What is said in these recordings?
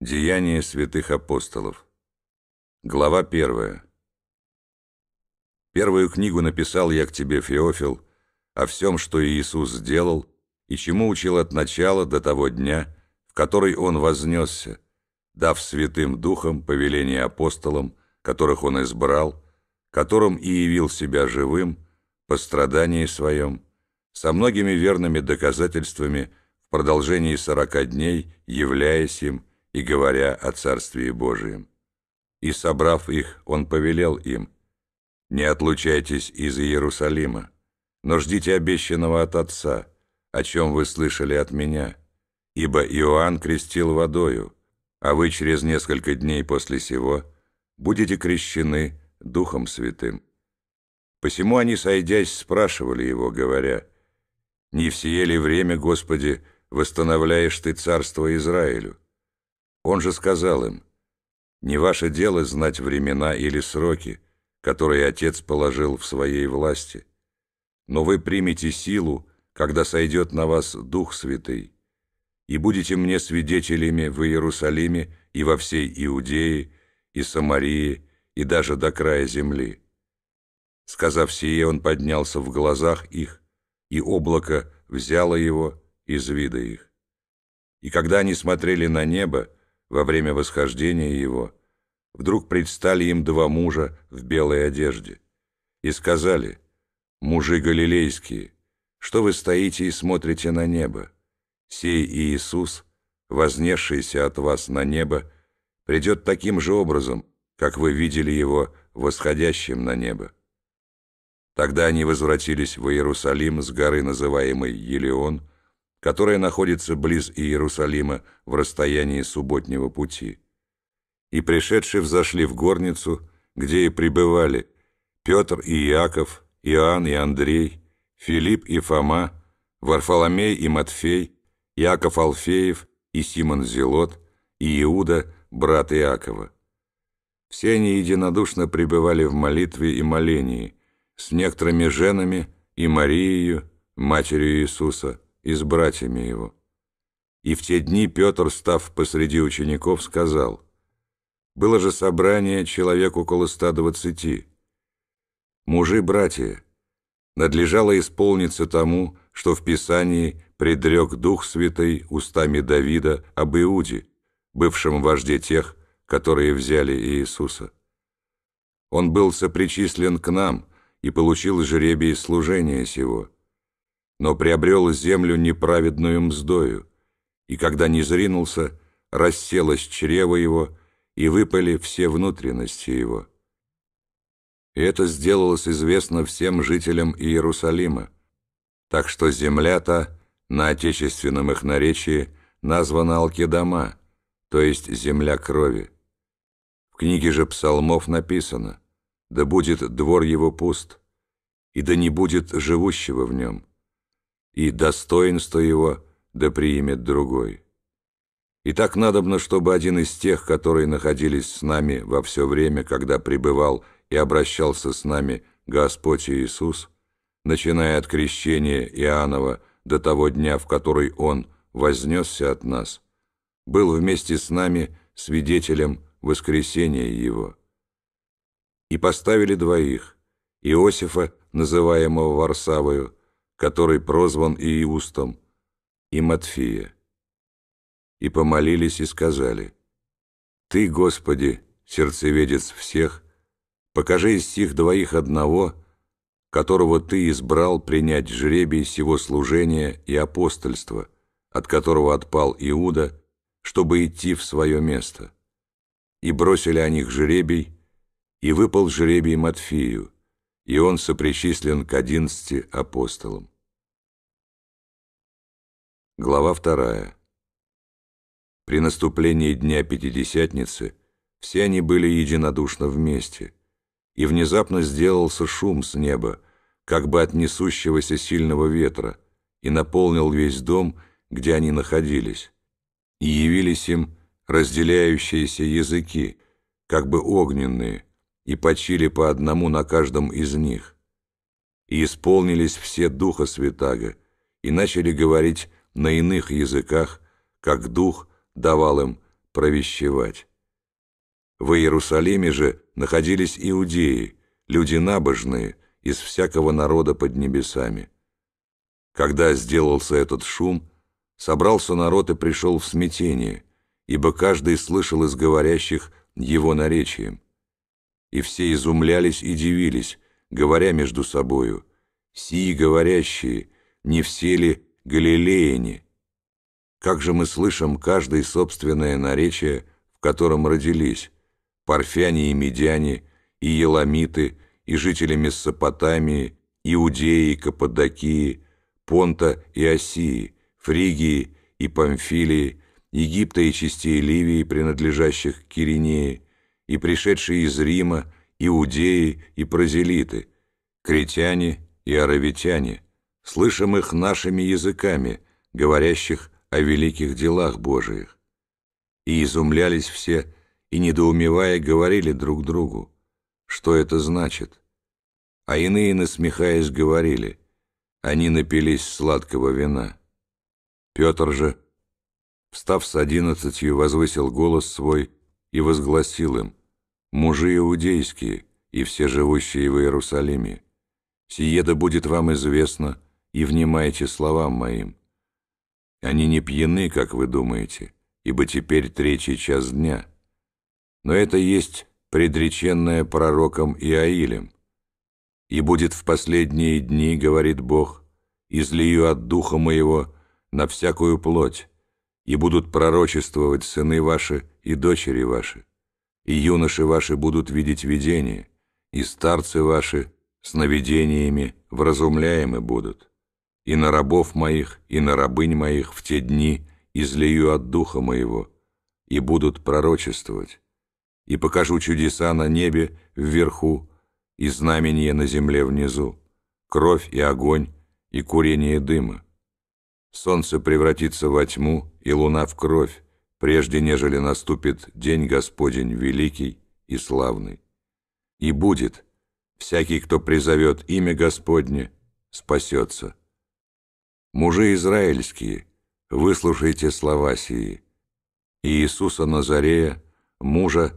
Деяния святых апостолов. Глава первая. Первую книгу написал я к тебе, Феофил, о всем, что Иисус сделал и чему учил от начала до того дня, в который Он вознесся, дав святым духом повеление апостолам, которых Он избрал, которым и явил себя живым, по страдании своем, со многими верными доказательствами в продолжении сорока дней, являясь им, и говоря о Царствии Божием. И, собрав их, он повелел им, «Не отлучайтесь из Иерусалима, но ждите обещанного от Отца, о чем вы слышали от меня, ибо Иоанн крестил водою, а вы через несколько дней после сего будете крещены Духом Святым». Посему они, сойдясь, спрашивали его, говоря, «Не в сие ли время, Господи, восстановляешь Ты царство Израилю?» Он же сказал им, «Не ваше дело знать времена или сроки, которые Отец положил в своей власти, но вы примете силу, когда сойдет на вас Дух Святый, и будете мне свидетелями в Иерусалиме и во всей Иудее, и Самарии, и даже до края земли». Сказав сие, он поднялся в глазах их, и облако взяло его из вида их. И когда они смотрели на небо, во время восхождения его, вдруг предстали им два мужа в белой одежде и сказали, «Мужи галилейские, что вы стоите и смотрите на небо? Сей Иисус, вознесшийся от вас на небо, придет таким же образом, как вы видели его восходящим на небо». Тогда они возвратились в Иерусалим с горы, называемой Елеон, которая находится близ Иерусалима в расстоянии субботнего пути. И пришедшие взошли в горницу, где и пребывали Петр и Иаков, Иоанн и Андрей, Филипп и Фома, Варфоломей и Матфей, Иаков Алфеев и Симон Зелот, и Иуда, брат Иакова. Все они единодушно пребывали в молитве и молении с некоторыми женами и Марией, матерью Иисуса, и с братьями его. И в те дни Петр, став посреди учеников, сказал, «Было же собрание человек около ста двадцати. Мужи-братья, надлежало исполниться тому, что в Писании предрек Дух Святый устами Давида об Иуде, бывшем вожде тех, которые взяли Иисуса. Он был сопричислен к нам и получил жребий служения сего» но приобрел землю неправедную мздою, и когда не зринулся, расселось чрево его, и выпали все внутренности его. И это сделалось известно всем жителям Иерусалима, так что земля-то на отечественном их наречии названа Алкедама, то есть земля крови. В книге же псалмов написано «Да будет двор его пуст, и да не будет живущего в нем» и достоинство его да приимет другой. И так надобно, чтобы один из тех, которые находились с нами во все время, когда пребывал и обращался с нами Господь Иисус, начиная от крещения Иоаннова до того дня, в который Он вознесся от нас, был вместе с нами свидетелем воскресения Его. И поставили двоих, Иосифа, называемого Варсавою, который прозван Иустом, и Матфия. И помолились и сказали, «Ты, Господи, сердцеведец всех, покажи из сих двоих одного, которого Ты избрал принять жребий сего служения и апостольства, от которого отпал Иуда, чтобы идти в свое место. И бросили о них жребий, и выпал жребий Матфию, и он сопричислен к одиннадцати апостолам. Глава вторая. При наступлении Дня Пятидесятницы все они были единодушно вместе, и внезапно сделался шум с неба, как бы от несущегося сильного ветра, и наполнил весь дом, где они находились. И явились им разделяющиеся языки, как бы огненные, и почили по одному на каждом из них. И исполнились все Духа Святаго, и начали говорить на иных языках, как Дух давал им провещевать. В Иерусалиме же находились иудеи, люди набожные, из всякого народа под небесами. Когда сделался этот шум, собрался народ и пришел в смятение, ибо каждый слышал из говорящих его наречием. И все изумлялись и дивились, говоря между собою, «Сии говорящие, не все ли галилеяне?» Как же мы слышим каждое собственное наречие, в котором родились, парфяне и медяне, и еламиты, и жители Месопотамии, Иудеи, Каппадокии, Понта и Осии, Фригии и Памфилии, Египта и частей Ливии, принадлежащих Киринее, и пришедшие из Рима, Иудеи и Прозелиты, Критяне и Аравитяне, слышим их нашими языками, говорящих о великих делах Божиих. И изумлялись все, и, недоумевая, говорили друг другу, что это значит. А иные, насмехаясь, говорили, они напились сладкого вина. Петр же, встав с одиннадцатью, возвысил голос свой и возгласил им, «Мужи иудейские и все живущие в Иерусалиме, сие да будет вам известно, и внимайте словам моим. Они не пьяны, как вы думаете, ибо теперь третий час дня. Но это есть предреченное пророком Иаилем. «И будет в последние дни, — говорит Бог, — излию от духа моего на всякую плоть, и будут пророчествовать сыны ваши и дочери ваши, и юноши ваши будут видеть видения, и старцы ваши сновидениями вразумляемы будут и на рабов моих, и на рабынь моих в те дни излию от духа моего, и будут пророчествовать, и покажу чудеса на небе вверху, и знамения на земле внизу, кровь и огонь, и курение дыма. Солнце превратится во тьму, и луна в кровь, прежде нежели наступит день Господень великий и славный. И будет, всякий, кто призовет имя Господне, спасется. Мужи израильские, выслушайте слова сии. Иисуса Назарея, мужа,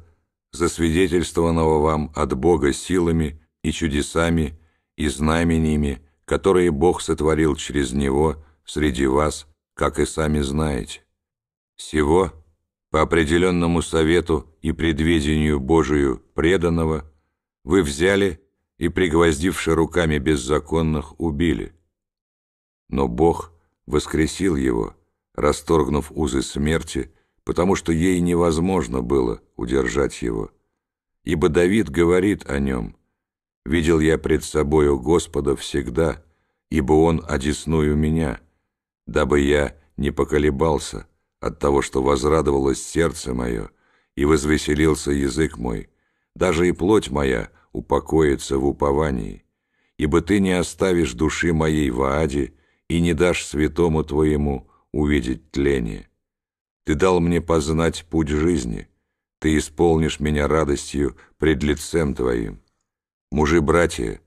засвидетельствованного вам от Бога силами и чудесами и знамениями, которые Бог сотворил через Него среди вас, как и сами знаете. Всего, по определенному совету и предвидению Божию преданного, вы взяли и, пригвоздивши руками беззаконных, убили – но Бог воскресил его, расторгнув узы смерти, потому что ей невозможно было удержать его. Ибо Давид говорит о нем, «Видел я пред собою Господа всегда, ибо Он одесную меня, дабы я не поколебался от того, что возрадовалось сердце мое, и возвеселился язык мой, даже и плоть моя упокоится в уповании, ибо Ты не оставишь души моей в аде, и не дашь святому Твоему увидеть тление. Ты дал мне познать путь жизни, Ты исполнишь меня радостью пред лицем Твоим. Мужи-братья,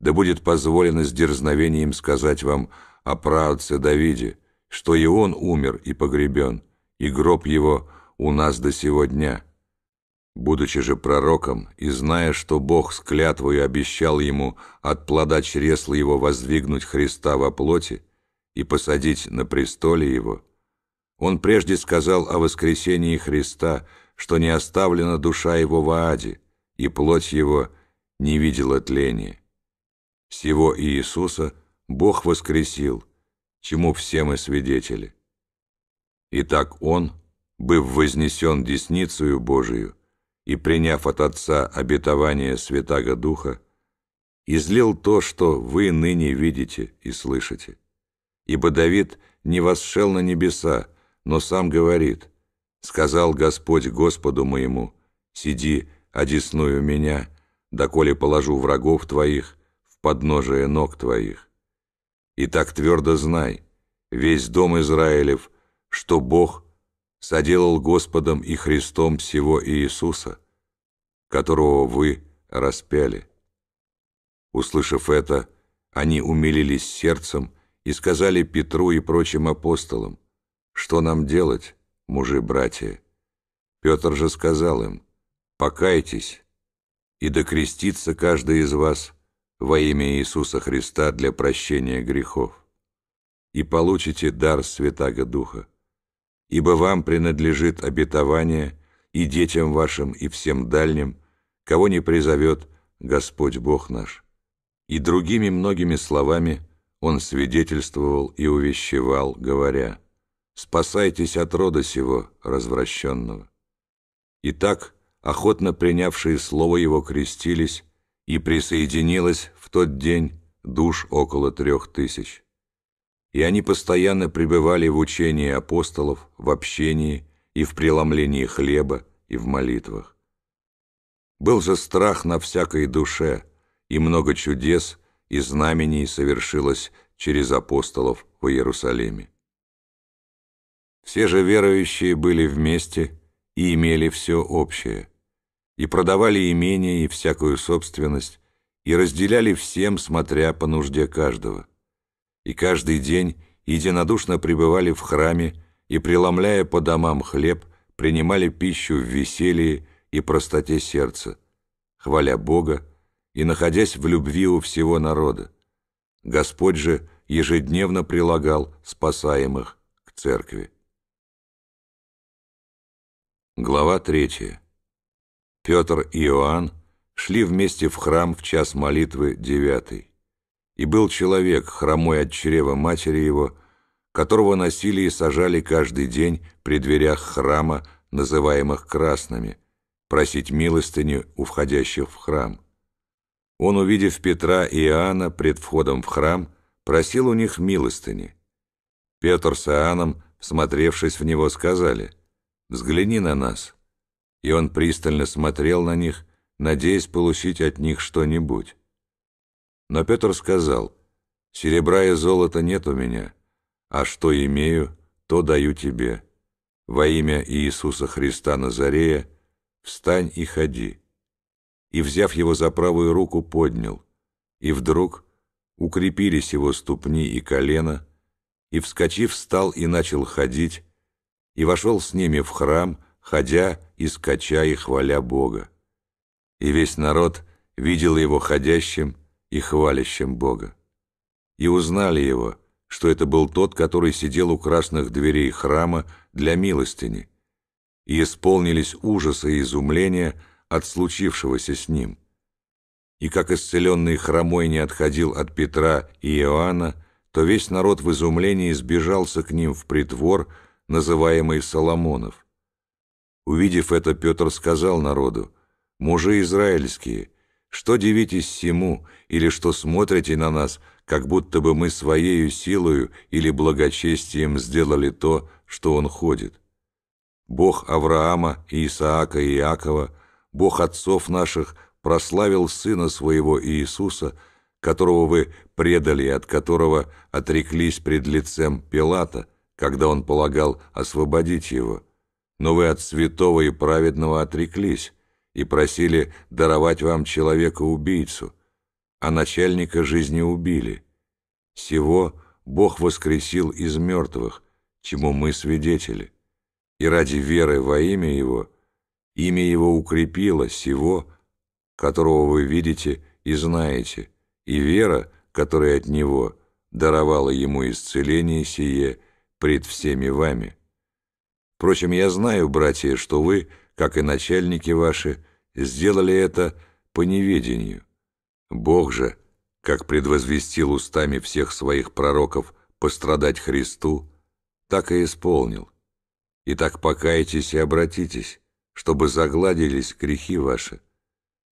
да будет позволено с дерзновением сказать вам о праотце Давиде, что и он умер и погребен, и гроб его у нас до сего дня. Будучи же пророком и зная, что Бог с клятвою обещал ему от плода чресла его воздвигнуть Христа во плоти и посадить на престоле его, он прежде сказал о воскресении Христа, что не оставлена душа его в Ааде, и плоть его не видела тления. Всего Иисуса Бог воскресил, чему все мы свидетели. Итак, Он, быв вознесен десницею Божию, и, приняв от Отца обетование Святаго Духа, излил то, что вы ныне видите и слышите. Ибо Давид не восшел на небеса, но сам говорит, «Сказал Господь Господу моему, сиди, одесную меня, доколе положу врагов твоих в подножие ног твоих. И так твердо знай, весь дом Израилев, что Бог соделал Господом и Христом всего Иисуса, которого вы распяли. Услышав это, они умилились сердцем и сказали Петру и прочим апостолам, что нам делать, мужи-братья? Петр же сказал им, «Покайтесь, и докрестится каждый из вас во имя Иисуса Христа для прощения грехов, и получите дар Святаго Духа, ибо вам принадлежит обетование и детям вашим, и всем дальним, кого не призовет Господь Бог наш». И другими многими словами он свидетельствовал и увещевал, говоря, «Спасайтесь от рода сего развращенного». Итак, охотно принявшие слово его крестились, и присоединилось в тот день душ около трех тысяч. И они постоянно пребывали в учении апостолов, в общении и в преломлении хлеба и в молитвах. Был же страх на всякой душе, и много чудес и знамений совершилось через апостолов в Иерусалиме. Все же верующие были вместе и имели все общее – и продавали имение и всякую собственность, и разделяли всем, смотря по нужде каждого. И каждый день единодушно пребывали в храме и, преломляя по домам хлеб, принимали пищу в веселье и простоте сердца, хваля Бога и находясь в любви у всего народа. Господь же ежедневно прилагал спасаемых к церкви. Глава третья. Петр и Иоанн шли вместе в храм в час молитвы девятый. И был человек, хромой от чрева матери его, которого носили и сажали каждый день при дверях храма, называемых красными, просить милостыню у входящих в храм. Он, увидев Петра и Иоанна пред входом в храм, просил у них милостыни. Петр с Иоанном, всмотревшись в него, сказали, «Взгляни на нас» и он пристально смотрел на них, надеясь получить от них что-нибудь. Но Петр сказал, «Серебра и золота нет у меня, а что имею, то даю тебе. Во имя Иисуса Христа Назарея встань и ходи». И, взяв его за правую руку, поднял, и вдруг укрепились его ступни и колено, и, вскочив, встал и начал ходить, и вошел с ними в храм, ходя и скача и хваля Бога. И весь народ видел его ходящим и хвалящим Бога. И узнали его, что это был тот, который сидел у красных дверей храма для милостыни, и исполнились ужаса и изумления от случившегося с ним. И как исцеленный хромой не отходил от Петра и Иоанна, то весь народ в изумлении сбежался к ним в притвор, называемый Соломонов. Увидев это, Петр сказал народу, «Мужи израильские, что дивитесь всему, или что смотрите на нас, как будто бы мы своею силою или благочестием сделали то, что он ходит? Бог Авраама, Исаака и Иакова, Бог отцов наших, прославил Сына Своего Иисуса, которого вы предали и от которого отреклись пред лицем Пилата, когда он полагал освободить его» но вы от святого и праведного отреклись и просили даровать вам человека-убийцу, а начальника жизни убили. Сего Бог воскресил из мертвых, чему мы свидетели, и ради веры во имя Его, имя Его укрепило сего, которого вы видите и знаете, и вера, которая от Него даровала Ему исцеление сие пред всеми вами». Впрочем, я знаю, братья, что вы, как и начальники ваши, сделали это по неведению. Бог же, как предвозвестил устами всех своих пророков пострадать Христу, так и исполнил. Итак, покайтесь и обратитесь, чтобы загладились грехи ваши.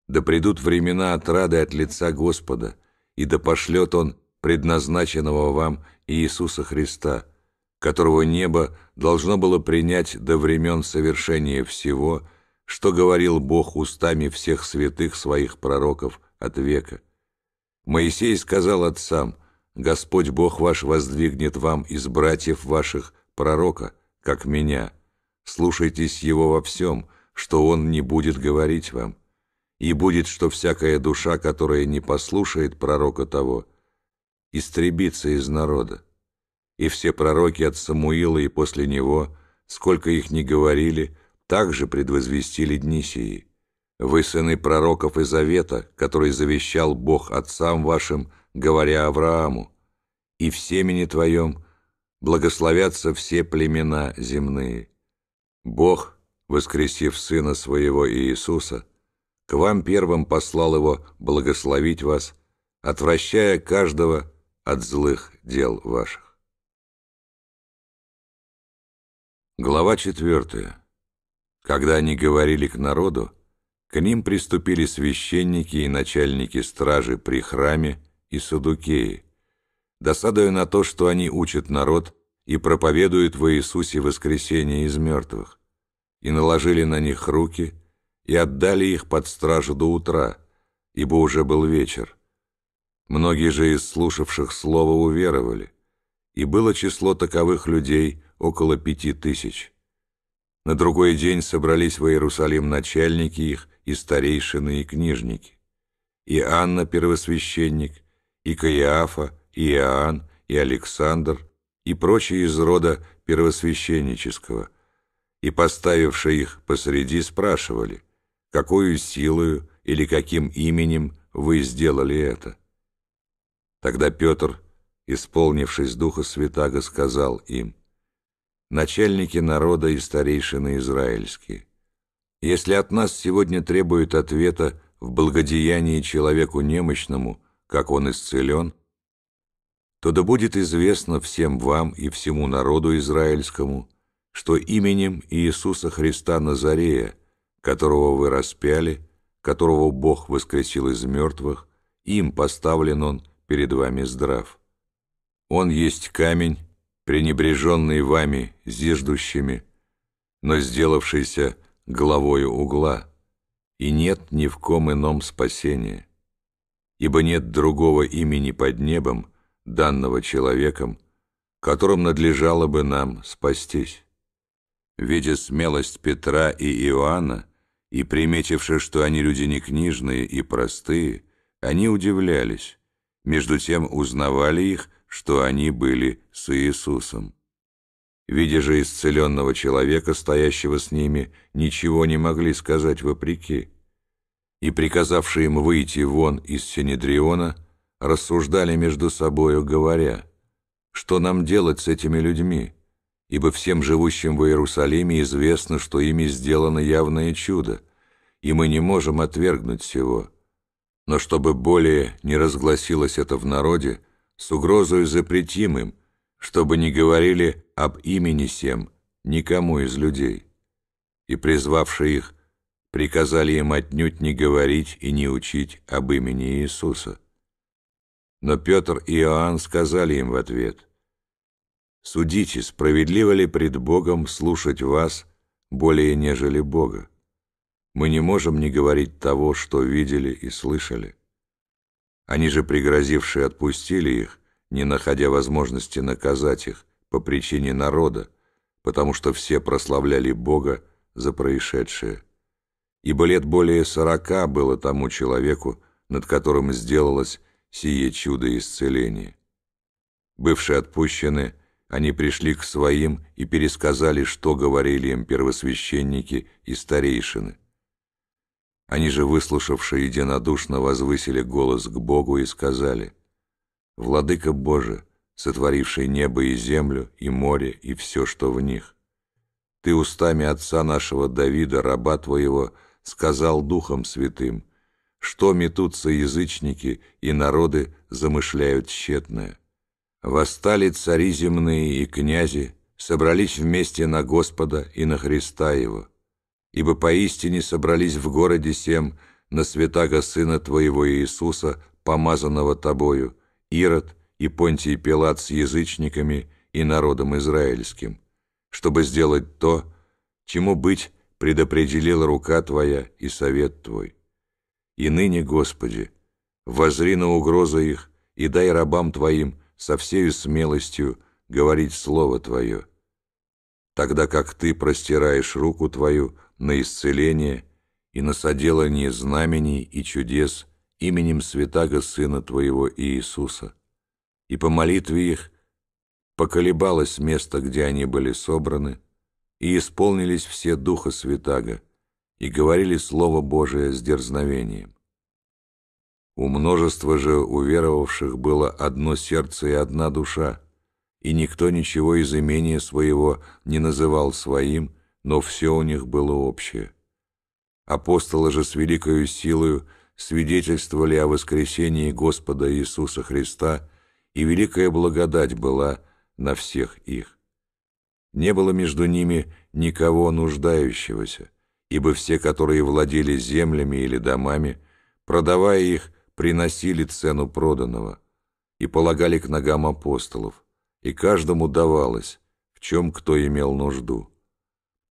Да придут времена отрады от лица Господа, и да пошлет Он предназначенного вам Иисуса Христа, которого небо должно было принять до времен совершения всего, что говорил Бог устами всех святых своих пророков от века. Моисей сказал отцам, «Господь Бог ваш воздвигнет вам из братьев ваших пророка, как меня. Слушайтесь его во всем, что он не будет говорить вам. И будет, что всякая душа, которая не послушает пророка того, истребится из народа и все пророки от Самуила и после него, сколько их ни говорили, также предвозвестили дни сии. Вы сыны пророков и завета, который завещал Бог отцам вашим, говоря Аврааму, и в семени твоем благословятся все племена земные. Бог, воскресив Сына Своего Иисуса, к вам первым послал Его благословить вас, отвращая каждого от злых дел ваших. Глава четвертая. Когда они говорили к народу, к ним приступили священники и начальники стражи при храме и садукеи, досадуя на то, что они учат народ и проповедуют во Иисусе воскресение из мертвых, и наложили на них руки, и отдали их под стражу до утра, ибо уже был вечер. Многие же из слушавших слова уверовали, и было число таковых людей около пяти тысяч. На другой день собрались в Иерусалим начальники их, и старейшины, и книжники. И Анна, первосвященник, и Каиафа, и Иоанн, и Александр, и прочие из рода первосвященнического, и, поставившие их посреди, спрашивали, какую силою или каким именем вы сделали это. Тогда Петр, исполнившись Духа Святаго, сказал им, начальники народа и старейшины израильские. Если от нас сегодня требуют ответа в благодеянии человеку немощному, как он исцелен, то да будет известно всем вам и всему народу израильскому, что именем Иисуса Христа Назарея, которого вы распяли, которого Бог воскресил из мертвых, им поставлен Он перед вами здрав. Он есть камень, пренебреженный вами, зиждущими, но сделавшийся главою угла, и нет ни в ком ином спасения, ибо нет другого имени под небом, данного человеком, которым надлежало бы нам спастись. Видя смелость Петра и Иоанна, и приметивши, что они люди не книжные и простые, они удивлялись, между тем узнавали их, что они были с Иисусом. Видя же исцеленного человека, стоящего с ними, ничего не могли сказать вопреки. И, приказавшие им выйти вон из Синедриона, рассуждали между собою, говоря, «Что нам делать с этими людьми? Ибо всем живущим в Иерусалиме известно, что ими сделано явное чудо, и мы не можем отвергнуть всего. Но чтобы более не разгласилось это в народе, с угрозой запретим им, чтобы не говорили об имени сем никому из людей. И, призвавшие их, приказали им отнюдь не говорить и не учить об имени Иисуса. Но Петр и Иоанн сказали им в ответ, «Судите, справедливо ли пред Богом слушать вас более нежели Бога? Мы не можем не говорить того, что видели и слышали». Они же, пригрозившие, отпустили их, не находя возможности наказать их по причине народа, потому что все прославляли Бога за происшедшее. Ибо лет более сорока было тому человеку, над которым сделалось сие чудо исцеления. Бывшие отпущены, они пришли к своим и пересказали, что говорили им первосвященники и старейшины. Они же, выслушавшие единодушно, возвысили голос к Богу и сказали – Владыка Боже, сотворивший небо и землю, и море, и все, что в них. Ты устами отца нашего Давида, раба Твоего, сказал Духом Святым, что метутся язычники, и народы замышляют тщетное. Восстали цари земные и князи, собрались вместе на Господа и на Христа Его. Ибо поистине собрались в городе сем на святаго Сына Твоего Иисуса, помазанного Тобою, Ирод и Понтий Пилат с язычниками и народом израильским, чтобы сделать то, чему быть предопределила рука Твоя и совет Твой. И ныне, Господи, возри на угрозы их и дай рабам Твоим со всею смелостью говорить Слово Твое, тогда как Ты простираешь руку Твою на исцеление и на соделание знамений и чудес именем Святаго Сына Твоего Иисуса, и по молитве их поколебалось место, где они были собраны, и исполнились все духа святаго, и говорили Слово Божие с дерзновением. У множества же уверовавших было одно сердце и одна душа, и никто ничего из имения своего не называл своим, но все у них было общее. Апостолы же с великою силою свидетельствовали о воскресении Господа Иисуса Христа, и великая благодать была на всех их. Не было между ними никого нуждающегося, ибо все, которые владели землями или домами, продавая их, приносили цену проданного и полагали к ногам апостолов, и каждому давалось, в чем кто имел нужду.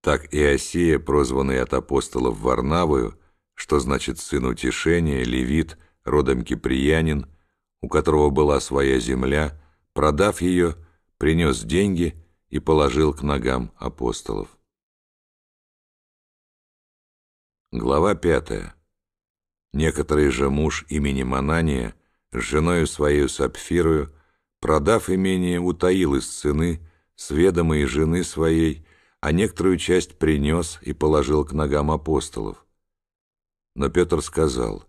Так Иосия, прозванный от апостолов Варнавою, что значит сын утешения, левит, родом киприянин, у которого была своя земля, продав ее, принес деньги и положил к ногам апостолов. Глава пятая. Некоторый же муж имени Манания с женою своей Сапфирою, продав имение, утаил из цены с ведомой жены своей, а некоторую часть принес и положил к ногам апостолов. Но Петр сказал,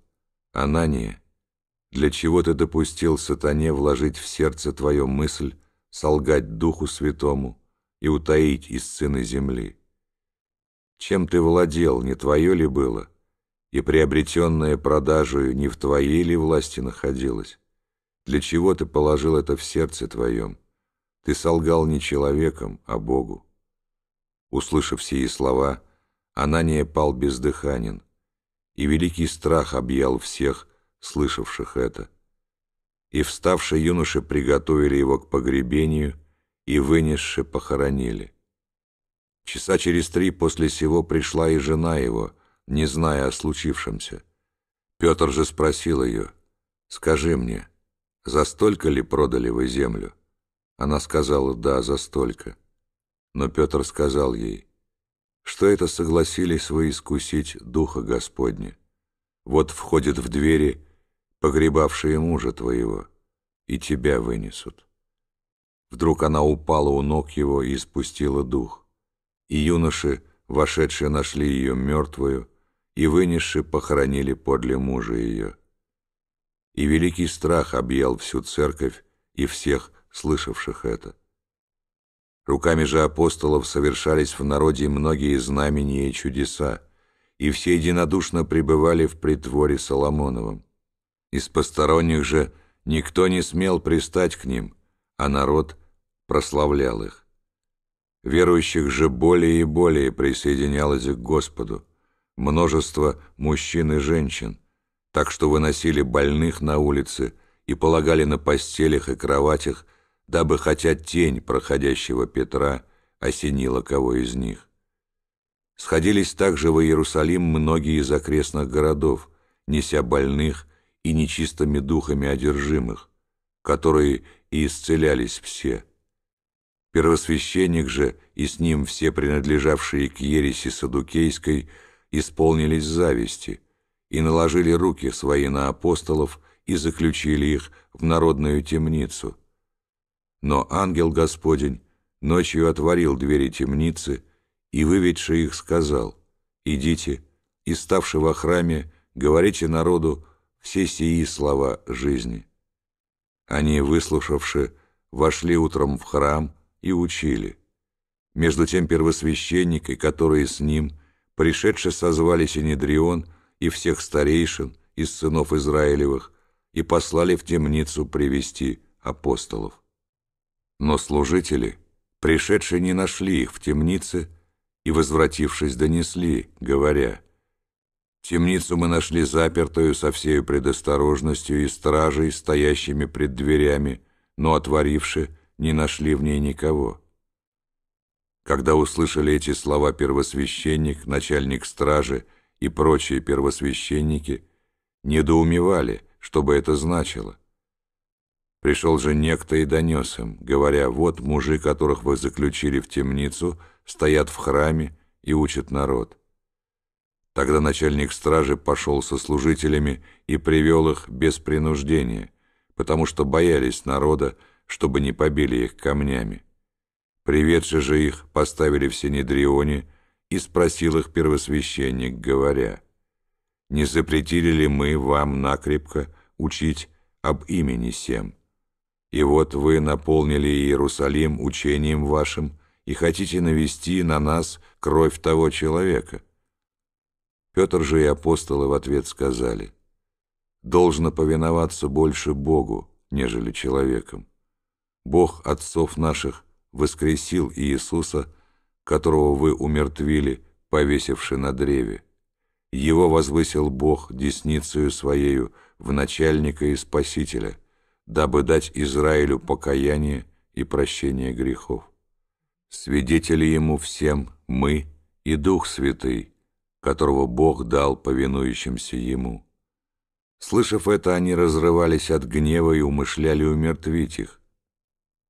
«Анания, для чего ты допустил сатане вложить в сердце твою мысль, солгать Духу Святому и утаить из цены земли? Чем ты владел, не твое ли было?» и приобретенное продажею не в твоей ли власти находилось? Для чего ты положил это в сердце твоем? Ты солгал не человеком, а Богу. Услышав сии слова, Анания пал бездыханен, и великий страх объял всех, слышавших это. И вставшие юноши приготовили его к погребению, и вынесши похоронили. Часа через три после сего пришла и жена его — не зная о случившемся. Петр же спросил ее, «Скажи мне, за столько ли продали вы землю?» Она сказала, «Да, за столько». Но Петр сказал ей, «Что это согласились вы искусить Духа Господня? Вот входят в двери погребавшие мужа твоего, и тебя вынесут». Вдруг она упала у ног его и испустила дух. И юноши, вошедшие, нашли ее мертвую, и, вынесши, похоронили подле мужа ее. И великий страх объял всю церковь и всех, слышавших это. Руками же апостолов совершались в народе многие знамения и чудеса, и все единодушно пребывали в притворе Соломоновом. Из посторонних же никто не смел пристать к ним, а народ прославлял их. Верующих же более и более присоединялось к Господу, множество мужчин и женщин, так что выносили больных на улице и полагали на постелях и кроватях, дабы хотя тень проходящего Петра осенила кого из них. Сходились также в Иерусалим многие из окрестных городов, неся больных и нечистыми духами одержимых, которые и исцелялись все. Первосвященник же и с ним все принадлежавшие к ереси Садукейской – исполнились зависти и наложили руки свои на апостолов и заключили их в народную темницу. Но ангел Господень ночью отворил двери темницы и, выведши их, сказал, «Идите, и, ставши во храме, говорите народу все сии слова жизни». Они, выслушавши, вошли утром в храм и учили. Между тем первосвященники, которые с ним – Пришедшие созвали Синедрион и всех старейшин из сынов Израилевых и послали в темницу привести апостолов. Но служители, пришедшие, не нашли их в темнице и, возвратившись, донесли, говоря, «Темницу мы нашли запертую со всей предосторожностью и стражей, стоящими пред дверями, но, отворивши, не нашли в ней никого». Когда услышали эти слова первосвященник, начальник стражи и прочие первосвященники, недоумевали, что бы это значило. Пришел же некто и донес им, говоря, вот мужи, которых вы заключили в темницу, стоят в храме и учат народ. Тогда начальник стражи пошел со служителями и привел их без принуждения, потому что боялись народа, чтобы не побили их камнями. Приведши же их, поставили в Синедрионе, и спросил их первосвященник, говоря, «Не запретили ли мы вам накрепко учить об имени сем? И вот вы наполнили Иерусалим учением вашим и хотите навести на нас кровь того человека». Петр же и апостолы в ответ сказали, «Должно повиноваться больше Богу, нежели человеком. Бог отцов наших воскресил Иисуса, которого вы умертвили, повесивши на древе. Его возвысил Бог десницею Своею в начальника и спасителя, дабы дать Израилю покаяние и прощение грехов. Свидетели Ему всем мы и Дух Святый, которого Бог дал повинующимся Ему. Слышав это, они разрывались от гнева и умышляли умертвить их.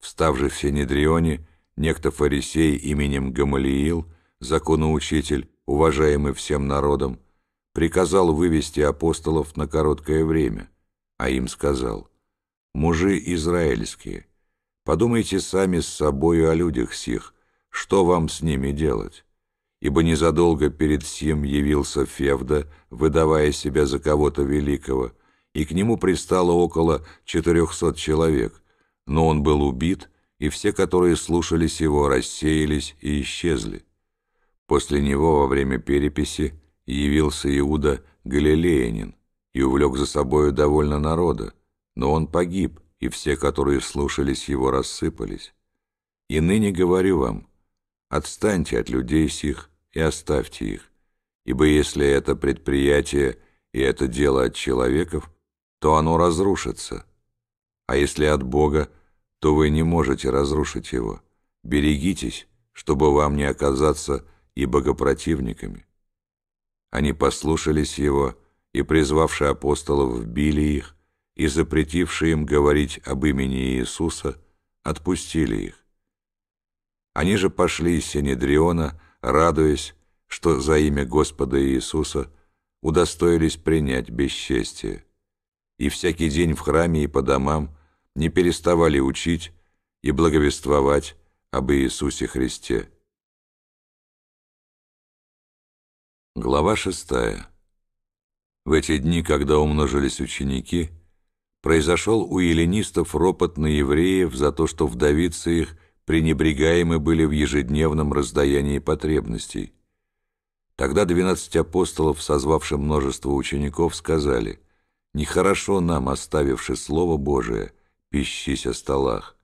Встав же в Синедрионе, некто фарисей именем Гамалиил, законоучитель, уважаемый всем народом, приказал вывести апостолов на короткое время, а им сказал, «Мужи израильские, подумайте сами с собою о людях сих, что вам с ними делать? Ибо незадолго перед сим явился Февда, выдавая себя за кого-то великого, и к нему пристало около четырехсот человек, но он был убит, и все, которые слушались его, рассеялись и исчезли. После него во время переписи явился Иуда Галилеянин и увлек за собою довольно народа, но он погиб, и все, которые слушались его, рассыпались. И ныне говорю вам, отстаньте от людей сих и оставьте их, ибо если это предприятие и это дело от человеков, то оно разрушится, а если от Бога, то вы не можете разрушить его. Берегитесь, чтобы вам не оказаться и богопротивниками. Они послушались его, и, призвавши апостолов, били их, и, запретивши им говорить об имени Иисуса, отпустили их. Они же пошли из Синедриона, радуясь, что за имя Господа Иисуса удостоились принять бесчестие. И всякий день в храме и по домам не переставали учить и благовествовать об Иисусе Христе. Глава шестая. В эти дни, когда умножились ученики, произошел у эллинистов ропот на евреев за то, что вдовицы их пренебрегаемы были в ежедневном раздаянии потребностей. Тогда двенадцать апостолов, созвавши множество учеников, сказали, «Нехорошо нам, оставивши Слово Божие, пищись о столах.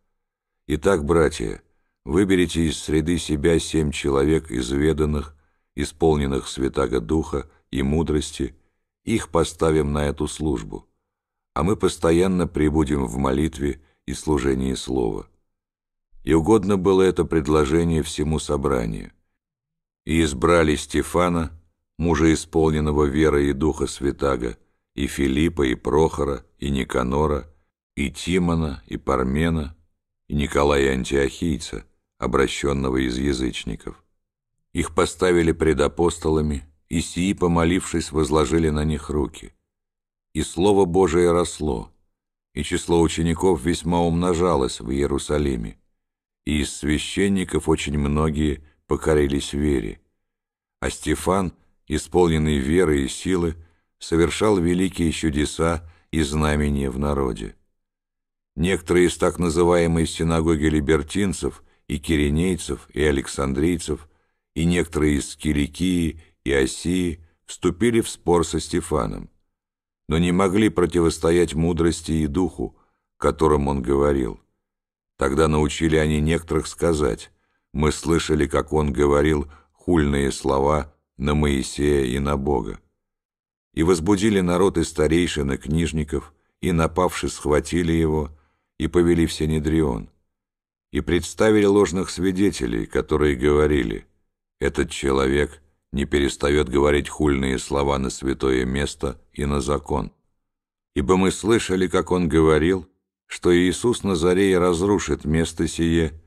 Итак, братья, выберите из среды себя семь человек изведанных, исполненных святаго Духа и мудрости, их поставим на эту службу, а мы постоянно прибудем в молитве и служении Слова. И угодно было это предложение всему собранию. И избрали Стефана, мужа исполненного веры и Духа Святаго, и Филиппа, и Прохора, и Никанора, и Тимона, и Пармена, и Николая Антиохийца, обращенного из язычников. Их поставили пред апостолами, и сии, помолившись, возложили на них руки. И Слово Божие росло, и число учеников весьма умножалось в Иерусалиме и из священников очень многие покорились вере. А Стефан, исполненный веры и силы, совершал великие чудеса и знамения в народе. Некоторые из так называемой синагоги либертинцев и киринейцев и александрийцев и некоторые из Киликии и Осии вступили в спор со Стефаном, но не могли противостоять мудрости и духу, которым он говорил. Тогда научили они некоторых сказать, мы слышали, как он говорил хульные слова на Моисея и на Бога. И возбудили народ и старейшин, и книжников, и, напавши, схватили его, и повели в Синедрион. И представили ложных свидетелей, которые говорили, «Этот человек не перестает говорить хульные слова на святое место и на закон. Ибо мы слышали, как он говорил, что Иисус Назарей разрушит место сие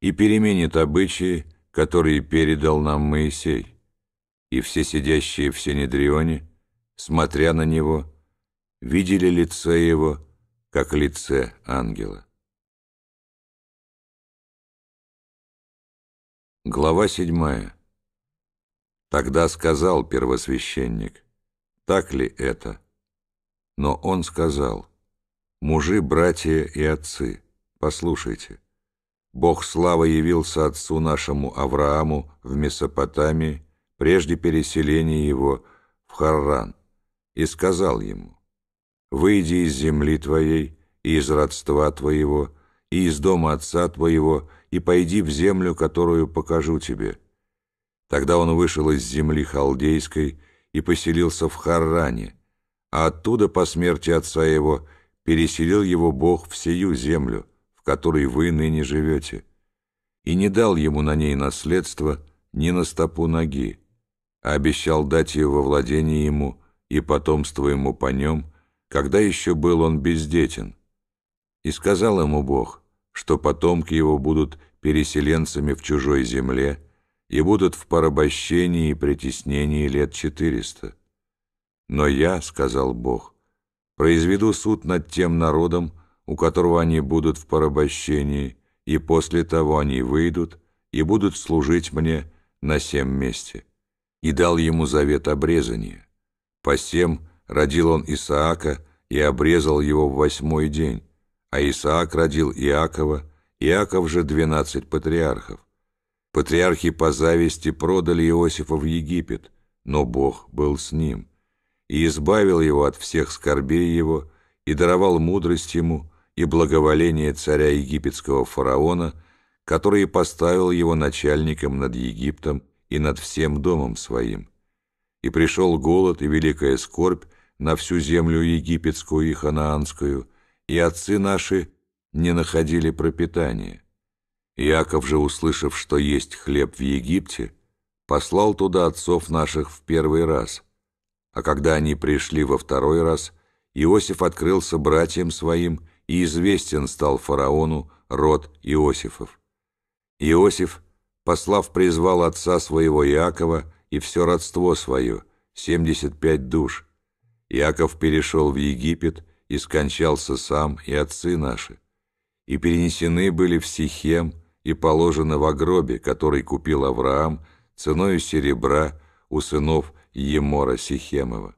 и переменит обычаи, которые передал нам Моисей. И все сидящие в Синедрионе, смотря на него, видели лице его, как лице ангела. Глава седьмая. Тогда сказал первосвященник, так ли это? Но он сказал, мужи, братья и отцы, послушайте, Бог славы явился отцу нашему Аврааму в Месопотамии прежде переселения его в Харран и сказал ему, «Выйди из земли твоей и из родства твоего и из дома отца твоего и пойди в землю, которую покажу тебе». Тогда он вышел из земли халдейской и поселился в Харране, а оттуда по смерти отца его переселил его Бог в сию землю, в которой вы ныне живете, и не дал ему на ней наследство ни на стопу ноги, а обещал дать ее во владение ему и потомство ему по нем, когда еще был он бездетен. И сказал ему Бог, что потомки его будут переселенцами в чужой земле и будут в порабощении и притеснении лет четыреста. Но я, — сказал Бог, — произведу суд над тем народом, у которого они будут в порабощении, и после того они выйдут и будут служить мне на сем месте. И дал ему завет обрезания. По сем родил он Исаака и обрезал его в восьмой день, а Исаак родил Иакова, Иаков же двенадцать патриархов. Патриархи по зависти продали Иосифа в Египет, но Бог был с ним, и избавил его от всех скорбей его, и даровал мудрость ему и благоволение царя египетского фараона, который поставил его начальником над Египтом и над всем домом своим. И пришел голод и великая скорбь на всю землю египетскую и ханаанскую, и отцы наши не находили пропитания. Иаков же, услышав, что есть хлеб в Египте, послал туда отцов наших в первый раз. А когда они пришли во второй раз, Иосиф открылся братьям своим, и известен стал фараону род Иосифов. Иосиф, послав, призвал отца своего Иакова и все родство свое, семьдесят пять душ. Иаков перешел в Египет и скончался сам и отцы наши, и перенесены были в Сихем, и положено в гробе, который купил Авраам ценою серебра у сынов Емора Сихемова.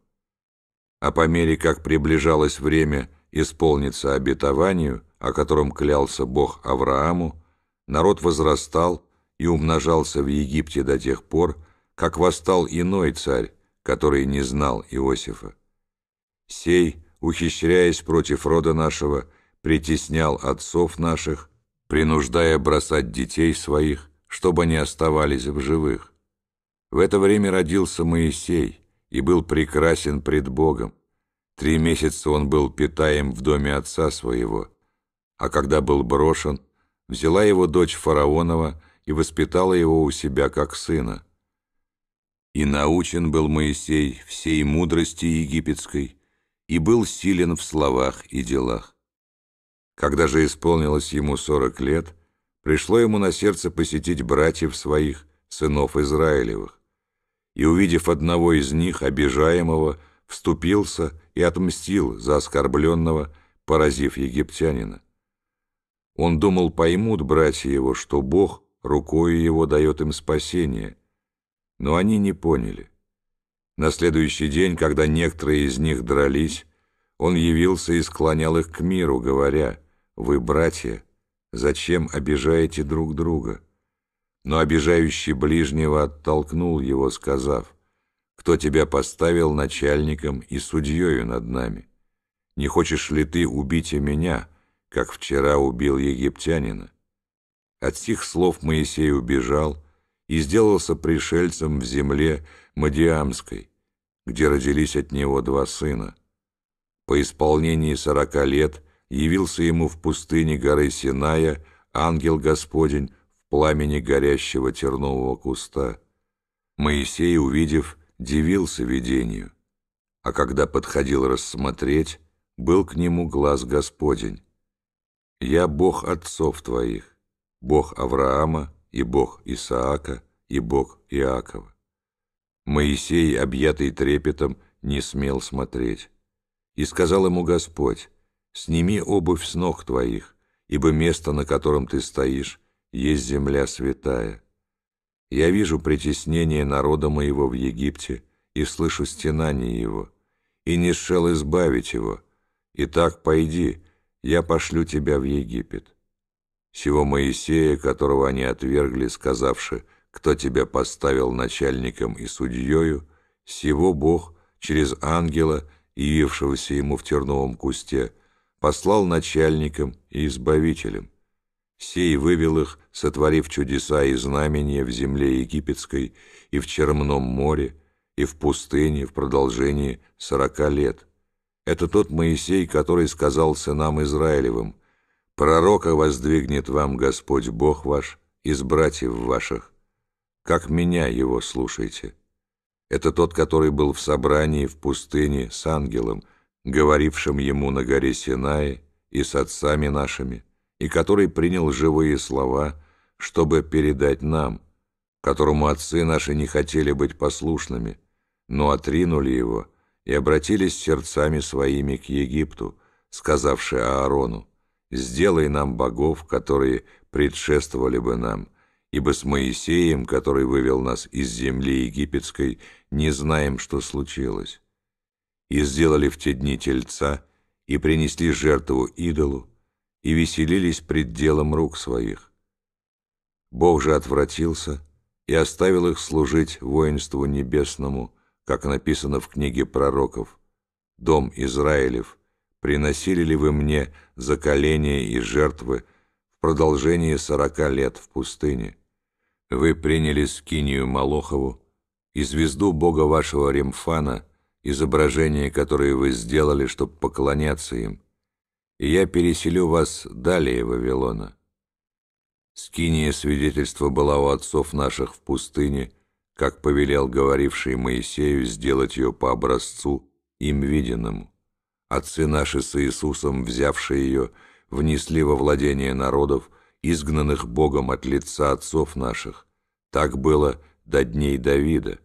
А по мере, как приближалось время исполниться обетованию, о котором клялся Бог Аврааму, народ возрастал и умножался в Египте до тех пор, как восстал иной царь, который не знал Иосифа. Сей, ухищряясь против рода нашего, притеснял отцов наших принуждая бросать детей своих, чтобы они оставались в живых. В это время родился Моисей и был прекрасен пред Богом. Три месяца он был питаем в доме отца своего, а когда был брошен, взяла его дочь фараонова и воспитала его у себя как сына. И научен был Моисей всей мудрости египетской, и был силен в словах и делах. Когда же исполнилось ему сорок лет, пришло ему на сердце посетить братьев своих, сынов Израилевых. И, увидев одного из них, обижаемого, вступился и отмстил за оскорбленного, поразив египтянина. Он думал, поймут братья его, что Бог рукою его дает им спасение, но они не поняли. На следующий день, когда некоторые из них дрались, он явился и склонял их к миру, говоря — вы, братья, зачем обижаете друг друга? Но обижающий ближнего оттолкнул его, сказав, «Кто тебя поставил начальником и судьею над нами? Не хочешь ли ты убить и меня, как вчера убил египтянина?» От сих слов Моисей убежал и сделался пришельцем в земле Мадиамской, где родились от него два сына. По исполнении сорока лет – явился ему в пустыне горы Синая ангел Господень в пламени горящего тернового куста. Моисей, увидев, дивился видению, а когда подходил рассмотреть, был к нему глаз Господень. «Я Бог отцов твоих, Бог Авраама и Бог Исаака и Бог Иакова». Моисей, объятый трепетом, не смел смотреть. И сказал ему Господь, Сними обувь с ног твоих, ибо место, на котором ты стоишь, есть земля святая. Я вижу притеснение народа моего в Египте и слышу стенание его, и не шел избавить его. Итак, пойди, я пошлю тебя в Египет. Сего Моисея, которого они отвергли, сказавши, кто тебя поставил начальником и судьею, сего Бог через ангела, явившегося ему в терновом кусте, послал начальником и избавителем. Сей вывел их, сотворив чудеса и знамения в земле египетской и в Черном море, и в пустыне в продолжении сорока лет. Это тот Моисей, который сказал сынам Израилевым, «Пророка воздвигнет вам Господь Бог ваш из братьев ваших, как меня его слушайте». Это тот, который был в собрании в пустыне с ангелом, говорившим ему на горе Синае и с отцами нашими, и который принял живые слова, чтобы передать нам, которому отцы наши не хотели быть послушными, но отринули его и обратились сердцами своими к Египту, сказавши Аарону, «Сделай нам богов, которые предшествовали бы нам, ибо с Моисеем, который вывел нас из земли египетской, не знаем, что случилось». И сделали в те дни тельца, и принесли жертву идолу, и веселились пред делом рук своих. Бог же отвратился и оставил их служить воинству небесному, как написано в книге пророков, «Дом Израилев, приносили ли вы мне заколения и жертвы в продолжении сорока лет в пустыне? Вы приняли скинию Малохову и звезду Бога вашего Ремфана, изображение, которое вы сделали, чтобы поклоняться им, и я переселю вас далее Вавилона». Скиния свидетельства была у отцов наших в пустыне, как повелел говоривший Моисею сделать ее по образцу им виденному. Отцы наши с Иисусом, взявшие ее, внесли во владение народов, изгнанных Богом от лица отцов наших. Так было до дней Давида.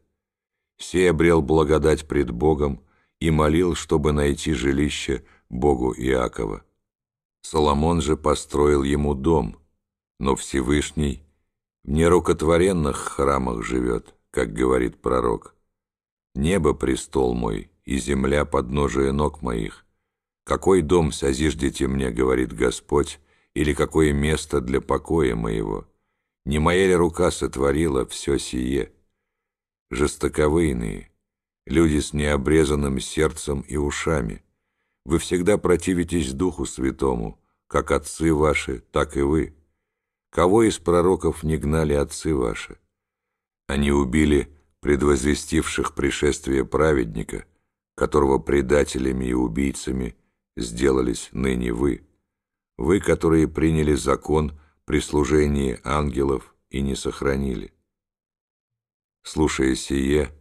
Сей обрел благодать пред Богом и молил, чтобы найти жилище Богу Иакова. Соломон же построил ему дом, но Всевышний в нерукотворенных храмах живет как говорит пророк. «Небо — престол мой, и земля — подножие ног моих. Какой дом созиждете мне, — говорит Господь, — или какое место для покоя моего? Не моя ли рука сотворила все сие? Жестоковыйные, люди с необрезанным сердцем и ушами, вы всегда противитесь Духу Святому, как отцы ваши, так и вы. Кого из пророков не гнали отцы ваши? Они убили предвозвестивших пришествие праведника, которого предателями и убийцами сделались ныне вы, вы, которые приняли закон при служении ангелов и не сохранили. Слушая сие,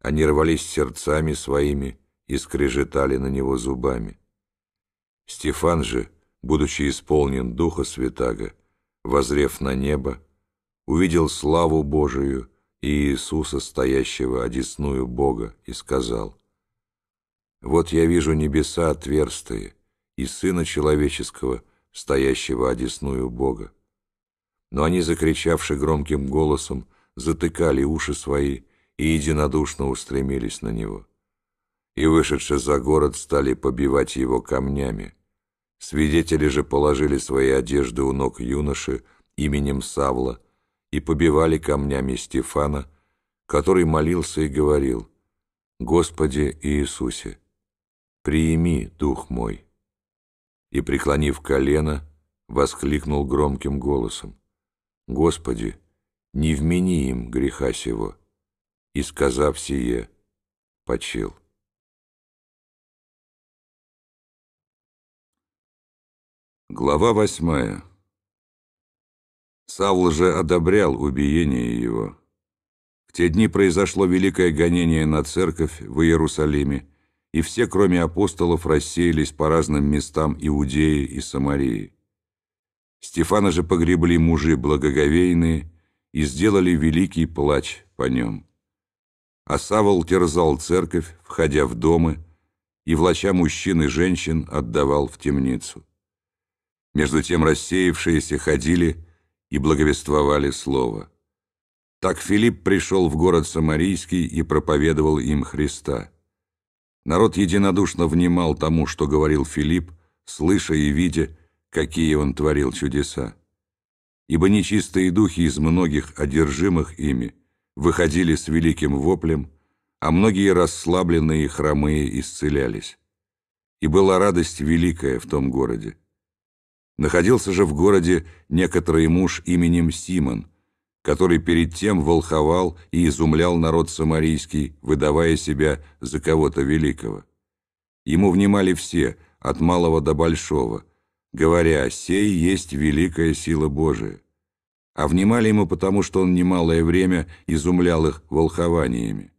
они рвались сердцами своими и скрежетали на него зубами. Стефан же, будучи исполнен Духа Святаго, возрев на небо, увидел славу Божию и Иисуса, стоящего одесную Бога, и сказал, «Вот я вижу небеса отверстые и Сына Человеческого, стоящего одесную Бога». Но они, закричавши громким голосом, затыкали уши свои и единодушно устремились на него. И, вышедши за город, стали побивать его камнями. Свидетели же положили свои одежды у ног юноши именем Савла, и побивали камнями Стефана, который молился и говорил, «Господи Иисусе, приими дух мой». И, преклонив колено, воскликнул громким голосом, «Господи, не вмени им греха сего». И, сказав сие, почил. Глава восьмая. Савл же одобрял убиение его. В те дни произошло великое гонение на церковь в Иерусалиме, и все, кроме апостолов, рассеялись по разным местам Иудеи и Самарии. Стефана же погребли мужи благоговейные и сделали великий плач по нем. А Савол терзал церковь, входя в дома, и, влача мужчин и женщин, отдавал в темницу. Между тем рассеявшиеся ходили и благовествовали Слово. Так Филипп пришел в город Самарийский и проповедовал им Христа. Народ единодушно внимал тому, что говорил Филипп, слыша и видя, какие он творил чудеса. Ибо нечистые духи из многих одержимых ими выходили с великим воплем, а многие расслабленные и хромые исцелялись. И была радость великая в том городе. Находился же в городе некоторый муж именем Симон, который перед тем волховал и изумлял народ самарийский, выдавая себя за кого-то великого. Ему внимали все, от малого до большого, говоря, «Сей есть великая сила Божия». А внимали ему потому, что он немалое время изумлял их волхованиями.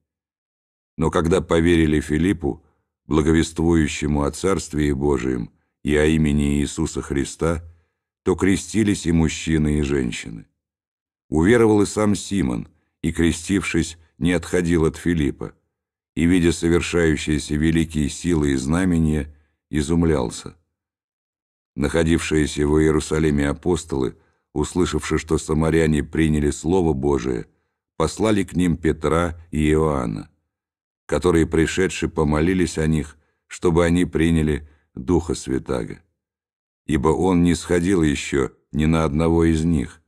Но когда поверили Филиппу, благовествующему о Царствии Божием, и о имени Иисуса Христа, то крестились и мужчины, и женщины. Уверовал и сам Симон, и, крестившись, не отходил от Филиппа, и, видя совершающиеся великие силы и знамения, изумлялся. Находившиеся в Иерусалиме апостолы, услышавши, что самаряне приняли Слово Божие, послали к ним Петра и Иоанна, которые, пришедшие, помолились о них, чтобы они приняли Духа Святаго. Ибо он не сходил еще ни на одного из них,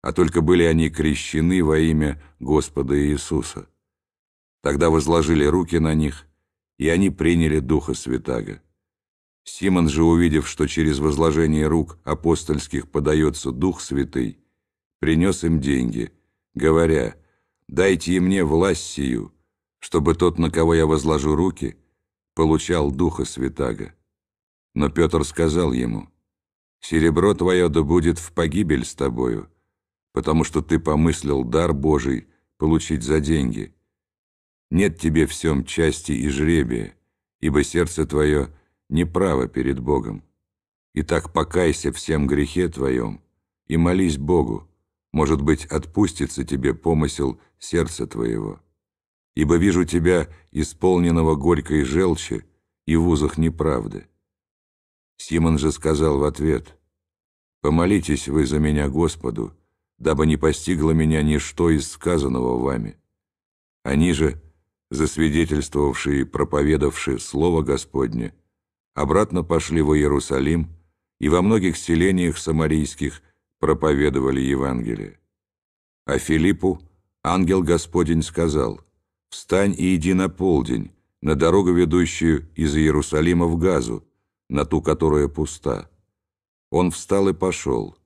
а только были они крещены во имя Господа Иисуса. Тогда возложили руки на них, и они приняли Духа Святаго. Симон же, увидев, что через возложение рук апостольских подается Дух Святый, принес им деньги, говоря, «Дайте и мне власть сию, чтобы тот, на кого я возложу руки, получал Духа Святаго». Но Петр сказал ему, «Серебро твое да будет в погибель с тобою, потому что ты помыслил дар Божий получить за деньги. Нет тебе всем части и жребия, ибо сердце твое неправо перед Богом. Итак, покайся всем грехе твоем и молись Богу, может быть, отпустится тебе помысел сердца твоего. Ибо вижу тебя, исполненного горькой желчи и в узах неправды. Симон же сказал в ответ, «Помолитесь вы за меня Господу, дабы не постигло меня ничто из сказанного вами». Они же, засвидетельствовавшие и проповедавшие Слово Господне, обратно пошли в Иерусалим и во многих селениях самарийских проповедовали Евангелие. А Филиппу ангел Господень сказал, «Встань и иди на полдень, на дорогу, ведущую из Иерусалима в Газу, на ту, которая пуста. Он встал и пошел.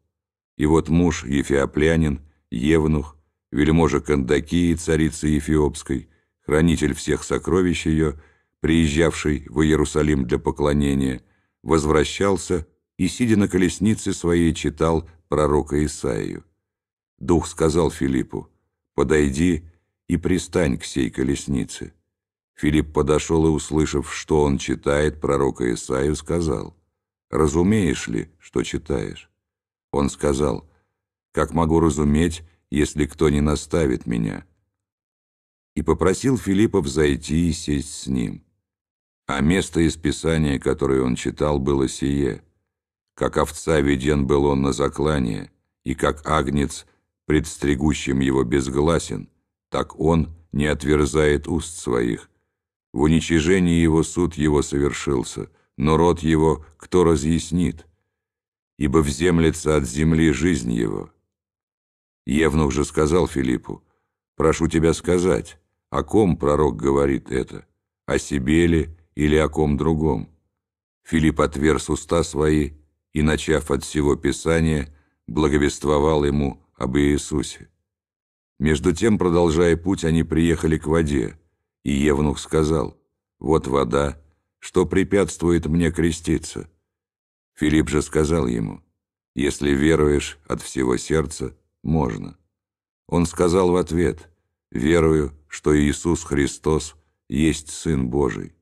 И вот муж Ефиоплянин, Евнух, вельможа Кандакии, царицы Ефиопской, хранитель всех сокровищ ее, приезжавший в Иерусалим для поклонения, возвращался и, сидя на колеснице своей, читал пророка Исаию. Дух сказал Филиппу, «Подойди и пристань к сей колеснице». Филипп подошел и, услышав, что он читает пророка Исаию, сказал, «Разумеешь ли, что читаешь?» Он сказал, «Как могу разуметь, если кто не наставит меня?» И попросил Филиппа взойти и сесть с ним. А место из Писания, которое он читал, было сие. Как овца веден был он на заклание, и как агнец, предстригущим его безгласен, так он не отверзает уст своих, в уничижении его суд его совершился, но род его кто разъяснит? Ибо вземлется от земли жизнь его. Евнух же сказал Филиппу, «Прошу тебя сказать, о ком пророк говорит это, о себе ли или о ком другом?» Филипп отверз уста свои и, начав от всего Писания, благовествовал ему об Иисусе. Между тем, продолжая путь, они приехали к воде, и Евнух сказал, «Вот вода, что препятствует мне креститься». Филипп же сказал ему, «Если веруешь от всего сердца, можно». Он сказал в ответ, «Верую, что Иисус Христос есть Сын Божий».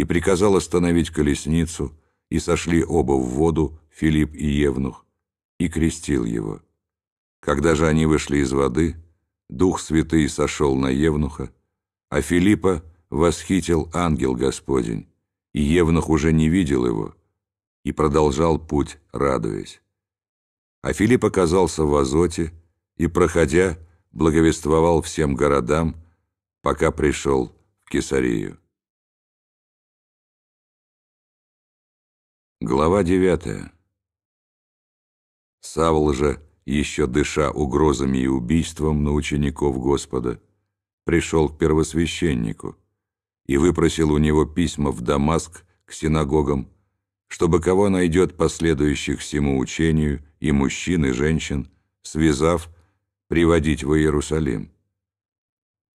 И приказал остановить колесницу, и сошли оба в воду, Филипп и Евнух, и крестил его. Когда же они вышли из воды, Дух Святый сошел на Евнуха, а Филиппа восхитил ангел Господень, и Евнух уже не видел его, и продолжал путь, радуясь. А Филипп оказался в Азоте, и, проходя, благовествовал всем городам, пока пришел в Кесарию. Глава девятая. Савл же, еще дыша угрозами и убийством на учеников Господа, пришел к первосвященнику и выпросил у него письма в Дамаск к синагогам, чтобы кого найдет последующих всему учению, и мужчин, и женщин, связав, приводить в Иерусалим.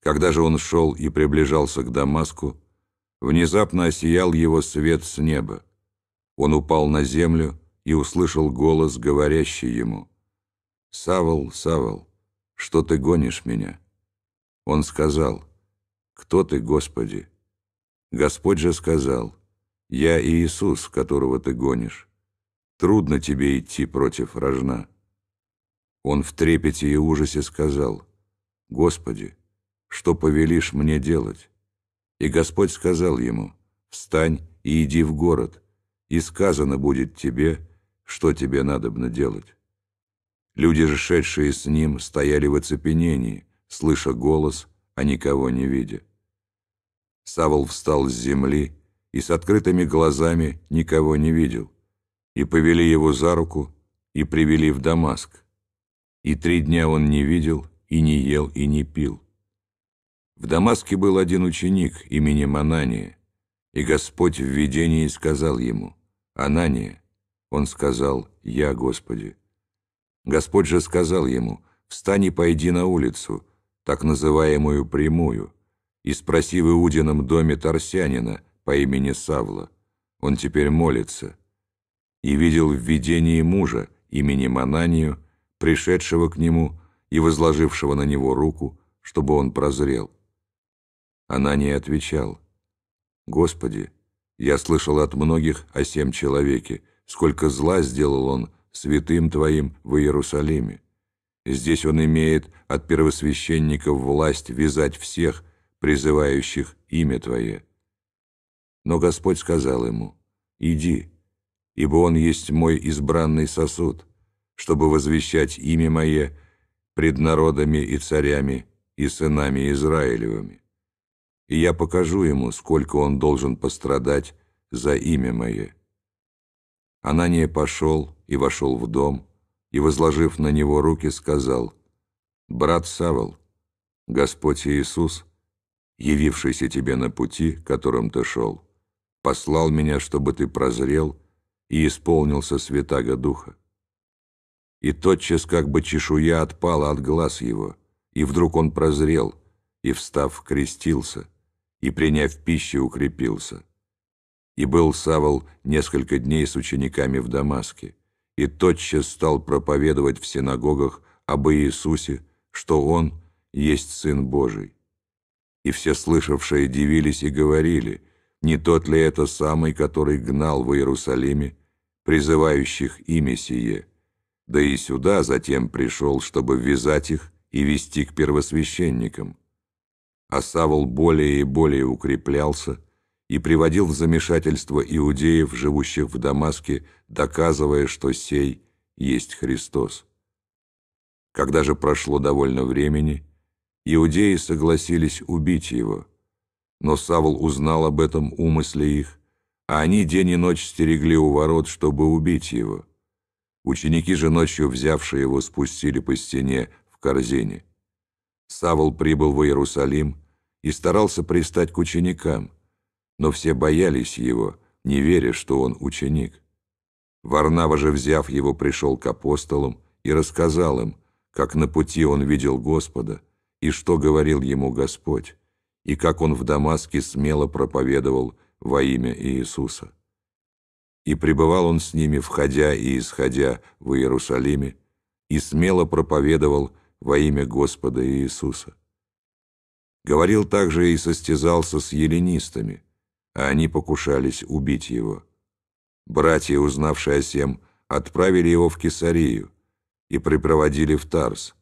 Когда же он шел и приближался к Дамаску, внезапно осиял его свет с неба. Он упал на землю и услышал голос, говорящий ему, «Савол, Савол, что ты гонишь меня?» Он сказал, «Кто ты, Господи?» Господь же сказал, «Я Иисус, которого ты гонишь. Трудно тебе идти против рожна». Он в трепете и ужасе сказал, «Господи, что повелишь мне делать?» И Господь сказал ему, «Встань и иди в город, и сказано будет тебе, что тебе надобно делать». Люди же, шедшие с ним, стояли в оцепенении, слыша голос, а никого не видя. Савол встал с земли и с открытыми глазами никого не видел, и повели его за руку и привели в Дамаск. И три дня он не видел, и не ел, и не пил. В Дамаске был один ученик именем Анания, и Господь в видении сказал ему, «Анания». Он сказал, «Я, Господи». Господь же сказал ему, «Встань и пойди на улицу, так называемую прямую, и спроси в Иудином доме Тарсянина, по имени Савла. Он теперь молится. И видел в видении мужа именем Ананию, пришедшего к нему и возложившего на него руку, чтобы он прозрел. Ананий отвечал, «Господи, я слышал от многих о сем человеке, сколько зла сделал он святым Твоим в Иерусалиме. Здесь он имеет от первосвященников власть вязать всех, призывающих имя Твое. Но Господь сказал ему, «Иди, ибо он есть мой избранный сосуд, чтобы возвещать имя Мое пред народами и царями и сынами Израилевыми. И я покажу ему, сколько он должен пострадать за имя Мое». Анания пошел и вошел в дом, и, возложив на него руки, сказал, «Брат Савол, Господь Иисус, явившийся тебе на пути, которым ты шел, послал меня, чтобы ты прозрел и исполнился святаго Духа. И тотчас как бы чешуя отпала от глаз его, и вдруг он прозрел, и, встав, крестился, и, приняв пищу, укрепился. И был Савол несколько дней с учениками в Дамаске, и тотчас стал проповедовать в синагогах об Иисусе, что Он есть Сын Божий. И все слышавшие дивились и говорили – не тот ли это самый, который гнал в Иерусалиме призывающих имя сие, да и сюда затем пришел, чтобы ввязать их и вести к первосвященникам? А Савол более и более укреплялся и приводил в замешательство иудеев, живущих в Дамаске, доказывая, что сей есть Христос. Когда же прошло довольно времени, иудеи согласились убить его – но Савл узнал об этом умысле их, а они день и ночь стерегли у ворот, чтобы убить его. Ученики же ночью, взявшие его, спустили по стене в корзине. Савл прибыл в Иерусалим и старался пристать к ученикам, но все боялись его, не веря, что он ученик. Варнава же, взяв его, пришел к апостолам и рассказал им, как на пути он видел Господа и что говорил ему Господь и как он в Дамаске смело проповедовал во имя Иисуса. И пребывал он с ними, входя и исходя в Иерусалиме, и смело проповедовал во имя Господа Иисуса. Говорил также и состязался с еленистами, а они покушались убить его. Братья, узнавшие о сем, отправили его в Кесарию и припроводили в Тарс,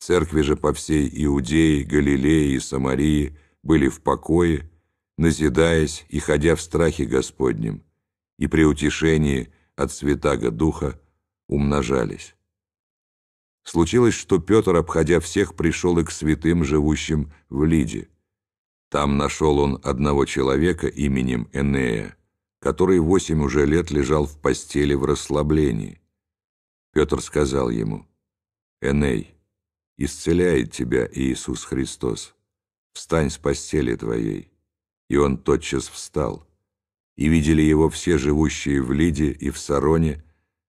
Церкви же по всей Иудее, Галилее и Самарии были в покое, назидаясь и ходя в страхе Господнем, и при утешении от Святаго Духа умножались. Случилось, что Петр, обходя всех, пришел и к святым, живущим в Лиде. Там нашел он одного человека именем Энея, который восемь уже лет лежал в постели в расслаблении. Петр сказал ему, «Эней, исцеляет тебя Иисус Христос, встань с постели твоей». И он тотчас встал. И видели его все живущие в Лиде и в Сароне,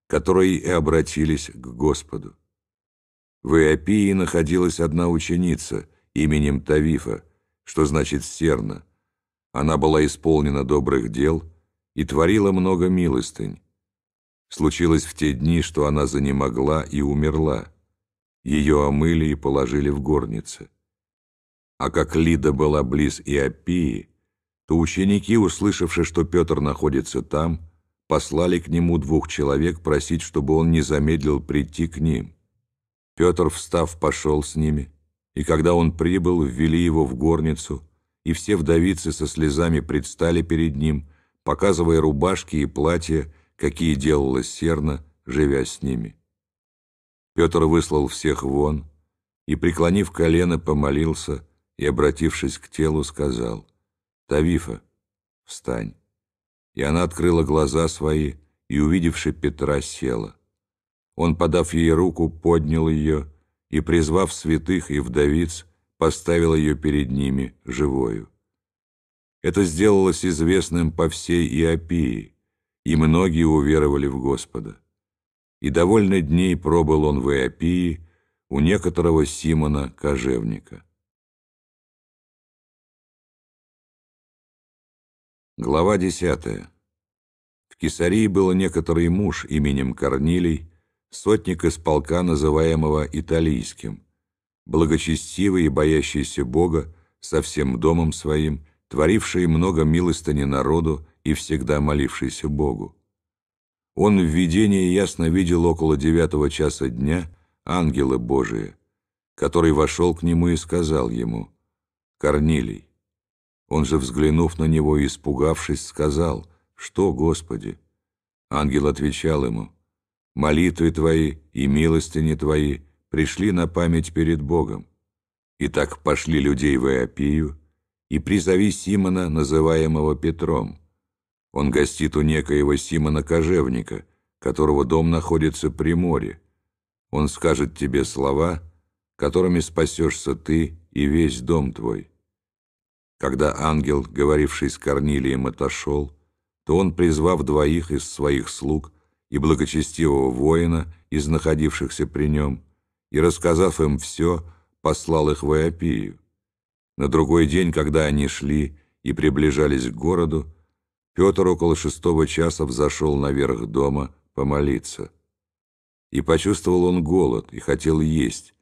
которые и обратились к Господу. В Иопии находилась одна ученица именем Тавифа, что значит «серна». Она была исполнена добрых дел и творила много милостынь. Случилось в те дни, что она занемогла и умерла. Ее омыли и положили в горнице. А как Лида была близ Иопии, то ученики, услышавши, что Петр находится там, послали к нему двух человек просить, чтобы он не замедлил прийти к ним. Петр, встав, пошел с ними, и когда он прибыл, ввели его в горницу, и все вдовицы со слезами предстали перед ним, показывая рубашки и платья, какие делала Серна, живя с ними. Петр выслал всех вон, и, преклонив колено, помолился, и, обратившись к телу, сказал, «Тавифа, встань». И она открыла глаза свои, и, увидевши Петра, села. Он, подав ей руку, поднял ее и, призвав святых и вдовиц, поставил ее перед ними живою. Это сделалось известным по всей Иопии, и многие уверовали в Господа. И довольно дней пробыл он в Иопии у некоторого Симона Кожевника. Глава десятая. В Кесарии был некоторый муж именем Корнилий, сотник из полка, называемого Италийским, благочестивый и боящийся Бога, со всем домом своим, творивший много милостыни народу и всегда молившийся Богу. Он в видении ясно видел около девятого часа дня ангела Божия, который вошел к нему и сказал ему, «Корнилий». Он же, взглянув на него и испугавшись, сказал, «Что, Господи?» Ангел отвечал ему, молитвы Твои и милостыни Твои пришли на память перед Богом. И так пошли людей в Иопию, и призови Симона, называемого Петром. Он гостит у некоего Симона Кожевника, которого дом находится при море. Он скажет тебе слова, которыми спасешься ты и весь дом твой». Когда ангел, говоривший с Корнилием, отошел, то он, призвав двоих из своих слуг, и благочестивого воина из находившихся при нем, и, рассказав им все, послал их в Иопию. На другой день, когда они шли и приближались к городу, Петр около шестого часа взошел наверх дома помолиться. И почувствовал он голод и хотел есть.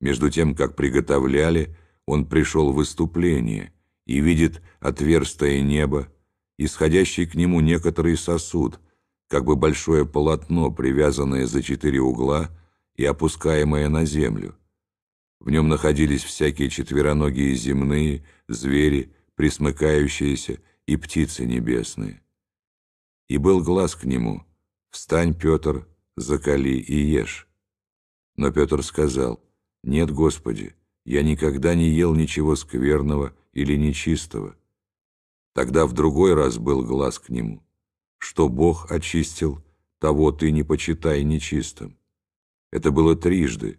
Между тем, как приготовляли, он пришел в выступление и видит отверстое небо, исходящий к нему некоторый сосуд, как бы большое полотно, привязанное за четыре угла и опускаемое на землю. В нем находились всякие четвероногие земные, звери, присмыкающиеся и птицы небесные. И был глаз к нему «Встань, Петр, закали и ешь». Но Петр сказал «Нет, Господи, я никогда не ел ничего скверного или нечистого». Тогда в другой раз был глаз к нему что Бог очистил, того ты не почитай нечистым. Это было трижды,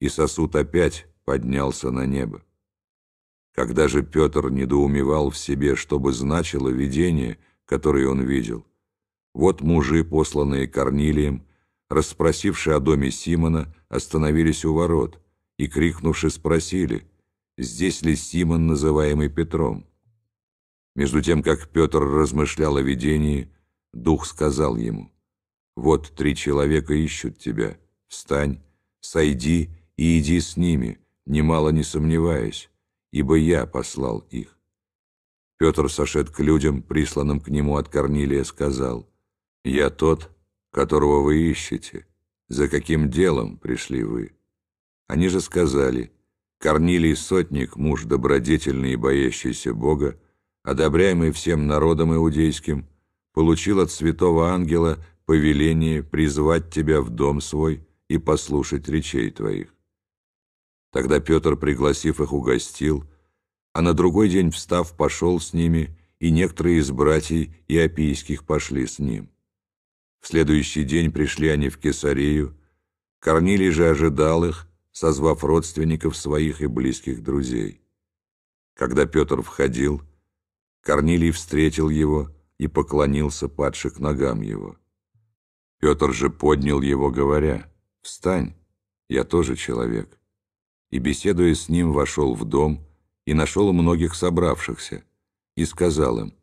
и сосуд опять поднялся на небо. Когда же Петр недоумевал в себе, что бы значило видение, которое он видел, вот мужи, посланные Корнилием, расспросившие о доме Симона, остановились у ворот и, крикнувши, спросили, здесь ли Симон, называемый Петром. Между тем, как Петр размышлял о видении, Дух сказал ему, «Вот три человека ищут тебя. Встань, сойди и иди с ними, немало не сомневаясь, ибо я послал их». Петр, сошед к людям, присланным к нему от Корнилия, сказал, «Я тот, которого вы ищете. За каким делом пришли вы?» Они же сказали, «Корнилий сотник, муж добродетельный и боящийся Бога, одобряемый всем народом иудейским, получил от святого ангела повеление призвать тебя в дом свой и послушать речей твоих». Тогда Петр, пригласив их, угостил, а на другой день, встав, пошел с ними, и некоторые из братьев иопийских пошли с ним. В следующий день пришли они в Кесарею, Корнилий же ожидал их, созвав родственников своих и близких друзей. Когда Петр входил, Корнилий встретил его и поклонился падше к ногам его. Петр же поднял его, говоря, «Встань, я тоже человек» и, беседуя с ним, вошел в дом и нашел многих собравшихся, и сказал им,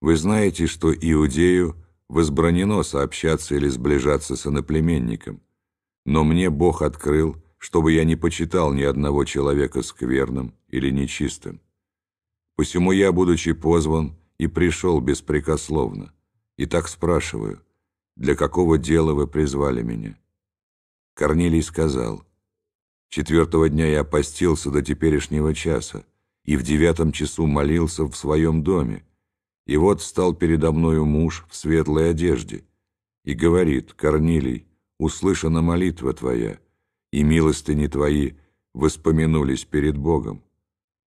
«Вы знаете, что Иудею возбранено сообщаться или сближаться с иноплеменником, но мне Бог открыл, чтобы я не почитал ни одного человека скверным или нечистым. Посему я, будучи позван, и пришел беспрекословно, и так спрашиваю, для какого дела вы призвали меня?» Корнилий сказал, Четвертого дня я постился до теперешнего часа, и в девятом часу молился в своем доме. И вот стал передо мною муж в светлой одежде, и говорит, «Корнилий, услышана молитва твоя, и милостыни твои воспомянулись перед Богом».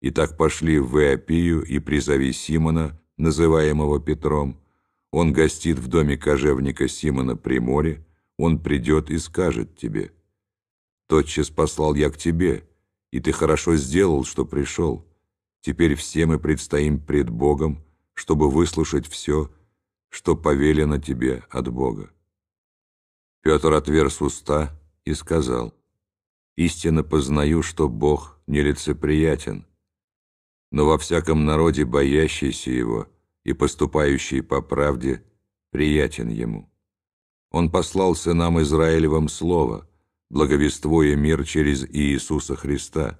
И так пошли в Иопию и призови Симона, называемого Петром. Он гостит в доме кожевника Симона при море, он придет и скажет тебе – Тотчас послал я к тебе, и ты хорошо сделал, что пришел. Теперь все мы предстоим пред Богом, чтобы выслушать все, что повелено тебе от Бога». Петр отверз уста и сказал, «Истинно познаю, что Бог нелицеприятен, но во всяком народе боящийся Его и поступающий по правде приятен Ему. Он послал сынам Израилевым Слово, благовествуя мир через Иисуса Христа.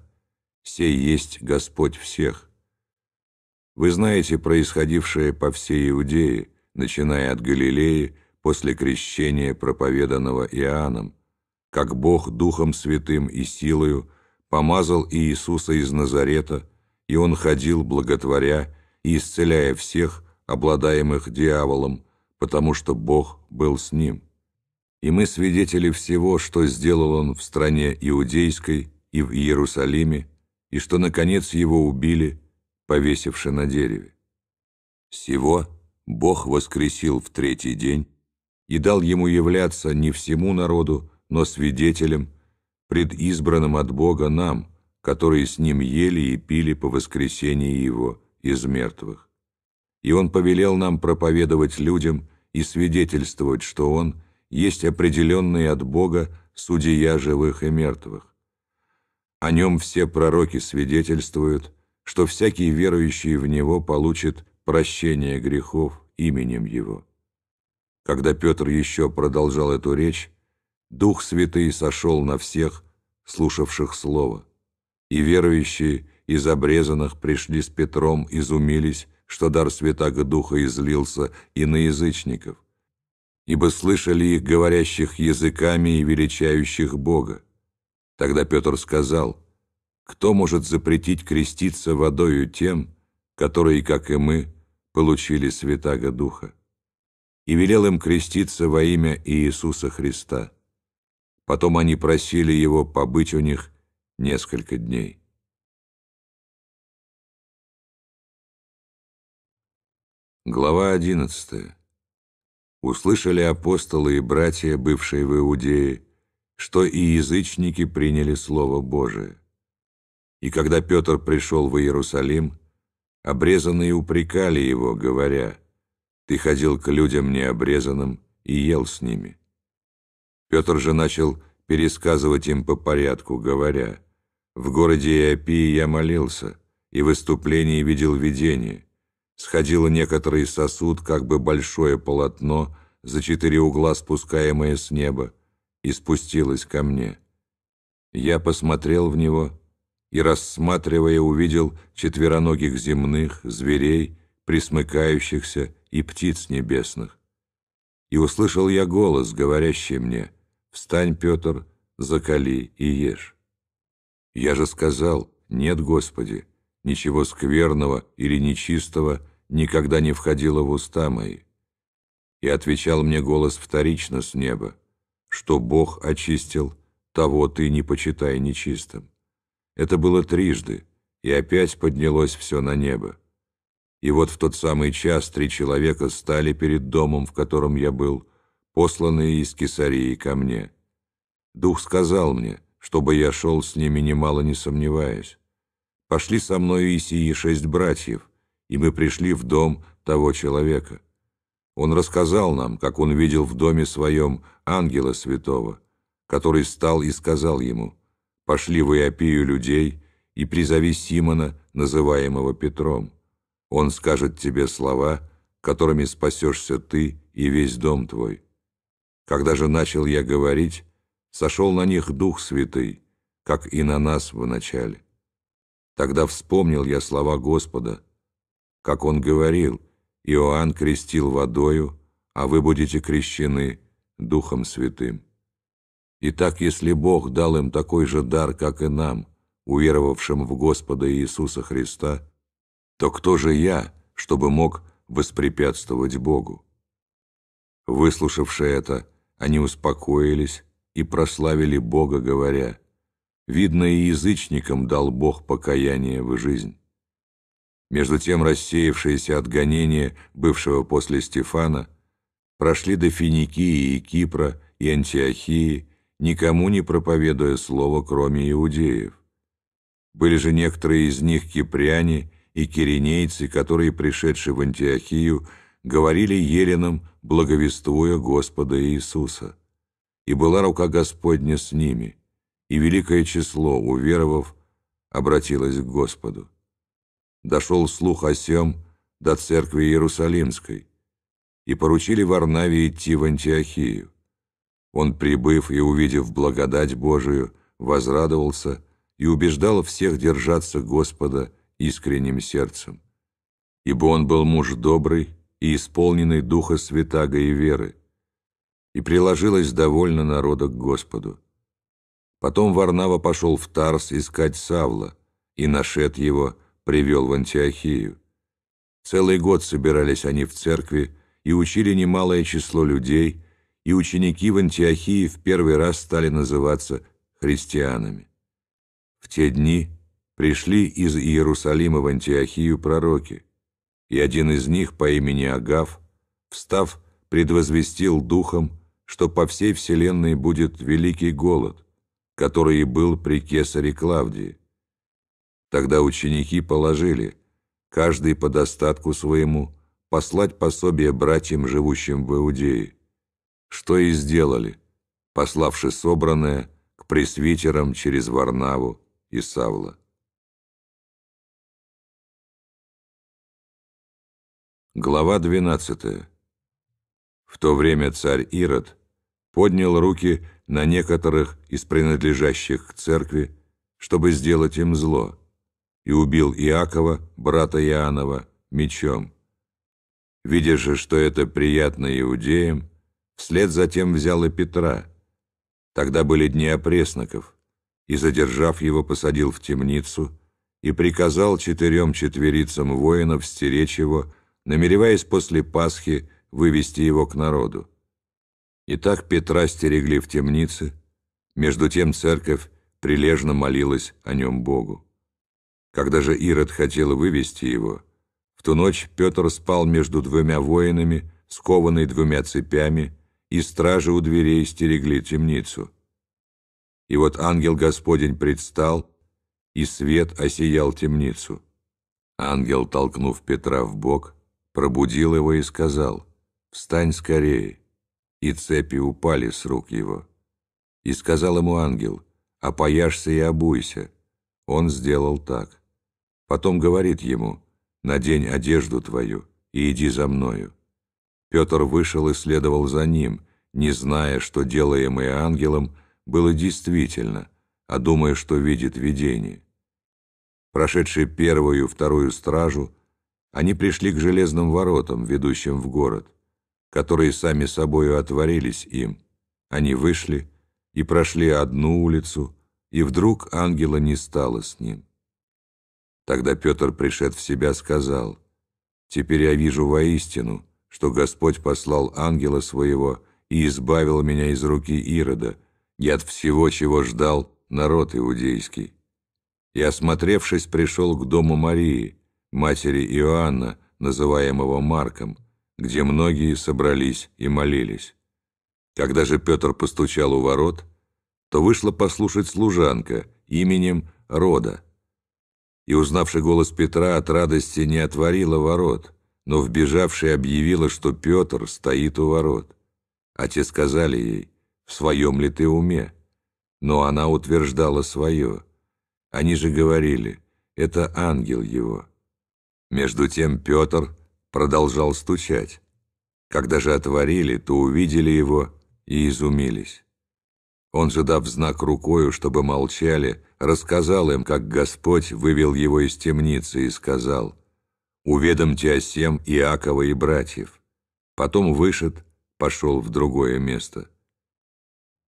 Сей есть Господь всех. Вы знаете происходившее по всей Иудее, начиная от Галилеи, после крещения, проповеданного Иоанном, как Бог Духом Святым и силою помазал Иисуса из Назарета, и Он ходил, благотворя и исцеляя всех, обладаемых дьяволом, потому что Бог был с Ним и мы свидетели всего, что сделал он в стране Иудейской и в Иерусалиме, и что, наконец, его убили, повесивши на дереве. Сего Бог воскресил в третий день и дал ему являться не всему народу, но свидетелем, предизбранным от Бога нам, которые с ним ели и пили по воскресении его из мертвых. И он повелел нам проповедовать людям и свидетельствовать, что он – есть определенный от Бога судья живых и мертвых. О нем все пророки свидетельствуют, что всякий верующий в Него получит прощение грехов именем Его. Когда Петр еще продолжал эту речь, Дух Святый сошел на всех, слушавших Слово, и верующие из обрезанных пришли с Петром, изумились, что дар Святаго Духа излился и на язычников, ибо слышали их говорящих языками и величающих Бога. Тогда Петр сказал, «Кто может запретить креститься водою тем, которые, как и мы, получили Святаго Духа?» И велел им креститься во имя Иисуса Христа. Потом они просили его побыть у них несколько дней. Глава одиннадцатая услышали апостолы и братья, бывшие в Иудее, что и язычники приняли Слово Божие. И когда Петр пришел в Иерусалим, обрезанные упрекали его, говоря, «Ты ходил к людям необрезанным и ел с ними». Петр же начал пересказывать им по порядку, говоря, «В городе Иопии я молился, и в выступлении видел видение» сходило некоторый сосуд, как бы большое полотно, за четыре угла спускаемое с неба, и спустилось ко мне. Я посмотрел в него и, рассматривая, увидел четвероногих земных, зверей, присмыкающихся и птиц небесных. И услышал я голос, говорящий мне, «Встань, Петр, закали и ешь». Я же сказал, «Нет, Господи, ничего скверного или нечистого никогда не входило в уста мои. И отвечал мне голос вторично с неба, что Бог очистил, того ты не почитай нечистым. Это было трижды, и опять поднялось все на небо. И вот в тот самый час три человека стали перед домом, в котором я был, посланные из Кесарии ко мне. Дух сказал мне, чтобы я шел с ними, немало не сомневаясь. Пошли со мною и сии шесть братьев, и мы пришли в дом того человека. Он рассказал нам, как он видел в доме своем ангела святого, который стал и сказал ему, «Пошли в Иопию людей и призови Симона, называемого Петром. Он скажет тебе слова, которыми спасешься ты и весь дом твой». Когда же начал я говорить, сошел на них Дух Святый, как и на нас вначале. Тогда вспомнил я слова Господа, как Он говорил, Иоанн крестил водою, а вы будете крещены Духом Святым. Итак, если Бог дал им такой же дар, как и нам, уверовавшим в Господа Иисуса Христа, то кто же я, чтобы мог воспрепятствовать Богу? Выслушавши это, они успокоились и прославили Бога, говоря, «Видно, и язычникам дал Бог покаяние в жизнь». Между тем рассеявшиеся от гонения, бывшего после Стефана, прошли до Финикии и Кипра и Антиохии, никому не проповедуя слово, кроме иудеев. Были же некоторые из них кипряне и киринейцы, которые, пришедшие в Антиохию, говорили еленам, благовествуя Господа Иисуса. И была рука Господня с ними, и великое число, уверовав, обратилось к Господу. Дошел слух о сем до церкви Иерусалимской, и поручили Варнаве идти в Антиохию. Он, прибыв и увидев благодать Божию, возрадовался и убеждал всех держаться Господа искренним сердцем. Ибо он был муж добрый и исполненный Духа Святаго и веры, и приложилось довольно народа к Господу. Потом Варнава пошел в Тарс искать Савла, и, нашед его, привел в Антиохию. Целый год собирались они в церкви и учили немалое число людей, и ученики в Антиохии в первый раз стали называться христианами. В те дни пришли из Иерусалима в Антиохию пророки, и один из них по имени Агав, встав, предвозвестил духом, что по всей вселенной будет великий голод, который и был при кесаре Клавдии. Тогда ученики положили, каждый по достатку своему, послать пособие братьям, живущим в Иудее, что и сделали, пославши собранное к пресвитерам через Варнаву и Савла. Глава 12. В то время царь Ирод поднял руки на некоторых из принадлежащих к церкви, чтобы сделать им зло, и убил Иакова, брата Иоаннова, мечом. Видя же, что это приятно иудеям, вслед затем взял и Петра. Тогда были дни опресноков, и, задержав его, посадил в темницу и приказал четырем четверицам воинов стеречь его, намереваясь после Пасхи вывести его к народу. Итак, Петра стерегли в темнице, между тем церковь прилежно молилась о нем Богу. Когда же Ирод хотел вывести его, в ту ночь Петр спал между двумя воинами, скованный двумя цепями, и стражи у дверей стерегли темницу. И вот ангел Господень предстал, и свет осиял темницу. Ангел, толкнув Петра в бок, пробудил его и сказал, «Встань скорее!» И цепи упали с рук его. И сказал ему ангел, «Опояшься и обуйся». Он сделал так. Потом говорит ему, «Надень одежду твою и иди за мною». Петр вышел и следовал за ним, не зная, что делаемое ангелом было действительно, а думая, что видит видение. Прошедший первую вторую стражу, они пришли к железным воротам, ведущим в город, которые сами собою отворились им. Они вышли и прошли одну улицу, и вдруг ангела не стало с ним. Тогда Петр, пришед в себя, сказал, «Теперь я вижу воистину, что Господь послал ангела своего и избавил меня из руки Ирода и от всего, чего ждал народ иудейский. И, осмотревшись, пришел к дому Марии, матери Иоанна, называемого Марком, где многие собрались и молились. Когда же Петр постучал у ворот, то вышла послушать служанка именем Рода. И, узнавший голос Петра, от радости не отворила ворот, но вбежавшая объявила, что Петр стоит у ворот. А те сказали ей, «В своем ли ты уме?» Но она утверждала свое. Они же говорили, «Это ангел его». Между тем Петр продолжал стучать. Когда же отворили, то увидели его и изумились. Он же, дав знак рукою, чтобы молчали, рассказал им, как Господь вывел его из темницы и сказал, «Уведомьте о сем Иакова и братьев». Потом вышед, пошел в другое место.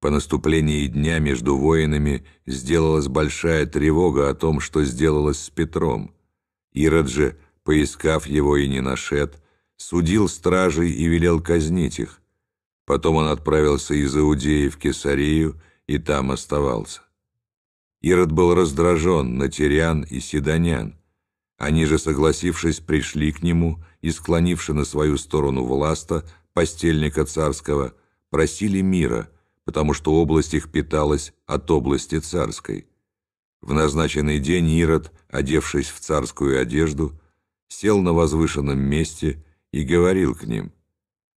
По наступлении дня между воинами сделалась большая тревога о том, что сделалось с Петром. Ирод же, поискав его и не нашед, судил стражей и велел казнить их. Потом он отправился из Иудеи в Кесарию и там оставался. Ирод был раздражен на Тирян и Сидонян. Они же, согласившись, пришли к нему и, склонивши на свою сторону власта, постельника царского, просили мира, потому что область их питалась от области царской. В назначенный день Ирод, одевшись в царскую одежду, сел на возвышенном месте и говорил к ним.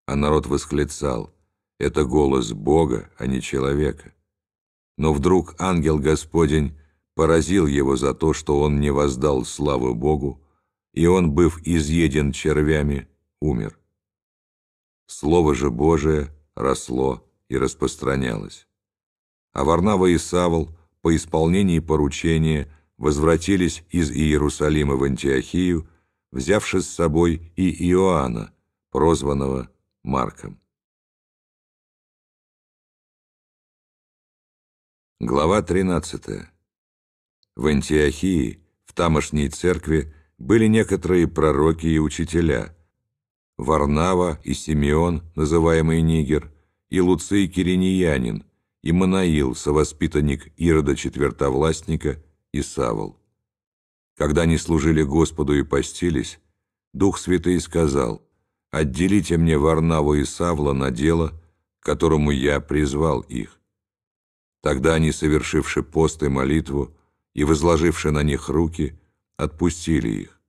А народ восклицал, это голос Бога, а не человека. Но вдруг ангел Господень поразил его за то, что он не воздал славы Богу, и он, быв изъеден червями, умер. Слово же Божие росло и распространялось. А Варнава и Савл по исполнении поручения возвратились из Иерусалима в Антиохию, взявши с собой и Иоанна, прозванного Марком. Глава 13. В Антиохии, в тамошней церкви, были некоторые пророки и учителя. Варнава и Симеон, называемый Нигер, и Луций Кириньянин, и Манаил, совоспитанник Ирода Четвертовластника, и Савол. Когда они служили Господу и постились, Дух Святый сказал, «Отделите мне Варнаву и Савла на дело, которому я призвал их». Тогда они, совершивши пост и молитву, и возложивши на них руки, отпустили их.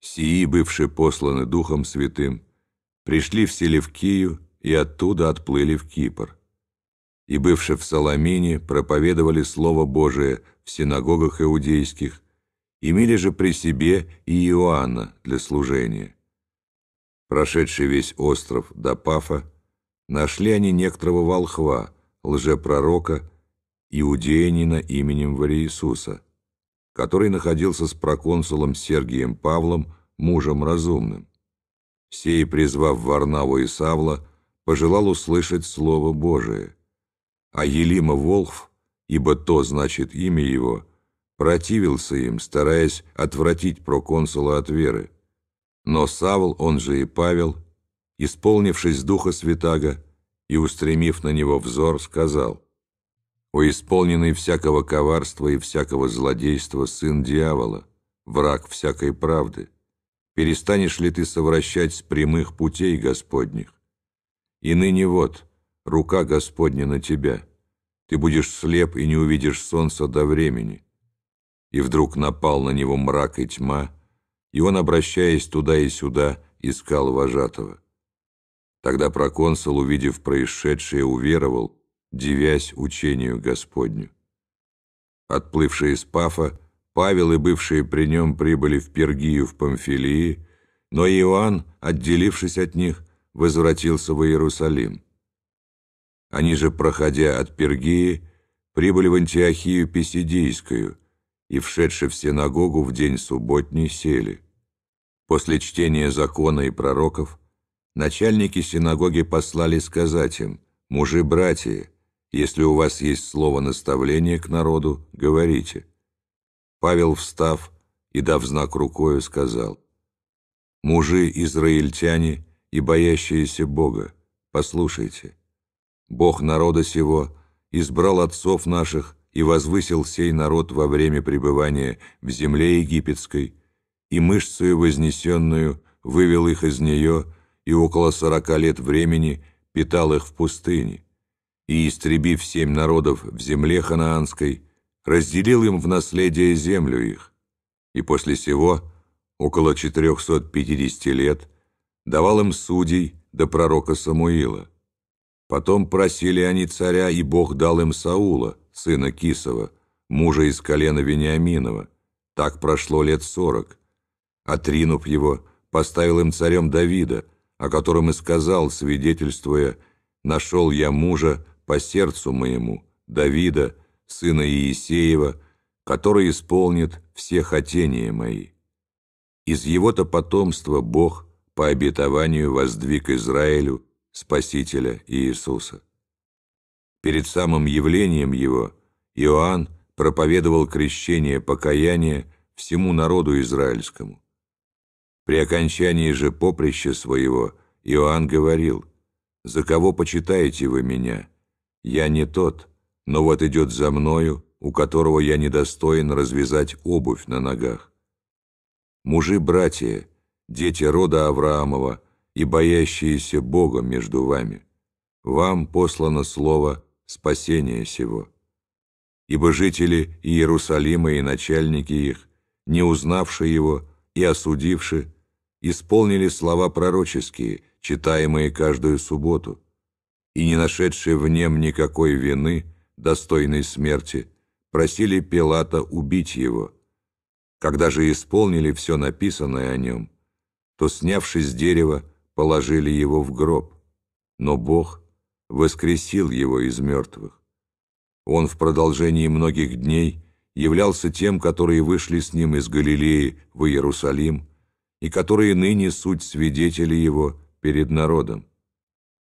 Сии, бывшие посланы Духом Святым, пришли в Селевкию и оттуда отплыли в Кипр. И, бывшие в Соломине, проповедовали Слово Божие в синагогах иудейских, имели же при себе и Иоанна для служения. Прошедший весь остров до Пафа, нашли они некоторого волхва, лжепророка, иудеянина именем Вариисуса, который находился с проконсулом Сергием Павлом, мужем разумным. Сей, призвав Варнаву и Савла, пожелал услышать Слово Божие. А Елима Волхв, ибо то значит имя его, противился им, стараясь отвратить проконсула от веры. Но Савл, он же и Павел, исполнившись Духа Святаго, и, устремив на него взор, сказал, «О исполненный всякого коварства и всякого злодейства сын дьявола, враг всякой правды, перестанешь ли ты совращать с прямых путей Господних? И ныне вот, рука Господня на тебя, ты будешь слеп и не увидишь солнца до времени». И вдруг напал на него мрак и тьма, и он, обращаясь туда и сюда, искал вожатого. Тогда проконсул, увидев происшедшее, уверовал, дивясь учению Господню. Отплывшие из Пафа, Павел и бывшие при нем прибыли в Пергию в Памфилии, но Иоанн, отделившись от них, возвратился в Иерусалим. Они же, проходя от Пергии, прибыли в Антиохию Писидийскую и, вшедши в синагогу в день субботний, сели. После чтения закона и пророков Начальники синагоги послали сказать им, «Мужи-братья, если у вас есть слово наставления к народу, говорите». Павел, встав и дав знак рукою, сказал, «Мужи-израильтяне и боящиеся Бога, послушайте, Бог народа сего избрал отцов наших и возвысил сей народ во время пребывания в земле египетской, и мышцею вознесенную вывел их из нее, и около сорока лет времени питал их в пустыне, и, истребив семь народов в земле ханаанской, разделил им в наследие землю их, и после сего, около 450 лет, давал им судей до пророка Самуила. Потом просили они царя, и Бог дал им Саула, сына Кисова, мужа из колена Вениаминова. Так прошло лет сорок. Отринув его, поставил им царем Давида, о котором и сказал, свидетельствуя, «Нашел я мужа по сердцу моему, Давида, сына Иисеева, который исполнит все хотения мои». Из его-то потомства Бог по обетованию воздвиг Израилю Спасителя Иисуса. Перед самым явлением Его Иоанн проповедовал крещение покаяния всему народу израильскому. При окончании же поприща своего Иоанн говорил, «За кого почитаете вы меня? Я не тот, но вот идет за мною, у которого я недостоин развязать обувь на ногах. Мужи-братья, дети рода Авраамова и боящиеся Бога между вами, вам послано слово спасения сего. Ибо жители Иерусалима и начальники их, не узнавши его и осудивши, исполнили слова пророческие, читаемые каждую субботу, и не нашедшие в нем никакой вины, достойной смерти, просили Пилата убить его. Когда же исполнили все написанное о нем, то, снявшись с дерева, положили его в гроб. Но Бог воскресил его из мертвых. Он в продолжении многих дней являлся тем, которые вышли с ним из Галилеи в Иерусалим, и которые ныне суть свидетели его перед народом.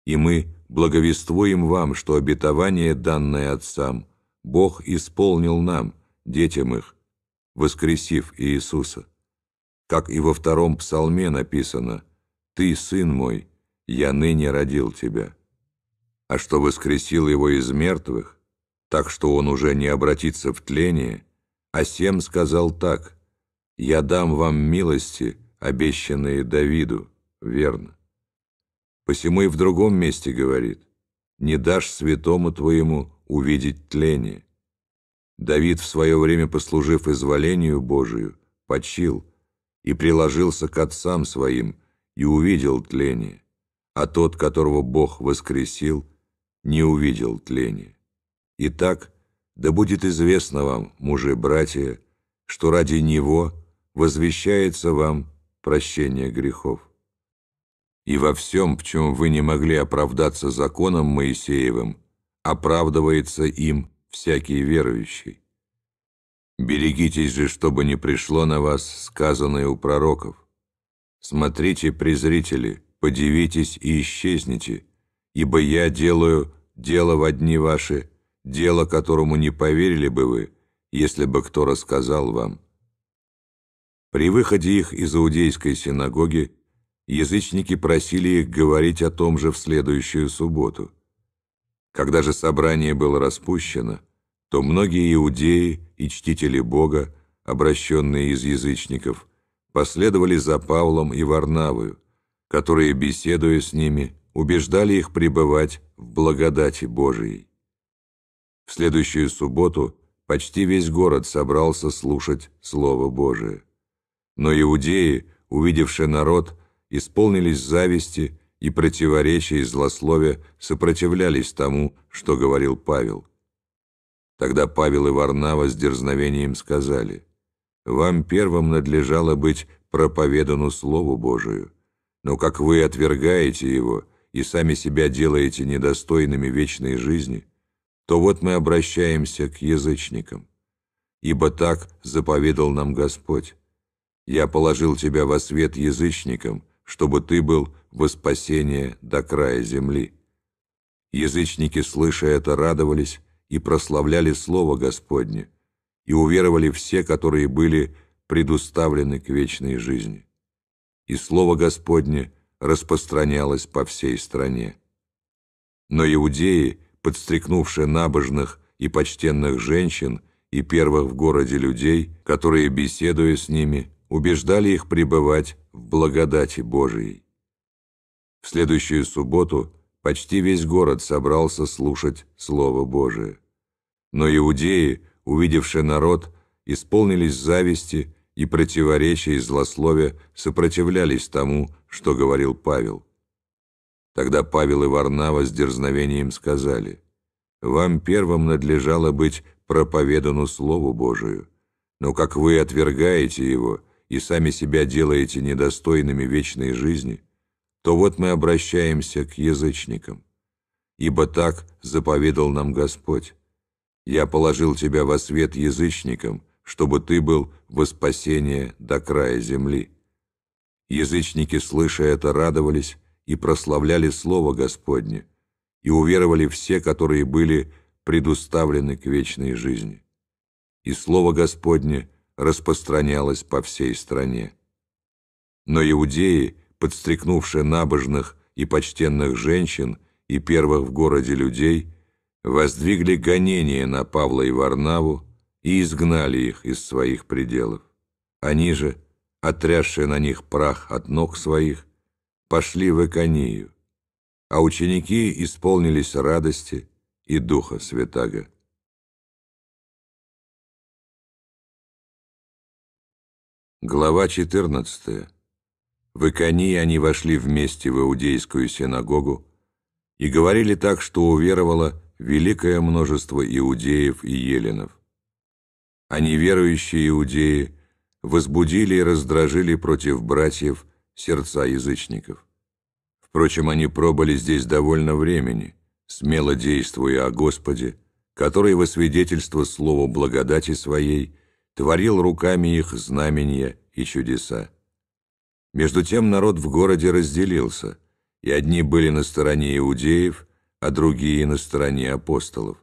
И мы благовествуем вам, что обетование, данное отцам, Бог исполнил нам, детям их, воскресив Иисуса. Как и во втором псалме написано «Ты, сын мой, я ныне родил тебя» а что воскресил его из мертвых, так что он уже не обратится в тление, а Сем сказал так, «Я дам вам милости, обещанные Давиду, верно». Посему и в другом месте говорит, «Не дашь святому твоему увидеть тление». Давид, в свое время послужив изволению Божию, почил и приложился к отцам своим и увидел тление, а тот, которого Бог воскресил, не увидел тления. Итак, да будет известно вам, мужи-братья, что ради Него возвещается вам прощение грехов. И во всем, в чем вы не могли оправдаться законом Моисеевым, оправдывается им всякий верующий. Берегитесь же, чтобы не пришло на вас сказанное у пророков. Смотрите, презрители, подивитесь и исчезните, ибо я делаю дело в одни ваши, дело, которому не поверили бы вы, если бы кто рассказал вам. При выходе их из иудейской синагоги язычники просили их говорить о том же в следующую субботу. Когда же собрание было распущено, то многие иудеи и чтители Бога, обращенные из язычников, последовали за Павлом и Варнавою, которые, беседуя с ними, убеждали их пребывать в благодати Божией. В следующую субботу почти весь город собрался слушать Слово Божие. Но иудеи, увидевшие народ, исполнились зависти и противоречия и злословия сопротивлялись тому, что говорил Павел. Тогда Павел и Варнава с дерзновением сказали, «Вам первым надлежало быть проповедану Слову Божию, но как вы отвергаете его и сами себя делаете недостойными вечной жизни, то вот мы обращаемся к язычникам. Ибо так заповедал нам Господь. Я положил тебя во свет язычникам, чтобы ты был во спасение до края земли. Язычники, слыша это, радовались и прославляли Слово Господне, и уверовали все, которые были предуставлены к вечной жизни. И Слово Господне – распространялось по всей стране. Но иудеи, подстрекнувшие набожных и почтенных женщин и первых в городе людей, которые, беседуя с ними, убеждали их пребывать в благодати Божией. В следующую субботу почти весь город собрался слушать Слово Божие. Но иудеи, увидевшие народ, исполнились зависти и противоречия и злословия сопротивлялись тому, что говорил Павел. Тогда Павел и Варнава с дерзновением сказали, «Вам первым надлежало быть проповедану Слову Божию, но как вы отвергаете его и сами себя делаете недостойными вечной жизни, то вот мы обращаемся к язычникам. Ибо так заповедал нам Господь. Я положил тебя во свет язычникам, чтобы ты был во спасение до края земли». Язычники, слыша это, радовались, и прославляли Слово Господне, и уверовали все, которые были предуставлены к вечной жизни. И Слово Господне распространялось по всей стране. Но иудеи, подстрекнувшие набожных и почтенных женщин и первых в городе людей, воздвигли гонение на Павла и Варнаву и изгнали их из своих пределов. Они же, отрясшие на них прах от ног своих, пошли в Иконию, а ученики исполнились радости и Духа Святаго. Глава 14. В Иконии они вошли вместе в Иудейскую синагогу и говорили так, что уверовало великое множество иудеев и еленов. А неверующие иудеи возбудили и раздражили против братьев сердца язычников. Впрочем, они пробыли здесь довольно времени, смело действуя о Господе, который во свидетельство Слову благодати Своей творил руками их знамения и чудеса. Между тем народ в городе разделился, и одни были на стороне иудеев, а другие на стороне апостолов.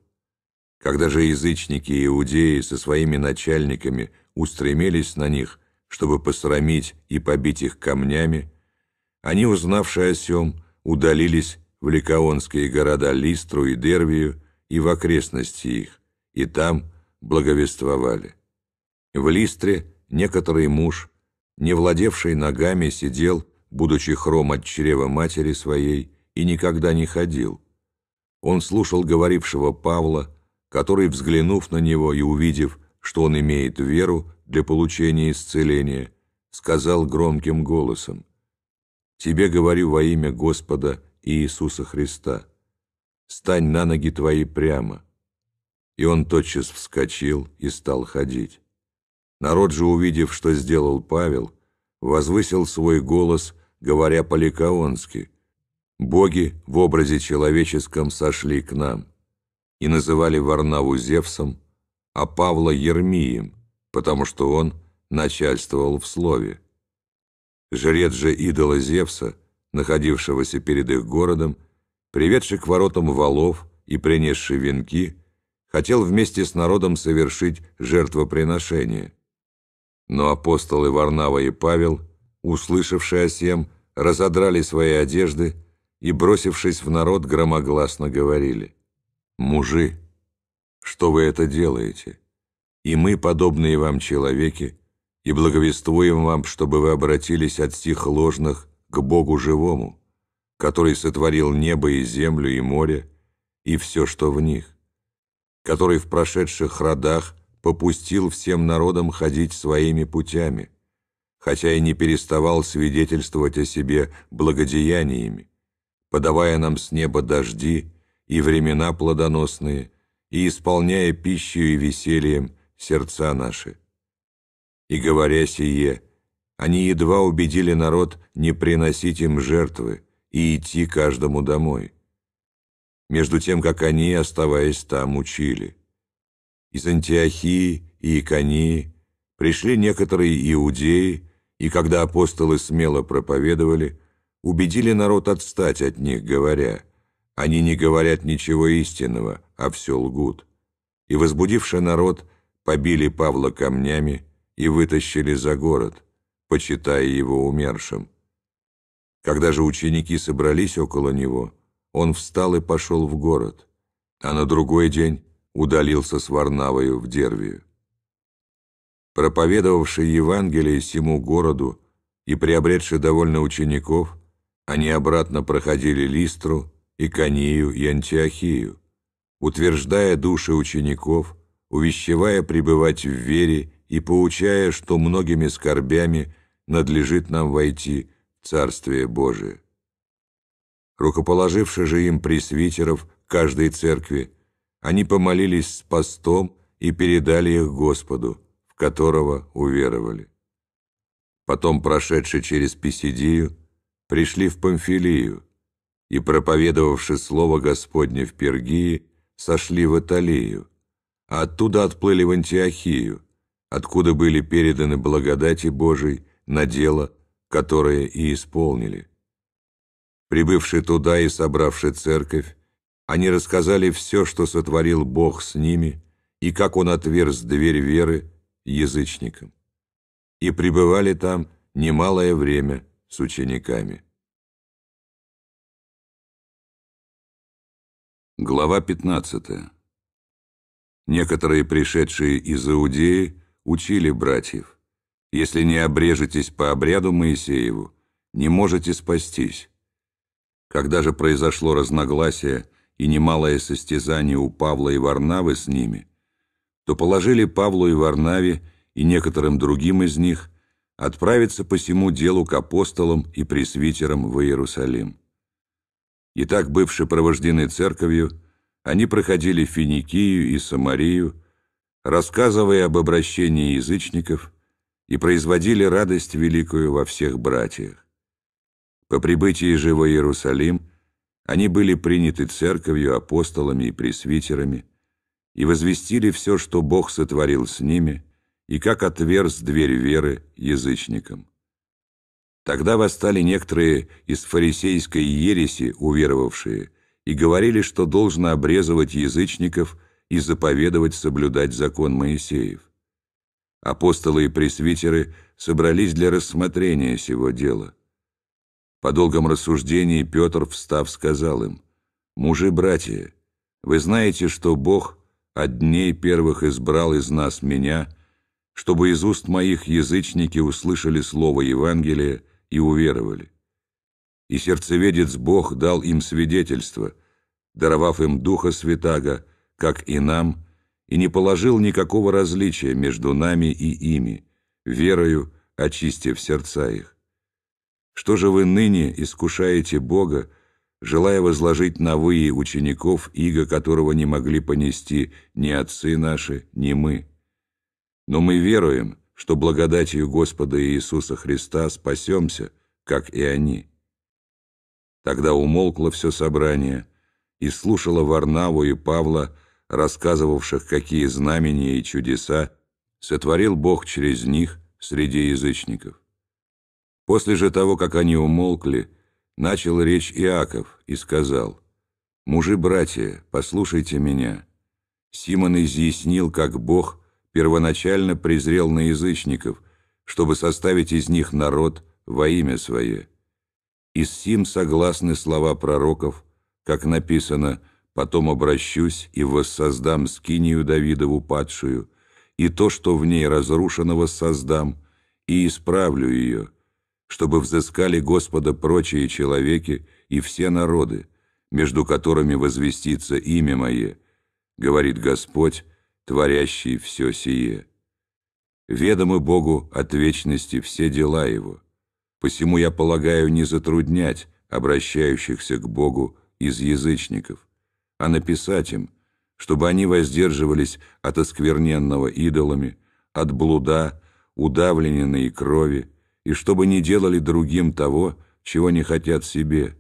Когда же язычники и иудеи со своими начальниками устремились на них, чтобы посрамить и побить их камнями, они, узнавшие о сем, удалились в ликаонские города Листру и Дервию и в окрестности их, и там благовествовали. В Листре некоторый муж, не владевший ногами, сидел, будучи хром от чрева матери своей, и никогда не ходил. Он слушал говорившего Павла, который, взглянув на него и увидев, что он имеет веру, для получения исцеления, сказал громким голосом, «Тебе говорю во имя Господа Иисуса Христа, стань на ноги твои прямо». И он тотчас вскочил и стал ходить. Народ же, увидев, что сделал Павел, возвысил свой голос, говоря по-ликаонски, «Боги в образе человеческом сошли к нам» и называли Варнаву Зевсом, а Павла Ермием, потому что он начальствовал в слове. Жрец же идола Зевса, находившегося перед их городом, приведший к воротам валов и принесший венки, хотел вместе с народом совершить жертвоприношение. Но апостолы Варнава и Павел, услышавшие о сем, разодрали свои одежды и, бросившись в народ, громогласно говорили, «Мужи, что вы это делаете? И мы, подобные вам человеки, и благовествуем вам, чтобы вы обратились от стих ложных к Богу живому, который сотворил небо и землю и море, и все, что в них, который в прошедших родах попустил всем народам ходить своими путями, хотя и не переставал свидетельствовать о себе благодеяниями, подавая нам с неба дожди и времена плодоносные, и исполняя пищей и весельем сердца наши. И говоря сие, они едва убедили народ не приносить им жертвы и идти каждому домой. Между тем, как они, оставаясь там, учили. Из Антиохии и Иконии пришли некоторые иудеи, и когда апостолы смело проповедовали, убедили народ отстать от них, говоря, «Они не говорят ничего истинного, а все лгут». И, возбудивший народ, побили Павла камнями и вытащили за город, почитая его умершим. Когда же ученики собрались около него, он встал и пошел в город, а на другой день удалился с Варнавою в Дервию. Проповедовавший Евангелие всему городу и приобретший довольно учеников, они обратно проходили Листру, Иконию и Антиохию, утверждая души учеников, увещевая пребывать в вере и поучая, что многими скорбями надлежит нам войти в Царствие Божие. Рукоположивши же им пресвитеров каждой церкви, они помолились с постом и передали их Господу, в которого уверовали. Потом, прошедшие через Писидию, пришли в Памфилию и, проповедовавши Слово Господне в Пергии, сошли в Италию, а оттуда отплыли в Антиохию, откуда были переданы благодати Божией на дело, которое и исполнили. Прибывши туда и собравши церковь, они рассказали все, что сотворил Бог с ними, и как Он отверз дверь веры язычникам. И пребывали там немалое время с учениками. Глава 15. Некоторые, пришедшие из Иудеи, учили братьев, «Если не обрежетесь по обряду Моисееву, не можете спастись». Когда же произошло разногласие и немалое состязание у Павла и Варнавы с ними, то положили Павлу и Варнаве и некоторым другим из них отправиться по всему делу к апостолам и пресвитерам в Иерусалим. И так, бывши провождены церковью, они проходили Финикию и Самарию, рассказывая об обращении язычников, и производили радость великую во всех братьях. По прибытии же в Иерусалим они были приняты церковью, апостолами и пресвитерами и возвестили все, что Бог сотворил с ними, и как отверз дверь веры язычникам. Тогда восстали некоторые из фарисейской ереси, уверовавшие, и говорили, что должно обрезывать язычников и заповедовать соблюдать закон Моисеев. Апостолы и пресвитеры собрались для рассмотрения сего дела – по долгом рассуждении Петр, встав, сказал им, «Мужи-братья, вы знаете, что Бог от дней первых избрал из нас меня, чтобы из уст моих язычники услышали слово Евангелия и уверовали. И сердцеведец Бог дал им свидетельство, даровав им Духа Святаго, как и нам, и не положил никакого различия между нами и ими, верою очистив сердца их. Что же вы ныне искушаете Бога, желая возложить на вы учеников, иго которого не могли понести ни отцы наши, ни мы? Но мы веруем, что благодатью Господа Иисуса Христа спасемся, как и они». Тогда умолкло все собрание и слушало Варнаву и Павла, рассказывавших, какие знамения и чудеса сотворил Бог через них среди язычников. После же того, как они умолкли, начал речь Иаков и сказал, «Мужи-братья, послушайте меня». Симон изъяснил, как Бог первоначально презрел на язычников, чтобы составить из них народ во имя Свое. И сим согласны слова пророков, как написано «Потом обращусь и воссоздам скинию Давидову падшую, и то, что в ней разрушено, воссоздам, и исправлю ее» чтобы взыскали Господа прочие человеки и все народы, между которыми возвестится имя Мое, говорит Господь, творящий все сие. Ведомы Богу от вечности все дела Его, посему я полагаю не затруднять обращающихся к Богу из язычников, а написать им, чтобы они воздерживались от оскверненного идолами, от блуда, удавленной крови, и чтобы не делали другим того, чего не хотят себе.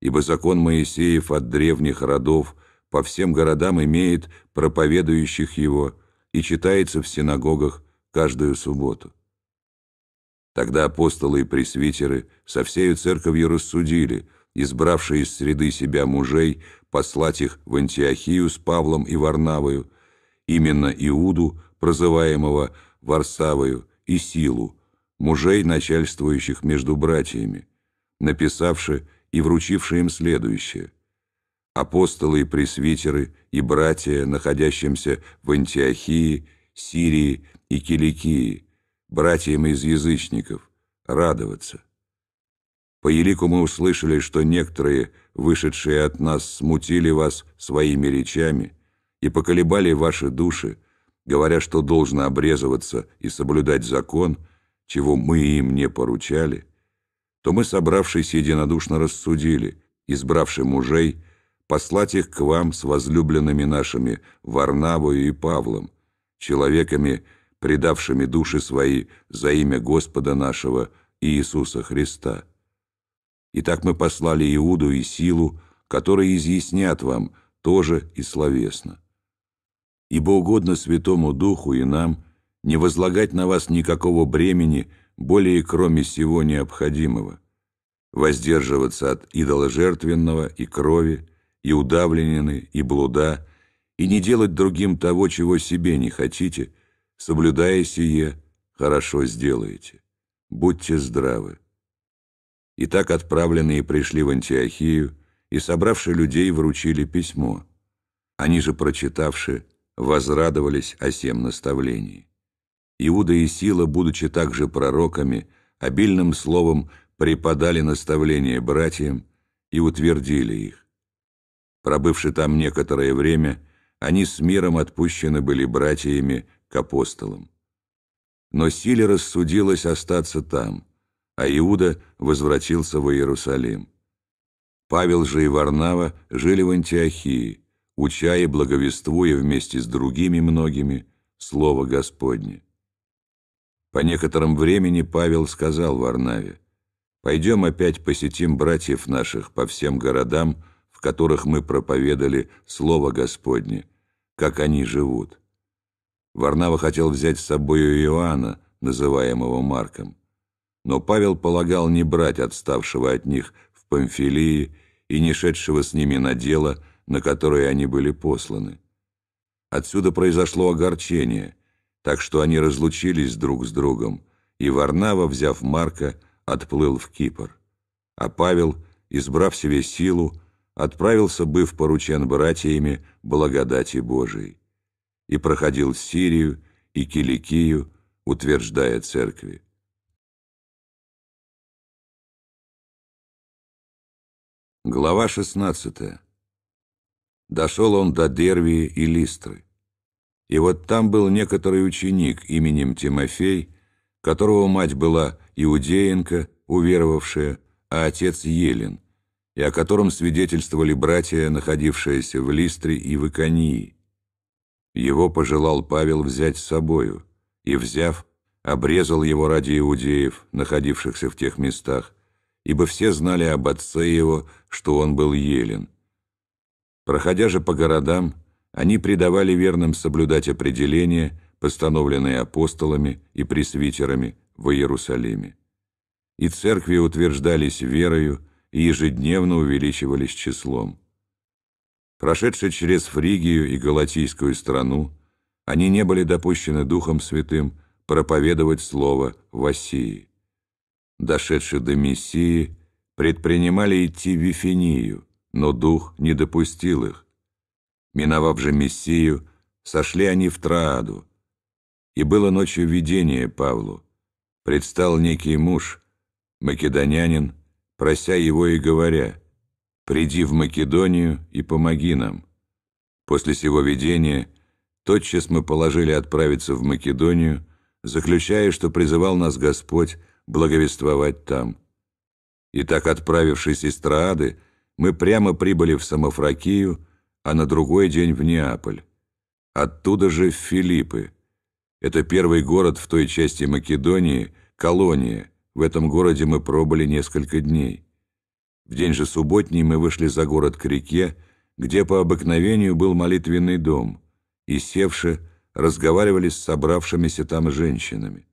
Ибо закон Моисеев от древних родов по всем городам имеет проповедующих его и читается в синагогах каждую субботу. Тогда апостолы и пресвитеры со всею церковью рассудили, избравшие из среды себя мужей, послать их в Антиохию с Павлом и Варнавою, именно Иуду, прозываемого Варсавою, и Силу, мужей, начальствующих между братьями, написавши и вручивши им следующее. апостолы и пресвитеры и братья, находящимся в Антиохии, Сирии и Киликии, братьям из язычников, радоваться. По елику мы услышали, что некоторые, вышедшие от нас, смутили вас своими речами и поколебали ваши души, говоря, что должно обрезываться и соблюдать закон, чего мы им не поручали, то мы, собравшись единодушно, рассудили, избравши мужей, послать их к вам с возлюбленными нашими Варнавою и Павлом, человеками, предавшими души свои за имя Господа нашего Иисуса Христа. Итак, мы послали Иуду и Силу, которые изъяснят вам тоже и словесно. Ибо угодно Святому Духу и нам не возлагать на вас никакого бремени, более кроме всего необходимого, воздерживаться от идоложертвенного и крови, и удавленины, и блуда, и не делать другим того, чего себе не хотите, соблюдая сие, хорошо сделаете. Будьте здравы. И так отправленные пришли в Антиохию, и, собравши людей, вручили письмо. Они же, прочитавши, возрадовались о сем наставлении. Иуда и Сила, будучи также пророками, обильным словом преподали наставления братьям и утвердили их. Пробывши там некоторое время, они с миром отпущены были братьями к апостолам. Но Силе рассудилось остаться там – а Иуда возвратился в Иерусалим. Павел же и Варнава жили в Антиохии, уча и благовествуя вместе с другими многими Слово Господне. По некотором времени Павел сказал Варнаве, «Пойдем опять посетим братьев наших по всем городам, в которых мы проповедали Слово Господне, как они живут». Варнава хотел взять с собой Иоанна, называемого Марком. Но Павел полагал не брать отставшего от них в Памфилии и не шедшего с ними на дело, на которое они были посланы. Отсюда произошло огорчение, так что они разлучились друг с другом, и Варнава, взяв Марка, отплыл в Кипр. А Павел, избрав себе силу, отправился, быв поручен братьями благодати Божией, и проходил Сирию и Киликию, утверждая церкви. Глава 16. Дошел он до Дервии и Листры. И вот там был некоторый ученик именем Тимофей, которого мать была иудеенка, уверовавшая, а отец Елен, и о котором свидетельствовали братья, находившиеся в Листре и в Иконии. Его пожелал Павел взять с собою, и, взяв, обрезал его ради иудеев, находившихся в тех местах, ибо все знали об отце его, что он был елен. Проходя же по городам, они предавали верным соблюдать определения, постановленные апостолами и пресвитерами в Иерусалиме. И церкви утверждались верою и ежедневно увеличивались числом. Прошедшие через Фригию и Галатийскую страну, они не были допущены Духом Святым проповедовать Слово в Осии дошедшие до Мессии, предпринимали идти в Вифинию, но Дух не допустил их. Миновав же Мессию, сошли они в Трааду. И было ночью видение Павлу. Предстал некий муж, македонянин, прося его и говоря, «Приди в Македонию и помоги нам». После сего видения тотчас мы положили отправиться в Македонию, заключая, что призывал нас Господь благовествовать там. И так, отправившись из Троады, мы прямо прибыли в Самофракию, а на другой день в Неаполь. Оттуда же в Филиппы. Это первый город в той части Македонии, колония. В этом городе мы пробыли несколько дней. В день же субботний мы вышли за город к реке, где по обыкновению был молитвенный дом, и, севши, разговаривали с собравшимися там женщинами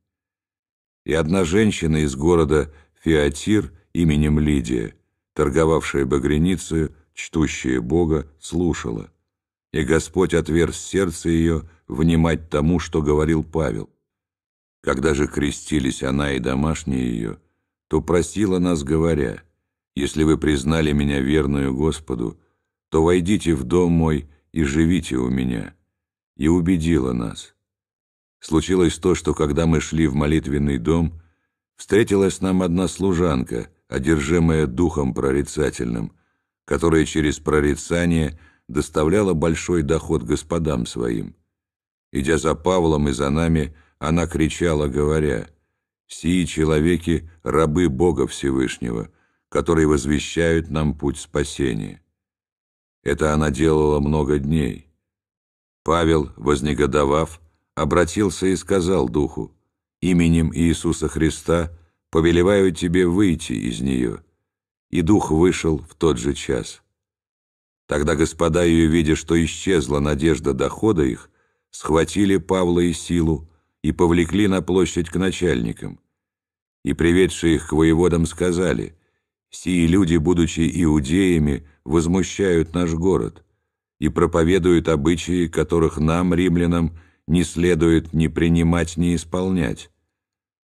и одна женщина из города Фиатир именем Лидия, торговавшая багреницей, чтущая Бога, слушала. И Господь отверз сердце ее внимать тому, что говорил Павел. Когда же крестились она и домашние ее, то просила нас, говоря, «Если вы признали меня верную Господу, то войдите в дом мой и живите у меня». И убедила нас. Случилось то, что когда мы шли в молитвенный дом, встретилась нам одна служанка, одержимая духом прорицательным, которая через прорицание доставляла большой доход господам своим. Идя за Павлом и за нами, она кричала, говоря, «Сии человеки — рабы Бога Всевышнего, которые возвещают нам путь спасения». Это она делала много дней. Павел, вознегодовав, обратился и сказал духу, «Именем Иисуса Христа повелеваю тебе выйти из нее». И дух вышел в тот же час. Тогда господа ее, видя, что исчезла надежда дохода их, схватили Павла и Силу и повлекли на площадь к начальникам. И, приведшие их к воеводам, сказали, «Сии люди, будучи иудеями, возмущают наш город» и проповедуют обычаи, которых нам, римлянам, не следует ни принимать, ни исполнять.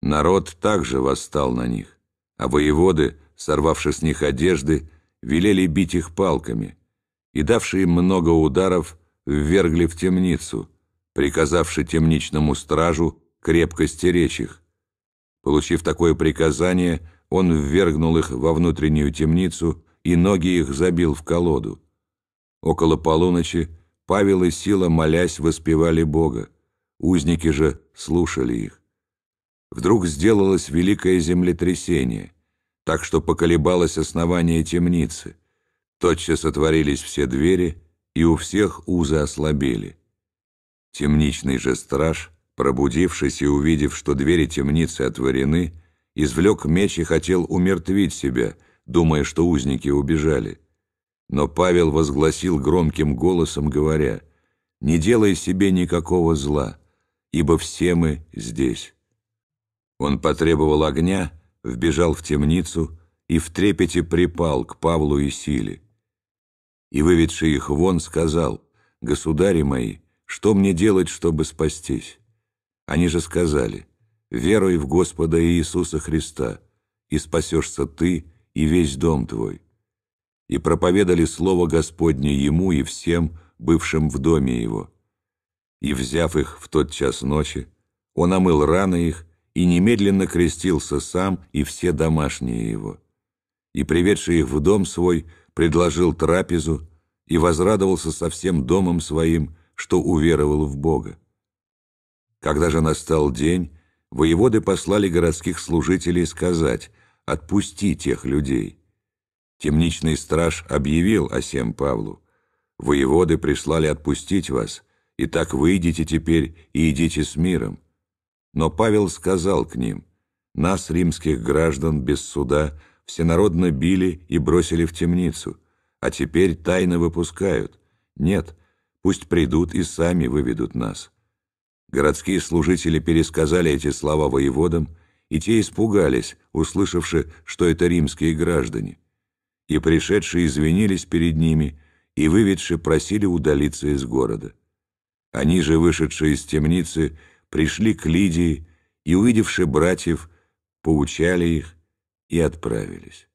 Народ также восстал на них, а воеводы, сорвавши с них одежды, велели бить их палками, и, давшие им много ударов, ввергли в темницу, приказавши темничному стражу крепко стеречь их. Получив такое приказание, он ввергнул их во внутреннюю темницу и ноги их забил в колоду. Около полуночи Павел и Сила, молясь, воспевали Бога. Узники же слушали их. Вдруг сделалось великое землетрясение, так что поколебалось основание темницы. Тотчас отворились все двери, и у всех узы ослабели. Темничный же страж, пробудившись и увидев, что двери темницы отворены, извлек меч и хотел умертвить себя, думая, что узники убежали. Но Павел возгласил громким голосом, говоря, «Не делай себе никакого зла, ибо все мы здесь». Он потребовал огня, вбежал в темницу и в трепете припал к Павлу и Силе. И, выведший их вон, сказал, «Государи мои, что мне делать, чтобы спастись?» Они же сказали, «Веруй в Господа Иисуса Христа, и спасешься ты и весь дом твой» и проповедали Слово Господне ему и всем, бывшим в доме его. И, взяв их в тот час ночи, он омыл раны их и немедленно крестился сам и все домашние его. И, приведший их в дом свой, предложил трапезу и возрадовался со всем домом своим, что уверовал в Бога. Когда же настал день, воеводы послали городских служителей сказать «Отпусти тех людей». Темничный страж объявил о сем Павлу. «Воеводы прислали отпустить вас, и так выйдите теперь и идите с миром». Но Павел сказал к ним, «Нас, римских граждан, без суда, всенародно били и бросили в темницу, а теперь тайно выпускают. Нет, пусть придут и сами выведут нас». Городские служители пересказали эти слова воеводам, и те испугались, услышавши, что это римские граждане и пришедшие извинились перед ними, и выведшие просили удалиться из города. Они же, вышедшие из темницы, пришли к Лидии и, увидевши братьев, поучали их и отправились.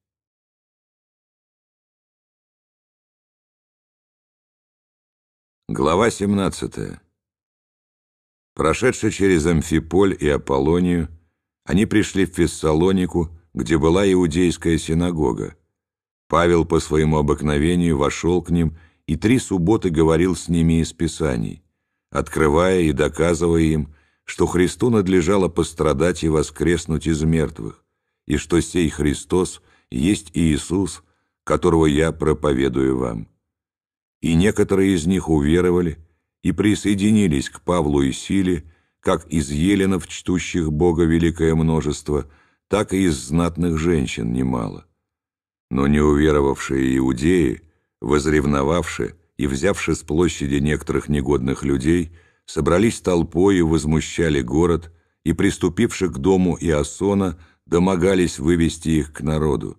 Глава 17. Прошедшие через Амфиполь и Аполлонию, они пришли в Фессалонику, где была иудейская синагога, Павел по своему обыкновению вошел к ним и три субботы говорил с ними из Писаний, открывая и доказывая им, что Христу надлежало пострадать и воскреснуть из мертвых, и что сей Христос есть Иисус, которого я проповедую вам. И некоторые из них уверовали и присоединились к Павлу и Силе, как из еленов, чтущих Бога великое множество, так и из знатных женщин немало. Но не уверовавшие иудеи, возревновавшие и взявши с площади некоторых негодных людей, собрались толпой и возмущали город, и, приступивши к дому Иосона, домогались вывести их к народу.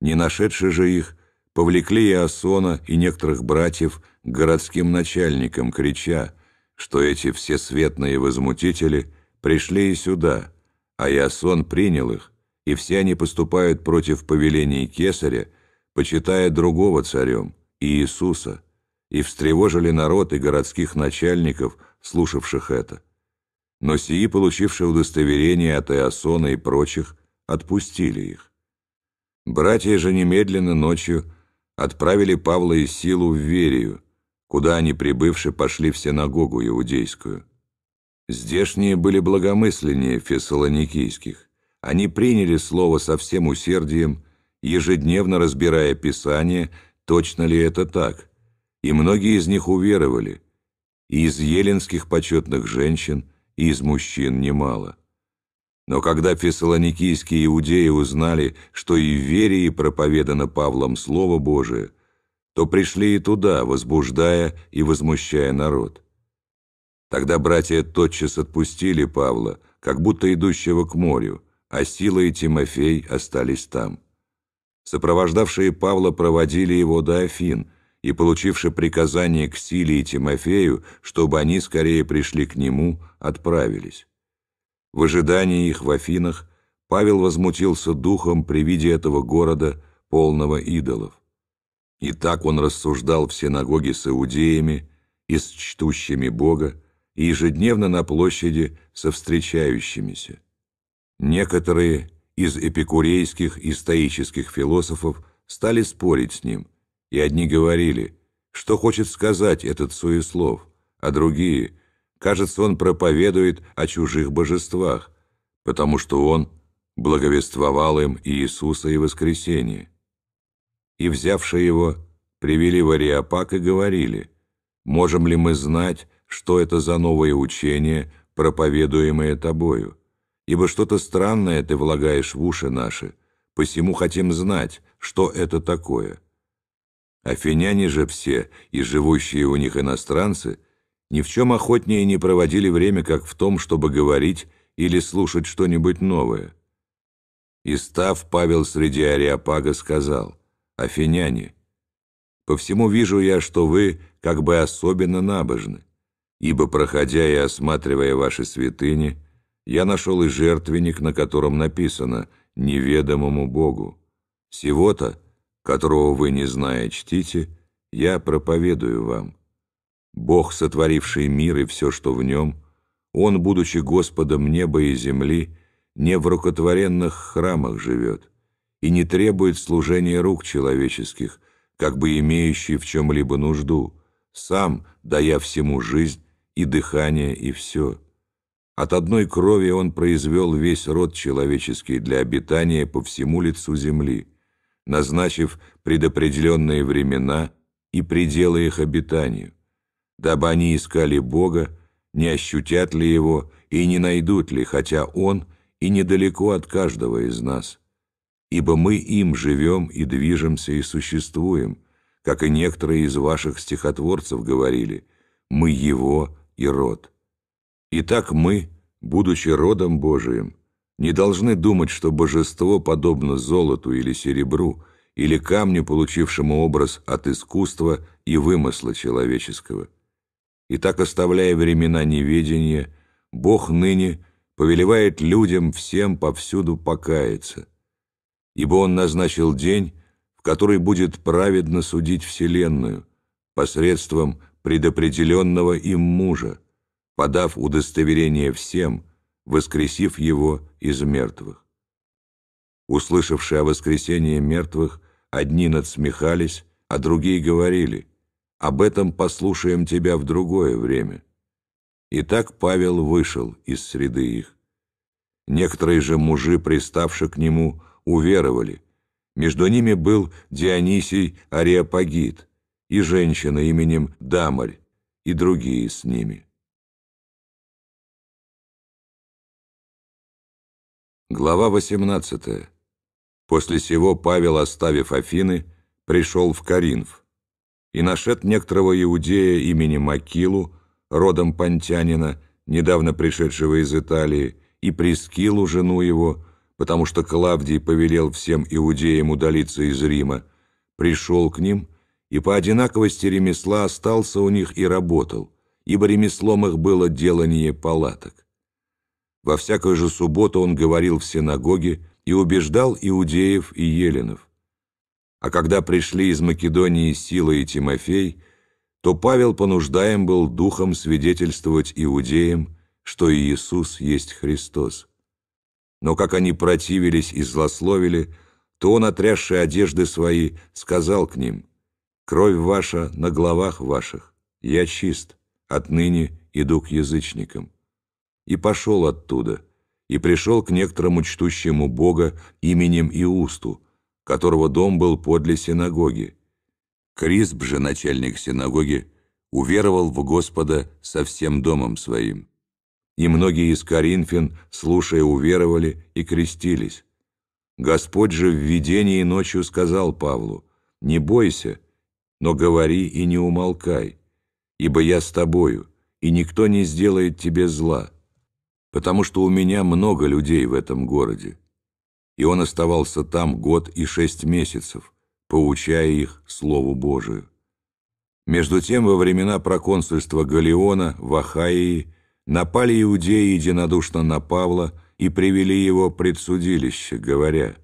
Не нашедши же их, повлекли Иосона и некоторых братьев к городским начальникам, крича, что эти всесветные возмутители пришли и сюда, а Иосон принял их, и все они поступают против повелений кесаря, почитая другого царем, Иисуса, и встревожили народ и городских начальников, слушавших это. Но сии, получившие удостоверение от Иосона и прочих, отпустили их. Братья же немедленно ночью отправили Павла и Силу в Верию, куда они, прибывши, пошли в синагогу иудейскую. Здешние были благомысленнее фессалоникийских. Они приняли слово со всем усердием, ежедневно разбирая Писание, точно ли это так, и многие из них уверовали, и из еленских почетных женщин, и из мужчин немало. Но когда фессалоникийские иудеи узнали, что и в Верии проповедано Павлом Слово Божие, то пришли и туда, возбуждая и возмущая народ. Тогда братья тотчас отпустили Павла, как будто идущего к морю, а Сила и Тимофей остались там. Сопровождавшие Павла проводили его до Афин, и, получивши приказание к Силе и Тимофею, чтобы они скорее пришли к нему, отправились. В ожидании их в Афинах Павел возмутился духом при виде этого города, полного идолов. И так он рассуждал в синагоге с иудеями и с чтущими Бога, и ежедневно на площади со встречающимися. Некоторые из эпикурейских и стоических философов стали спорить с ним, и одни говорили, что хочет сказать этот суеслов, а другие, кажется, он проповедует о чужих божествах, потому что он благовествовал им Иисуса и воскресение. И, взявшие его, привели в Ариапак и говорили, «Можем ли мы знать, что это за новое учение, проповедуемое тобою? Ибо что-то странное ты влагаешь в уши наши, посему хотим знать, что это такое». Афиняне же все, и живущие у них иностранцы, ни в чем охотнее не проводили время, как в том, чтобы говорить или слушать что-нибудь новое. И став, Павел среди Ариапага сказал, «Афиняне, по всему вижу я, что вы как бы особенно набожны, ибо, проходя и осматривая ваши святыни, я нашел и жертвенник, на котором написано «неведомому Богу». Всего-то, которого вы, не зная, чтите, я проповедую вам. Бог, сотворивший мир и все, что в нем, Он, будучи Господом неба и земли, не в рукотворенных храмах живет и не требует служения рук человеческих, как бы имеющий в чем-либо нужду, сам, дая всему жизнь и дыхание и все. От одной крови Он произвел весь род человеческий для обитания по всему лицу земли – назначив предопределенные времена и пределы их обитанию, дабы они искали Бога, не ощутят ли Его и не найдут ли, хотя Он и недалеко от каждого из нас. Ибо мы им живем и движемся и существуем, как и некоторые из ваших стихотворцев говорили, мы Его и род. Итак, мы, будучи родом Божиим, не должны думать, что божество подобно золоту или серебру, или камню, получившему образ от искусства и вымысла человеческого. И так, оставляя времена неведения, Бог ныне повелевает людям всем повсюду покаяться, ибо Он назначил день, в который будет праведно судить Вселенную посредством предопределенного им мужа, подав удостоверение всем – воскресив его из мертвых. Услышавшие о воскресении мертвых, одни надсмехались, а другие говорили, «Об этом послушаем тебя в другое время». И так Павел вышел из среды их. Некоторые же мужи, приставшие к нему, уверовали. Между ними был Дионисий Ариапагит и женщина именем Дамарь, и другие с ними. Глава 18. После сего Павел, оставив Афины, пришел в Каринф. И нашед некоторого иудея имени Макилу, родом понтянина, недавно пришедшего из Италии, и Прескилу, жену его, потому что Клавдий повелел всем иудеям удалиться из Рима, пришел к ним и по одинаковости ремесла остался у них и работал, ибо ремеслом их было делание палаток. Во всякую же субботу он говорил в синагоге и убеждал иудеев и еленов. А когда пришли из Македонии Сила и Тимофей, то Павел понуждаем был духом свидетельствовать иудеям, что Иисус есть Христос. Но как они противились и злословили, то он, отрясший одежды свои, сказал к ним, «Кровь ваша на головах ваших, я чист, отныне иду к язычникам». И пошел оттуда, и пришел к некоторому чтущему Бога именем Иусту, которого дом был подле синагоги. Крисп же, начальник синагоги, уверовал в Господа со всем домом своим. И многие из Коринфян, слушая, уверовали и крестились. Господь же в видении ночью сказал Павлу, «Не бойся, но говори и не умолкай, ибо я с тобою, и никто не сделает тебе зла, потому что у меня много людей в этом городе». И он оставался там год и шесть месяцев, поучая их Слову Божию. Между тем, во времена проконсульства Галиона в Ахаии напали иудеи единодушно на Павла и привели его пред судилище, говоря,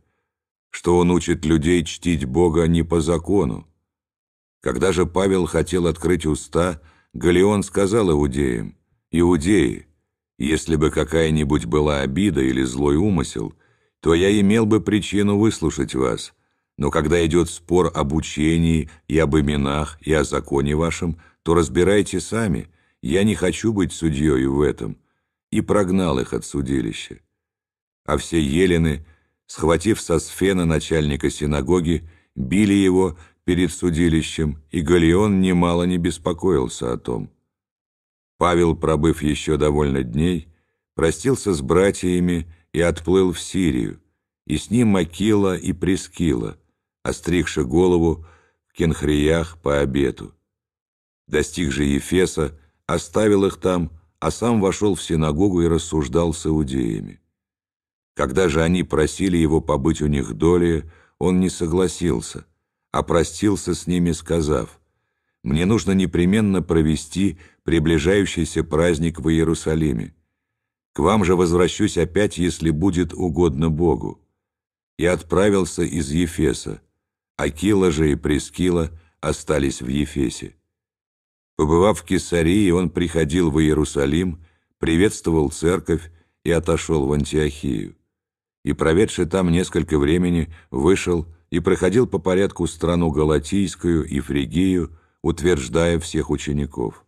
что он учит людей чтить Бога не по закону. Когда же Павел хотел открыть уста, Галион сказал иудеям, «Иудеи, если бы какая-нибудь была обида или злой умысел, то я имел бы причину выслушать вас, но когда идет спор об учении и об именах и о законе вашем, то разбирайте сами, я не хочу быть судьей в этом» и прогнал их от судилища. А все елены, схватив со сфена начальника синагоги, били его перед судилищем, и Галион немало не беспокоился о том. Павел, пробыв еще довольно дней, простился с братьями и отплыл в Сирию, и с ним Макила и Прескила, остригши голову в кенхриях по обету. Достиг же Ефеса, оставил их там, а сам вошел в синагогу и рассуждал с иудеями. Когда же они просили его побыть у них долее, он не согласился, а простился с ними, сказав, «Мне нужно непременно провести приближающийся праздник в Иерусалиме. К вам же возвращусь опять, если будет угодно Богу». И отправился из Ефеса. Акила же и Прескила остались в Ефесе. Побывав в Кесарии, он приходил в Иерусалим, приветствовал церковь и отошел в Антиохию и, проведший там несколько времени, вышел и проходил по порядку страну Галатийскую и Фригию, утверждая всех учеников.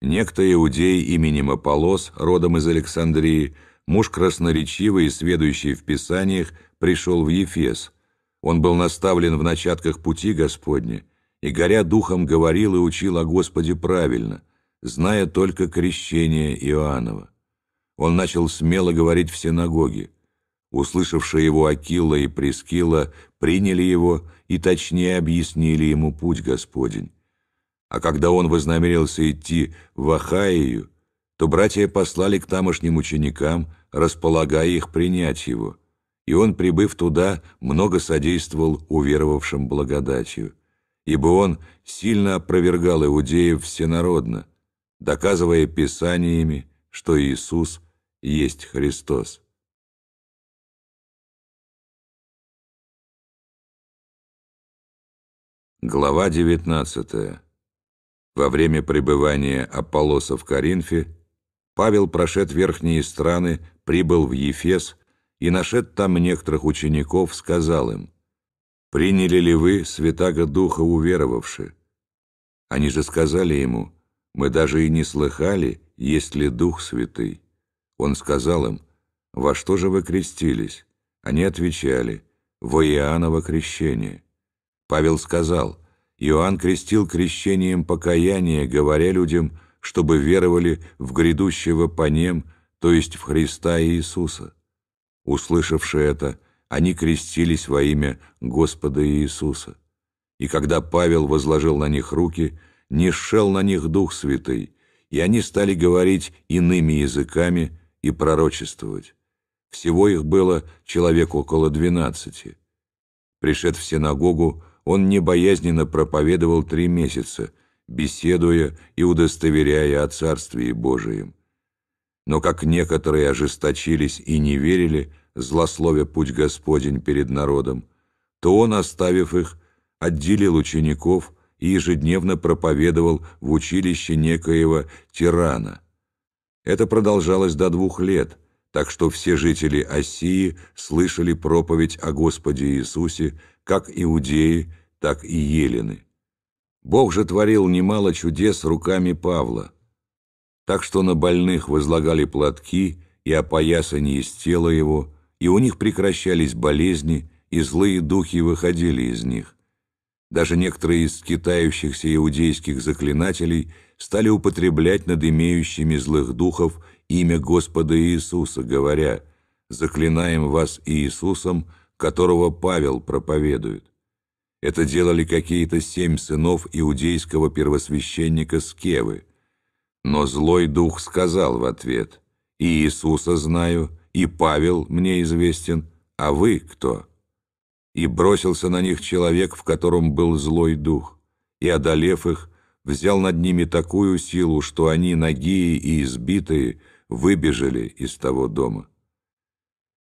Некто иудей именем Аполос, родом из Александрии, муж красноречивый и сведущий в Писаниях, пришел в Ефес. Он был наставлен в начатках пути Господня, и, горя духом, говорил и учил о Господе правильно, зная только крещение Иоаннова. Он начал смело говорить в синагоге. Услышавшие его Акила и Прескила приняли его и точнее объяснили ему путь Господень. А когда он вознамерился идти в Ахаию, то братья послали к тамошним ученикам, располагая их принять его. И он, прибыв туда, много содействовал уверовавшим благодатью, ибо он сильно опровергал иудеев всенародно, доказывая писаниями, что Иисус есть Христос. Глава 19. Во время пребывания Аполлоса в Коринфе Павел, прошед верхние страны, прибыл в Ефес и, нашед там некоторых учеников, сказал им, «Приняли ли вы Святаго Духа уверовавши?» Они же сказали ему, «Мы даже и не слыхали, есть ли Дух Святый». Он сказал им, «Во что же вы крестились?» Они отвечали, «Во Иоанново крещение». Павел сказал, Иоанн крестил крещением покаяния, говоря людям, чтобы веровали в грядущего по нем, то есть в Христа Иисуса. Услышавши это, они крестились во имя Господа Иисуса. И когда Павел возложил на них руки, не шел на них Дух Святый, и они стали говорить иными языками и пророчествовать. Всего их было человек около двенадцати. Пришед в синагогу, он небоязненно проповедовал три месяца, беседуя и удостоверяя о Царствии Божием. Но как некоторые ожесточились и не верили, злословя путь Господень перед народом, то он, оставив их, отделил учеников и ежедневно проповедовал в училище некоего тирана. Это продолжалось до двух лет, так что все жители Осии слышали проповедь о Господе Иисусе, как иудеи, так и елены. Бог же творил немало чудес руками Павла, так что на больных возлагали платки и опоясание из тела его, и у них прекращались болезни, и злые духи выходили из них. Даже некоторые из скитающихся иудейских заклинателей стали употреблять над имеющими злых духов имя Господа Иисуса, говоря «Заклинаем вас Иисусом, которого Павел проповедует». Это делали какие-то семь сынов иудейского первосвященника Скевы. Но злой дух сказал в ответ «И Иисуса знаю, и Павел мне известен, а вы кто?» И бросился на них человек, в котором был злой дух, и, одолев их, взял над ними такую силу, что они, нагие и избитые, выбежали из того дома.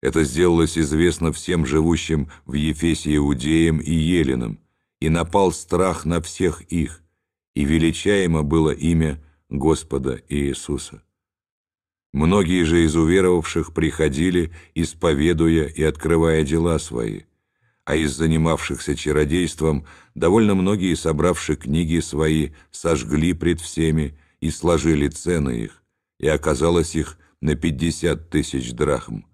Это сделалось известно всем живущим в Ефесе иудеям и еленам, и напал страх на всех их, и величаемо было имя Господа Иисуса. Многие же из уверовавших приходили, исповедуя и открывая дела свои – а из занимавшихся чародейством довольно многие, собравшие книги свои, сожгли пред всеми и сложили цены их, и оказалось их на пятьдесят тысяч драхм.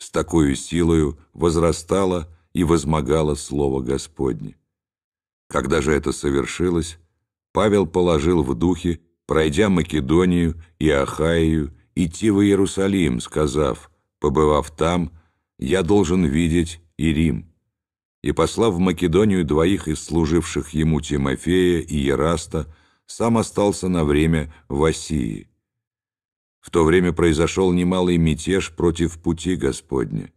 С такой силою возрастало и возмогало Слово Господне. Когда же это совершилось, Павел положил в духе, пройдя Македонию и Ахаию, идти в Иерусалим, сказав, побывав там, я должен видеть и Рим и, послав в Македонию двоих из служивших ему Тимофея и Ераста, сам остался на время в Осии. В то время произошел немалый мятеж против пути Господня,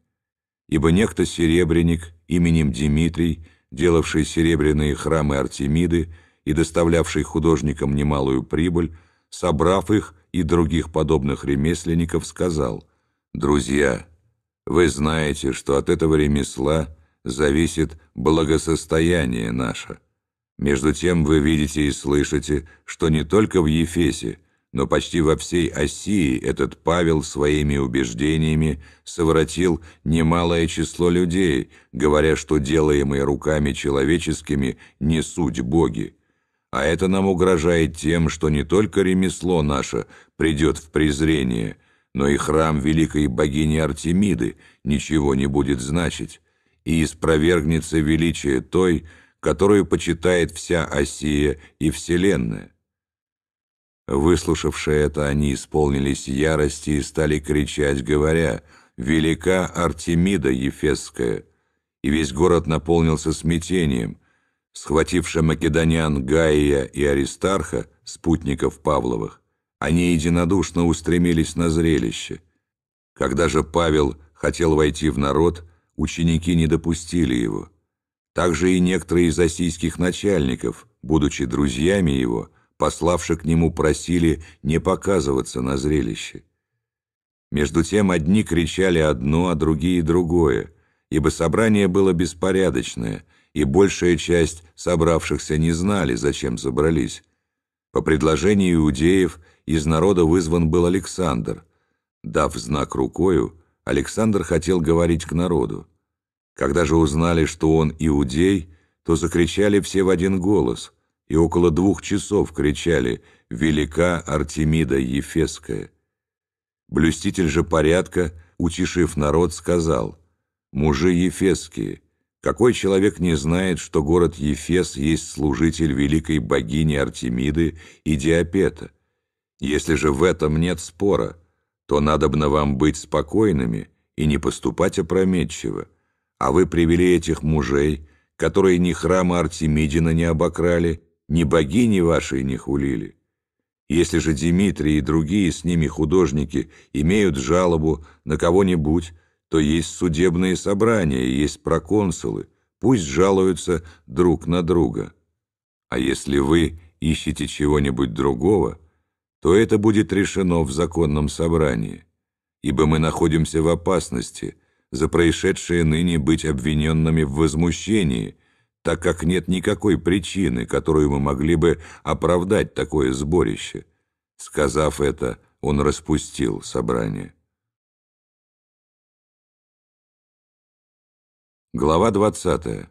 ибо некто серебряник именем Димитрий, делавший серебряные храмы Артемиды и доставлявший художникам немалую прибыль, собрав их и других подобных ремесленников, сказал, «Друзья, вы знаете, что от этого ремесла – зависит благосостояние наше. Между тем вы видите и слышите, что не только в Ефесе, но почти во всей Осии этот Павел своими убеждениями совратил немалое число людей, говоря, что делаемые руками человеческими не суть боги. А это нам угрожает тем, что не только ремесло наше придет в презрение, но и храм великой богини Артемиды ничего не будет значить и испровергнется величие той, которую почитает вся Осия и Вселенная. Выслушавшие это, они исполнились ярости и стали кричать, говоря «Велика Артемида Ефесская!» И весь город наполнился смятением. Схвативши македонян Гаия и Аристарха, спутников Павловых, они единодушно устремились на зрелище. Когда же Павел хотел войти в народ, ученики не допустили его. Также и некоторые из осийских начальников, будучи друзьями его, пославши к нему, просили не показываться на зрелище. Между тем одни кричали одно, а другие другое, ибо собрание было беспорядочное, и большая часть собравшихся не знали, зачем собрались. По предложению иудеев из народа вызван был Александр. Дав знак рукою, Александр хотел говорить к народу. Когда же узнали, что он иудей, то закричали все в один голос, и около двух часов кричали «Велика Артемида Ефесская». Блюститель же порядка, утешив народ, сказал «Мужи Ефесские, какой человек не знает, что город Ефес есть служитель великой богини Артемиды и Диапета? Если же в этом нет спора, то надобно вам быть спокойными и не поступать опрометчиво. А вы привели этих мужей, которые ни храма Артемидина не обокрали, ни богини вашей не хулили. Если же Дмитрий и другие с ними художники имеют жалобу на кого-нибудь, то есть судебные собрания, есть проконсулы, пусть жалуются друг на друга. А если вы ищете чего-нибудь другого, то это будет решено в законном собрании, ибо мы находимся в опасности за происшедшее ныне быть обвиненными в возмущении, так как нет никакой причины, которую мы могли бы оправдать такое сборище. Сказав это, он распустил собрание. Глава 20.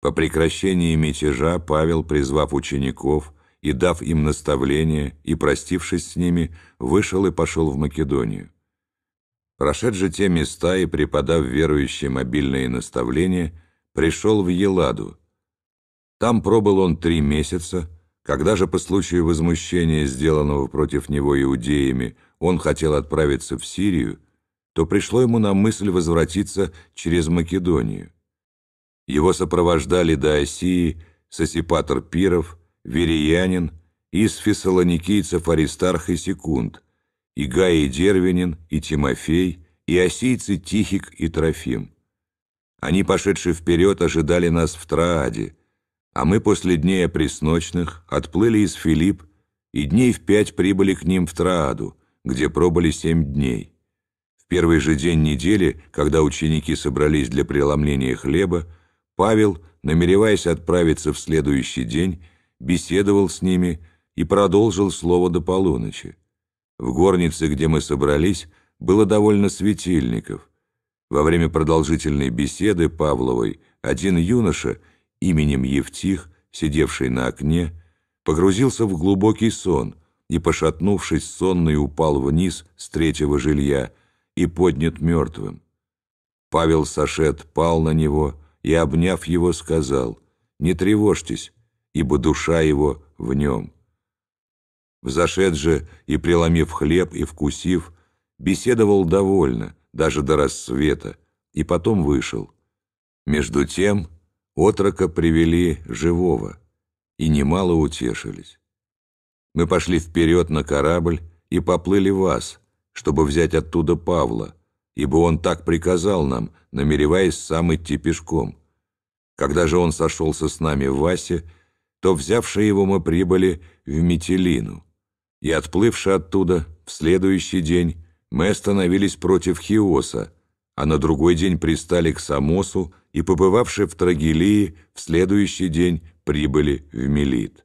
По прекращении мятежа Павел, призвав учеников и дав им наставление, и, простившись с ними, вышел и пошел в Македонию. Прошед же те места и преподав верующим обильные наставления, пришел в Еладу. Там пробыл он три месяца, когда же по случаю возмущения, сделанного против него иудеями, он хотел отправиться в Сирию, то пришло ему на мысль возвратиться через Македонию. Его сопровождали до Осии Сосипатор Пиров, Вериянин, из фессалоникийцев Аристарх и Секунд, и Гаи Дервинин, и Тимофей, и осийцы Тихик и Трофим. Они, пошедшие вперед, ожидали нас в Трааде, а мы после дней опресночных отплыли из Филипп и дней в пять прибыли к ним в Трааду, где пробыли семь дней. В первый же день недели, когда ученики собрались для преломления хлеба, Павел, намереваясь отправиться в следующий день, беседовал с ними и продолжил слово до полуночи. В горнице, где мы собрались, было довольно светильников. Во время продолжительной беседы Павловой один юноша именем Евтих, сидевший на окне, погрузился в глубокий сон и, пошатнувшись, сонный упал вниз с третьего жилья – и поднят мертвым. Павел Сашет пал на него и, обняв его, сказал, «Не тревожьтесь, ибо душа его в нем». Взошед же и, преломив хлеб и вкусив, беседовал довольно, даже до рассвета, и потом вышел. Между тем отрока привели живого, и немало утешились. Мы пошли вперед на корабль и поплыли вас, чтобы взять оттуда Павла, ибо он так приказал нам, намереваясь сам идти пешком. Когда же он сошелся с нами в Васе, то, взявши его, мы прибыли в Метелину. И, отплывши оттуда, в следующий день мы остановились против Хиоса, а на другой день пристали к Самосу и, побывавши в Трагилии, в следующий день прибыли в Мелит.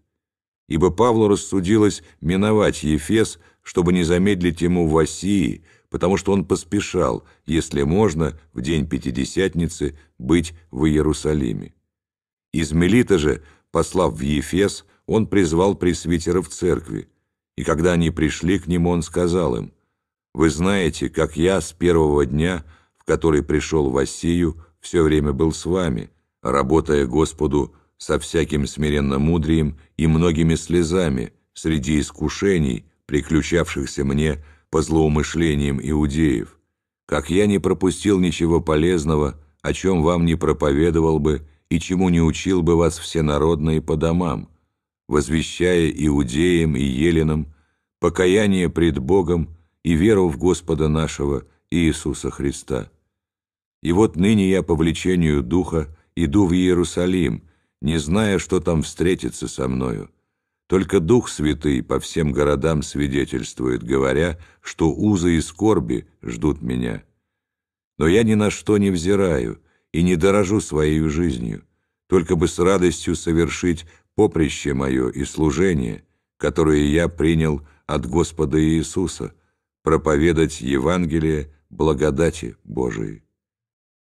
Ибо Павлу рассудилось миновать Ефес, чтобы не замедлить ему в Осии, потому что он поспешал, если можно, в день Пятидесятницы быть в Иерусалиме. Из Мелита же, послав в Ефес, он призвал пресвитеров церкви, и когда они пришли к нему, он сказал им, «Вы знаете, как я с первого дня, в который пришел в Осию, все время был с вами, работая Господу со всяким смиренно-мудрием и многими слезами среди искушений, приключавшихся мне по злоумышлениям иудеев, как я не пропустил ничего полезного, о чем вам не проповедовал бы и чему не учил бы вас всенародные по домам, возвещая иудеям и еленам покаяние пред Богом и веру в Господа нашего Иисуса Христа. И вот ныне я по влечению Духа иду в Иерусалим, не зная, что там встретится со мною, только Дух Святый по всем городам свидетельствует, говоря, что узы и скорби ждут меня. Но я ни на что не взираю и не дорожу своей жизнью, только бы с радостью совершить поприще мое и служение, которое я принял от Господа Иисуса, проповедать Евангелие благодати Божией.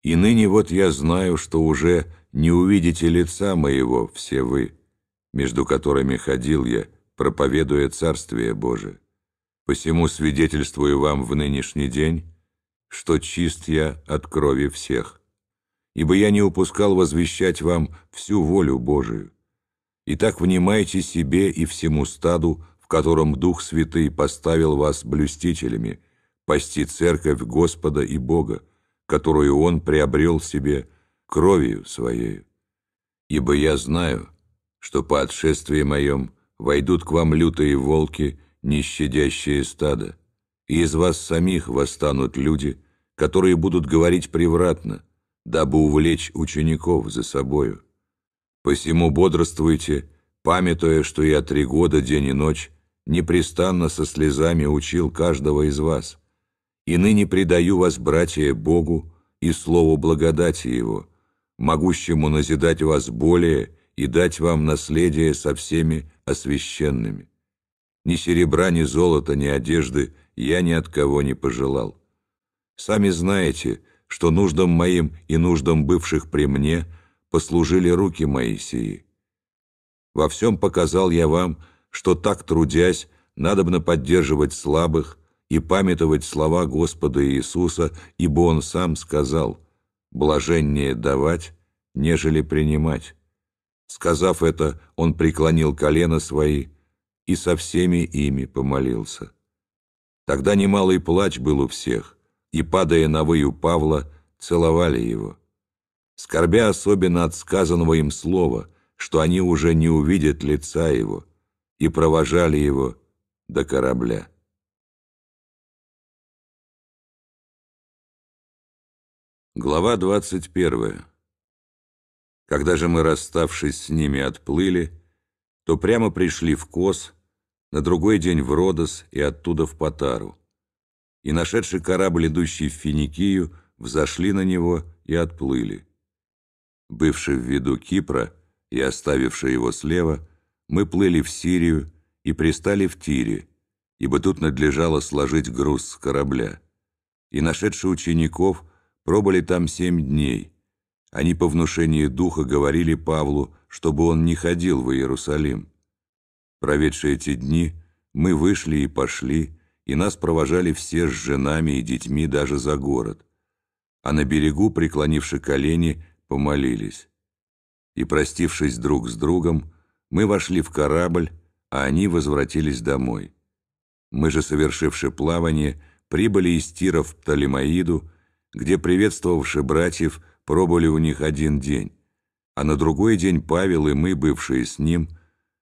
И ныне вот я знаю, что уже не увидите лица моего все вы, между которыми ходил я, проповедуя Царствие Божие. Посему свидетельствую вам в нынешний день, что чист я от крови всех, ибо я не упускал возвещать вам всю волю Божию. Итак, внимайте себе и всему стаду, котором Дух Святый поставил вас блюстителями, пасти церковь Господа и Бога, которую Он приобрел себе кровью Своею. Ибо я знаю, что по отшествии моем войдут к вам лютые волки, нещадящие стадо, и из вас самих восстанут люди, которые будут говорить превратно, дабы увлечь учеников за собою. Посему бодрствуйте, памятуя, что я три года, день и ночь, непрестанно со слезами учил каждого из вас, и ныне предаю вас, братья, Богу и слову благодати Его, могущему назидать вас более и дать вам наследие со всеми освященными. Ни серебра, ни золота, ни одежды я ни от кого не пожелал. Сами знаете, что нуждам моим и нуждам бывших при мне послужили руки мои сии. Во всем показал я вам, что так трудясь, надобно поддерживать слабых и памятовать слова Господа Иисуса, ибо Он сам сказал, «Блаженнее давать, нежели принимать». Сказав это, Он преклонил колено свои и со всеми ими помолился. Тогда немалый плач был у всех, и, падая на выю Павла, целовали его. Скорбя особенно от сказанного им слова, что они уже не увидят лица его, и провожали его до корабля. Глава двадцать первая. Когда же мы, расставшись с ними, отплыли, то прямо пришли в Кос, на другой день в Родос и оттуда в Патару. И нашедший корабль, идущий в Финикию, взошли на него и отплыли. Бывший в виду Кипра и оставивший его слева, мы плыли в Сирию и пристали в Тире, ибо тут надлежало сложить груз с корабля. И нашедшие учеников пробыли там семь дней. Они по внушению духа говорили Павлу, чтобы он не ходил в Иерусалим. Проведшие эти дни, мы вышли и пошли, и нас провожали все с женами и детьми даже за город. А на берегу, преклонивши колени, помолились. И, простившись друг с другом, мы вошли в корабль, а они возвратились домой. Мы же, совершивши плавание, прибыли из Тира в Птолемаиду, где, приветствовавши братьев, пробыли у них один день, а на другой день Павел и мы, бывшие с ним,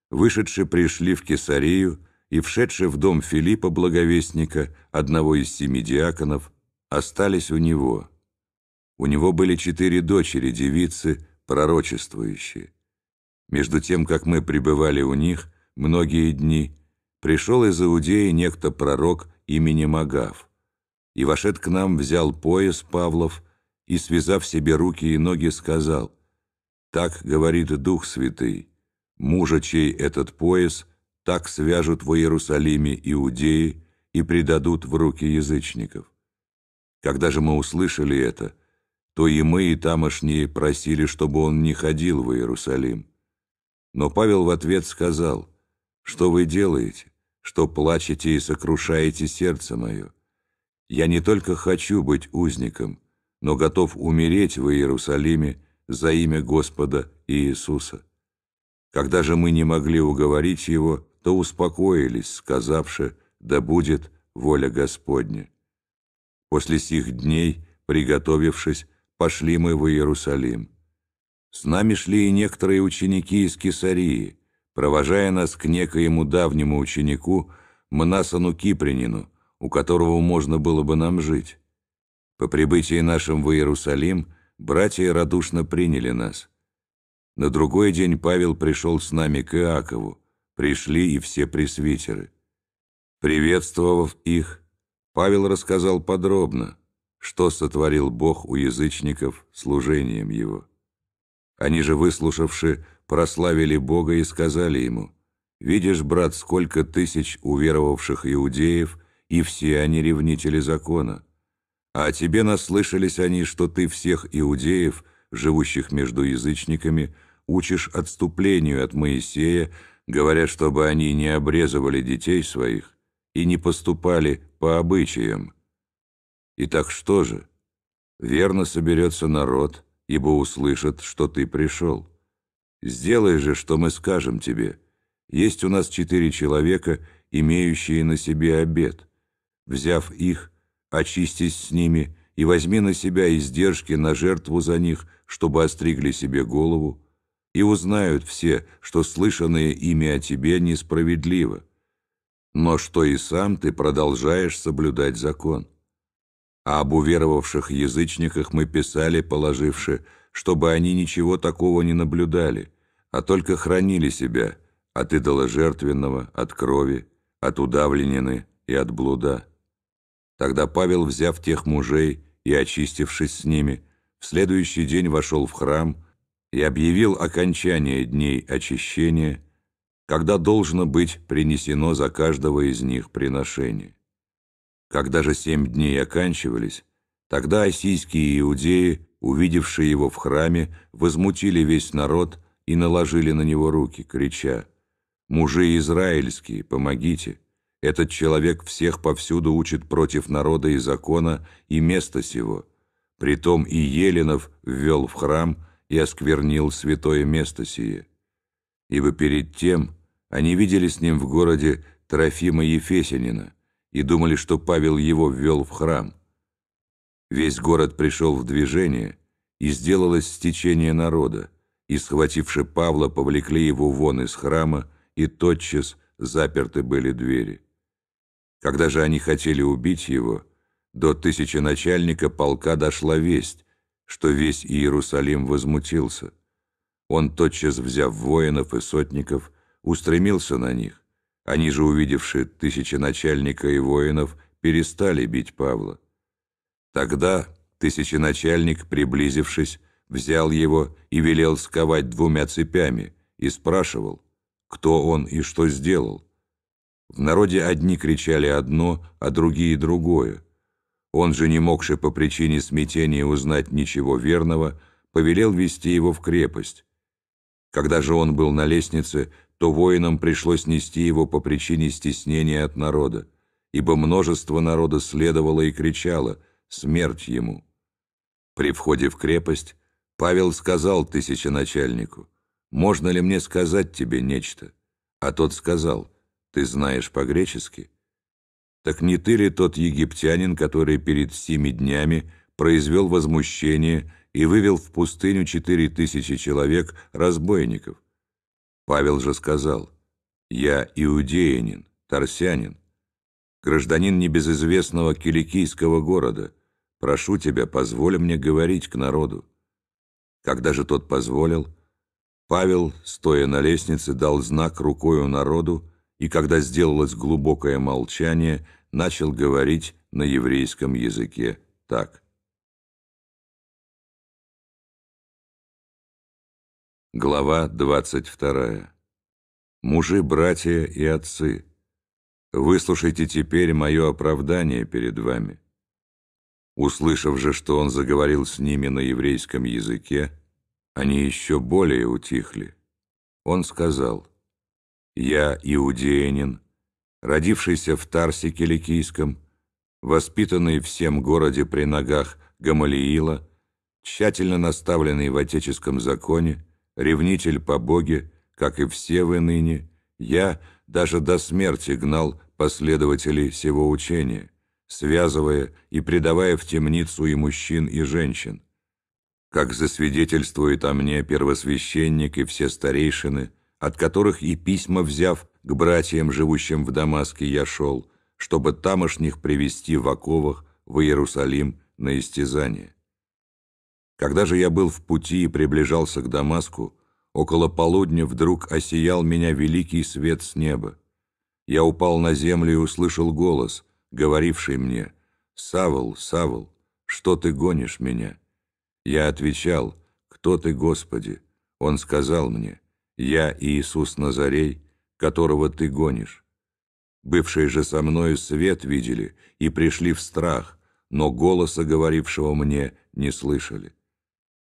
вышедшие пришли в Кесарию и, вшедшие в дом Филиппа Благовестника, одного из семи диаконов, остались у него. У него были четыре дочери, девицы, пророчествующие. Между тем, как мы пребывали у них многие дни, пришел из Иудеи некто пророк именем Агав, и, вошед к нам, взял пояс Павлов и, связав себе руки и ноги, сказал, «Так говорит Дух Святый, мужа, чей этот пояс, так свяжут в Иерусалиме иудеи и предадут в руки язычников». Когда же мы услышали это, то и мы, и тамошние просили, чтобы он не ходил в Иерусалим. Но Павел в ответ сказал, «Что вы делаете? Что плачете и сокрушаете сердце мое? Я не только хочу быть узником, но готов умереть в Иерусалиме за имя Господа Иисуса». Когда же мы не могли уговорить его, то успокоились, сказавши, «Да будет воля Господня». После сих дней, приготовившись, пошли мы в Иерусалим. С нами шли и некоторые ученики из Кесарии, провожая нас к некоему давнему ученику, Мнасану Кипринину, у которого можно было бы нам жить. По прибытии нашим в Иерусалим братья радушно приняли нас. На другой день Павел пришел с нами к Иакову, пришли и все пресвитеры. Приветствовав их, Павел рассказал подробно, что сотворил Бог у язычников служением Его. Они же, выслушавши, прославили Бога и сказали Ему, «Видишь, брат, сколько тысяч уверовавших иудеев, и все они ревнители закона. А о тебе наслышались они, что ты всех иудеев, живущих между язычниками, учишь отступлению от Моисея, говоря, чтобы они не обрезывали детей своих и не поступали по обычаям, Итак, что же? Верно соберется народ, ибо услышат, что ты пришел. Сделай же, что мы скажем тебе. Есть у нас четыре человека, имеющие на себе обед. Взяв их, очистись с ними и возьми на себя издержки на жертву за них, чтобы остригли себе голову, и узнают все, что слышанное ими о тебе несправедливо, но что и сам ты продолжаешь соблюдать закон а об уверовавших язычниках мы писали, положивши, чтобы они ничего такого не наблюдали, а только хранили себя от идола жертвенного, от крови, от удавленины и от блуда. Тогда Павел, взяв тех мужей и очистившись с ними, в следующий день вошел в храм и объявил окончание дней очищения, когда должно быть принесено за каждого из них приношение. Когда же семь дней оканчивались, тогда осийские иудеи, увидевшие его в храме, возмутили весь народ и наложили на него руки, крича, «Мужи израильские, помогите! Этот человек всех повсюду учит против народа и закона и места сего. Притом и Еленов ввел в храм и осквернил святое место сие. Ибо перед тем они видели с ним в городе Трофима Ефесянина и думали, что Павел его ввел в храм. Весь город пришел в движение, и сделалось стечение народа, и, схвативши Павла, повлекли его вон из храма, и тотчас заперты были двери. Когда же они хотели убить его, до тысяченачальника полка дошла весть, что весь Иерусалим возмутился. Он, тотчас взяв воинов и сотников, устремился на них. Они же, увидевши тысяченачальника и воинов, перестали бить Павла. Тогда тысяченачальник, приблизившись, взял его и велел сковать двумя цепями, и спрашивал, кто он и что сделал. В народе одни кричали одно, а другие другое. Он же, не могши по причине смятения узнать ничего верного, повелел вести его в крепость. Когда же он был на лестнице, то воинам пришлось нести его по причине стеснения от народа, ибо множество народа следовало и кричало «Смерть ему!». При входе в крепость Павел сказал тысяченачальнику «Можно ли мне сказать тебе нечто?» А тот сказал «Ты знаешь по-гречески?» Так не ты ли тот египтянин, который перед семи днями произвел возмущение и вывел в пустыню четыре тысячи человек разбойников? Павел же сказал, «Я иудеянин, торсянин, гражданин небезызвестного киликийского города. Прошу тебя, позволь мне говорить к народу». Когда же тот позволил, Павел, стоя на лестнице, дал знак рукою народу, и когда сделалось глубокое молчание, начал говорить на еврейском языке так. Глава 22. Мужи, братья и отцы, выслушайте теперь мое оправдание перед вами. Услышав же, что он заговорил с ними на еврейском языке, они еще более утихли. Он сказал, «Я иудеянин, родившийся в Тарсе Киликийском, воспитанный в всем городе при ногах Гамалиила, тщательно наставленный в отеческом законе, ревнитель по Боге, как и все вы ныне, я даже до смерти гнал последователей всего учения, связывая и предавая в темницу и мужчин, и женщин. Как засвидетельствует о мне первосвященник и все старейшины, от которых и письма взяв к братьям, живущим в Дамаске, я шел, чтобы тамошних привести в оковах в Иерусалим на истязание. Когда же я был в пути и приближался к Дамаску, около полудня вдруг осиял меня великий свет с неба. Я упал на землю и услышал голос, говоривший мне, «Савл, Савл, что ты гонишь меня?» Я отвечал, «Кто ты, Господи?» Он сказал мне, «Я Иисус Назарей, которого ты гонишь». Бывшие же со мною свет видели и пришли в страх, но голоса, говорившего мне, не слышали.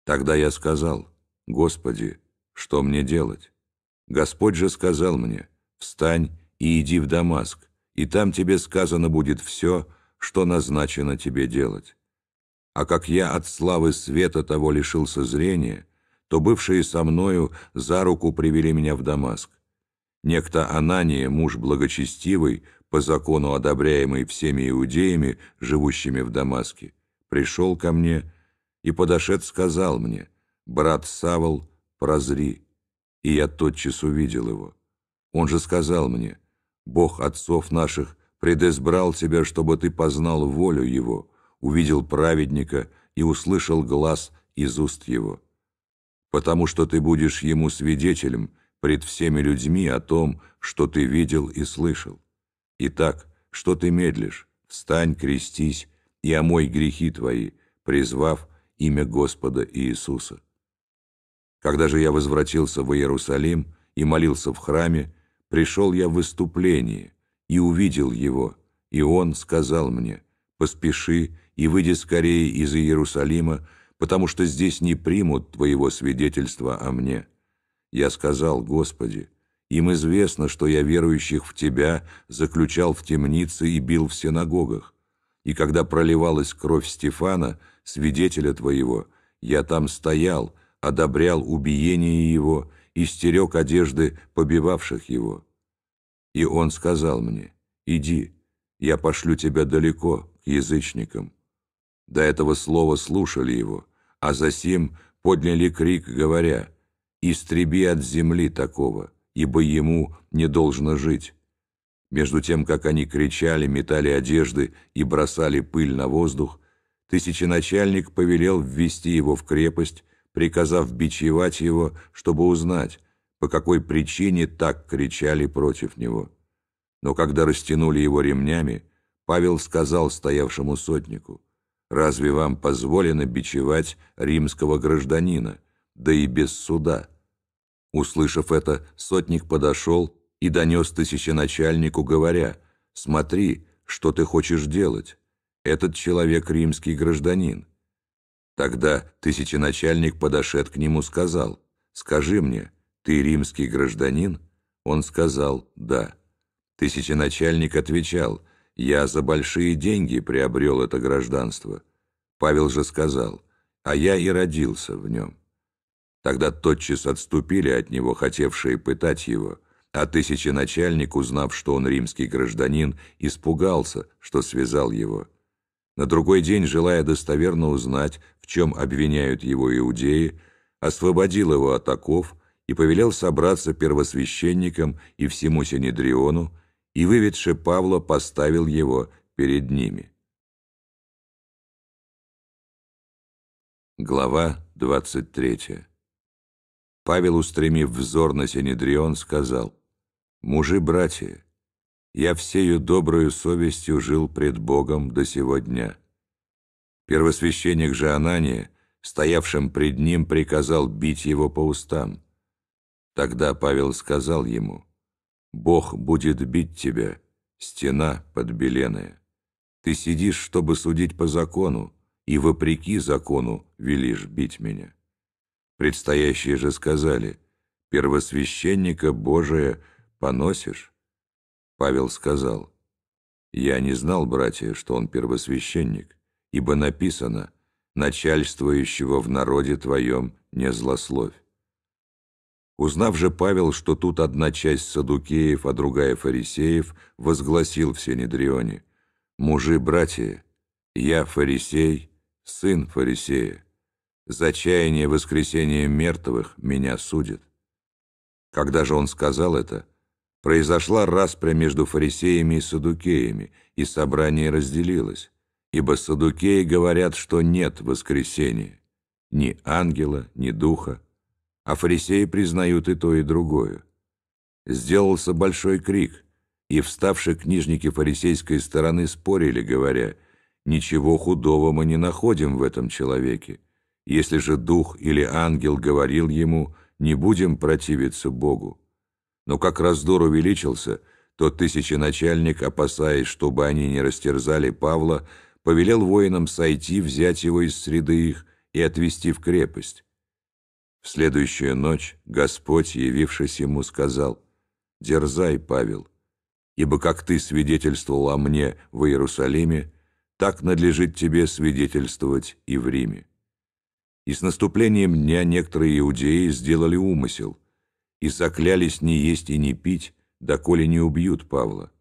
Тогда я сказал, «Господи, что мне делать?» Господь же сказал мне, «Встань и иди в Дамаск, и там тебе сказано будет все, что назначено тебе делать». А как я от славы света того лишился зрения, то бывшие со мною за руку привели меня в Дамаск. Некто Анания, муж благочестивый, по закону одобряемый всеми иудеями, живущими в Дамаске, пришел ко мне и подошед сказал мне, «Брат Савол, прозри». И я тотчас увидел его. Он же сказал мне, «Бог отцов наших предизбрал тебя, чтобы ты познал волю Его, увидел праведника и услышал глаз из уст Его. Потому что ты будешь Ему свидетелем пред всеми людьми о том, что ты видел и слышал. Итак, что ты медлишь? Встань, крестись и омой грехи твои, призвав имя Господа Иисуса. Когда же я возвратился в Иерусалим и молился в храме, пришел я в выступление и увидел его, и он сказал мне, «Поспеши и выйди скорее из Иерусалима, потому что здесь не примут твоего свидетельства о мне». Я сказал, «Господи, им известно, что я верующих в Тебя заключал в темнице и бил в синагогах. И когда проливалась кровь Стефана, свидетеля Твоего, я там стоял, одобрял убиение его и стерег одежды побивавших его. И он сказал мне, «Иди, я пошлю тебя далеко, к язычникам». До этого слова слушали его, а засим подняли крик, говоря, «Истреби от земли такого, ибо ему не должно жить». Между тем, как они кричали, метали одежды и бросали пыль на воздух, тысяченачальник повелел ввести его в крепость приказав бичевать его, чтобы узнать, по какой причине так кричали против него. Но когда растянули его ремнями, Павел сказал стоявшему сотнику, «Разве вам позволено бичевать римского гражданина, да и без суда?» Услышав это, сотник подошел и донес тысяченачальнику, говоря, «Смотри, что ты хочешь делать. Этот человек римский гражданин». Тогда тысяченачальник, подошед к нему, сказал, «Скажи мне, ты римский гражданин?» Он сказал, «Да». Тысяченачальник отвечал, «Я за большие деньги приобрел это гражданство». Павел же сказал, «А я и родился в нем». Тогда тотчас отступили от него, хотевшие пытать его, а тысяченачальник, узнав, что он римский гражданин, испугался, что связал его. На другой день, желая достоверно узнать, в чем обвиняют его иудеи, освободил его от оков и повелел собраться первосвященникам и всему Синедриону, и, выведши Павла, поставил его перед ними. Глава 23 Павел, устремив взор на Синедрион, сказал, «Мужи-братья, я всею доброю совестью жил пред Богом до сего дня. Первосвященник же Анания, стоявшим пред ним, приказал бить его по устам. Тогда Павел сказал ему, «Бог будет бить тебя, стена подбеленная. Ты сидишь, чтобы судить по закону, и вопреки закону велишь бить меня». Предстоящие же сказали, «Первосвященника Божия поносишь?» Павел сказал, «Я не знал, братья, что он первосвященник, ибо написано, начальствующего в народе твоем не злословь». Узнав же Павел, что тут одна часть садукеев, а другая фарисеев, возгласил в Синедрионе, «Мужи, братья, я фарисей, сын фарисея. За чаяние воскресения мертвых меня судит». Когда же он сказал это, произошла распря между фарисеями и садукеями, и собрание разделилось, ибо садукеи говорят, что нет воскресения, ни ангела, ни духа, а фарисеи признают и то, и другое. Сделался большой крик, и вставшие книжники фарисейской стороны спорили, говоря, «Ничего худого мы не находим в этом человеке. Если же дух или ангел говорил ему, не будем противиться Богу». Но как раздор увеличился, то тысяченачальник, опасаясь, чтобы они не растерзали Павла, повелел воинам сойти, взять его из среды их и отвести в крепость. В следующую ночь Господь, явившись ему, сказал, «Дерзай, Павел, ибо как ты свидетельствовал о мне в Иерусалиме, так надлежит тебе свидетельствовать и в Риме». И с наступлением дня некоторые иудеи сделали умысел – и заклялись не есть и не пить, доколе не убьют Павла.